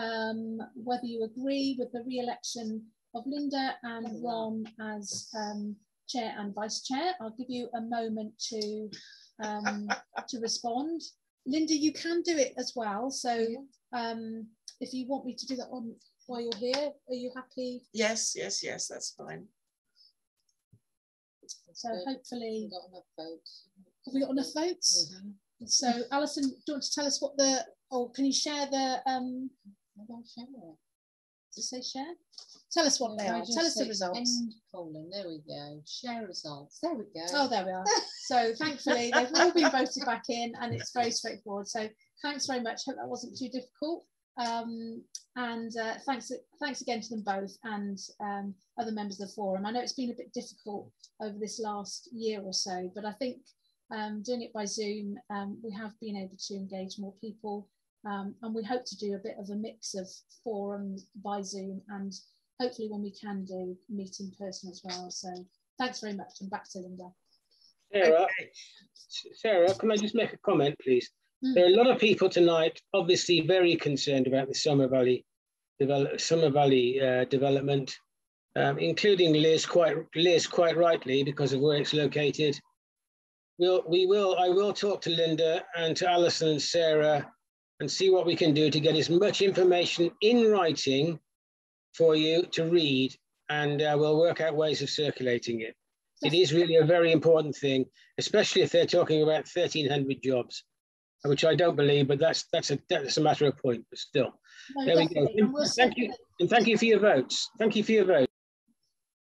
um, whether you agree with the re-election of Lynda and Ron as um, chair and vice chair. I'll give you a moment to um, to respond. Lynda, you can do it as well. So um, if you want me to do that on while you're here, are you happy? Yes, yes, yes, that's fine. So hopefully, we've we got enough votes? Mm -hmm. So, Alison, do you want to tell us what the, oh, can you share the, um, share to say share? Tell us what they are. Tell us the results. End polling. There we go. Share results. There we go. Oh, there we are. so thankfully, they've all been voted back in, and it's very straightforward. So thanks very much. Hope that wasn't too difficult. Um, and uh, thanks, thanks again to them both and um, other members of the forum. I know it's been a bit difficult over this last year or so, but I think um, doing it by Zoom, um, we have been able to engage more people um, and we hope to do a bit of a mix of forums by Zoom and hopefully when we can do meet in person as well. So thanks very much and back to Lynda. Sarah, okay. Sarah, can I just make a comment, please? Mm. There are a lot of people tonight, obviously very concerned about the Somer Valley, develop, Somer Valley uh, development, um, including Liz quite Liz quite rightly because of where it's located. We'll, we will, I will talk to Lynda and to Alison and Sarah and see what we can do to get as much information in writing for you to read, and uh, we'll work out ways of circulating it. It is really a very important thing, especially if they're talking about 1,300 jobs, which I don't believe, but that's that's a that's a matter of point. But still, no, there definitely. we go. We'll thank you, and thank you for your votes. Thank you for your vote.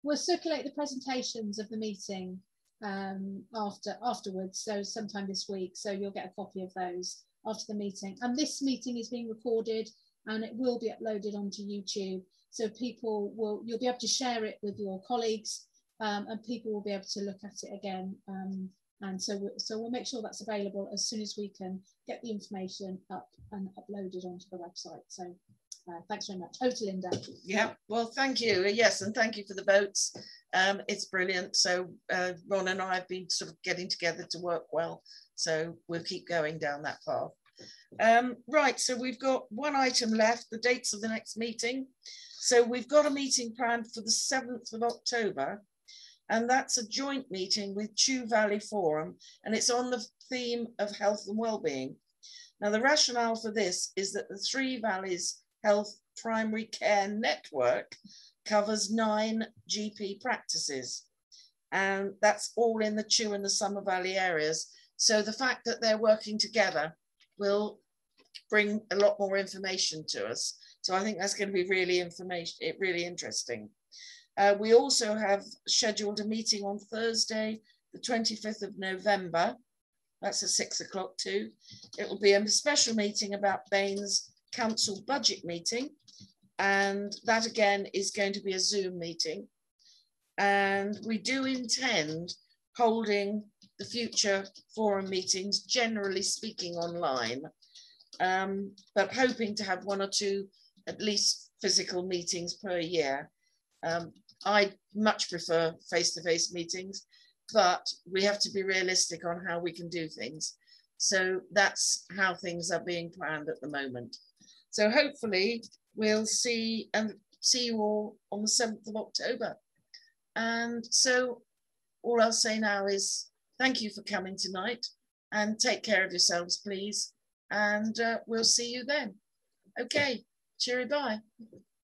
We'll circulate the presentations of the meeting um, after afterwards, so sometime this week. So you'll get a copy of those after the meeting. And this meeting is being recorded and it will be uploaded onto YouTube. So people will, you'll be able to share it with your colleagues um, and people will be able to look at it again. Um, and so, so we'll make sure that's available as soon as we can get the information up and uploaded onto the website. So uh, thanks very much. Over to Lynda. Yeah, well, thank you. Yes, and thank you for the votes. Um, it's brilliant. So uh, Ron and I have been sort of getting together to work well so we'll keep going down that path. Um, right, so we've got one item left, the dates of the next meeting. So we've got a meeting planned for the 7th of October, and that's a joint meeting with Chew Valley Forum, and it's on the theme of health and well-being. Now, the rationale for this is that the Three Valleys Health Primary Care Network covers nine GP practices, and that's all in the Chew and the Somer Valley areas. So the fact that they're working together will bring a lot more information to us. So I think that's going to be really information, really interesting. Uh, we also have scheduled a meeting on Thursday, the 25th of November. That's at six o'clock too. It will be a special meeting about B&NES's council budget meeting. And that again is going to be a Zoom meeting. And we do intend holding the future forum meetings, generally speaking online, um, but hoping to have one or two at least physical meetings per year. Um, I much prefer face-to-face meetings, but we have to be realistic on how we can do things. So that's how things are being planned at the moment. So hopefully we'll see and see you all on the 7th of October. And so all I'll say now is Thank you for coming tonight and take care of yourselves, please. And uh, we'll see you then. Okay, cheery bye.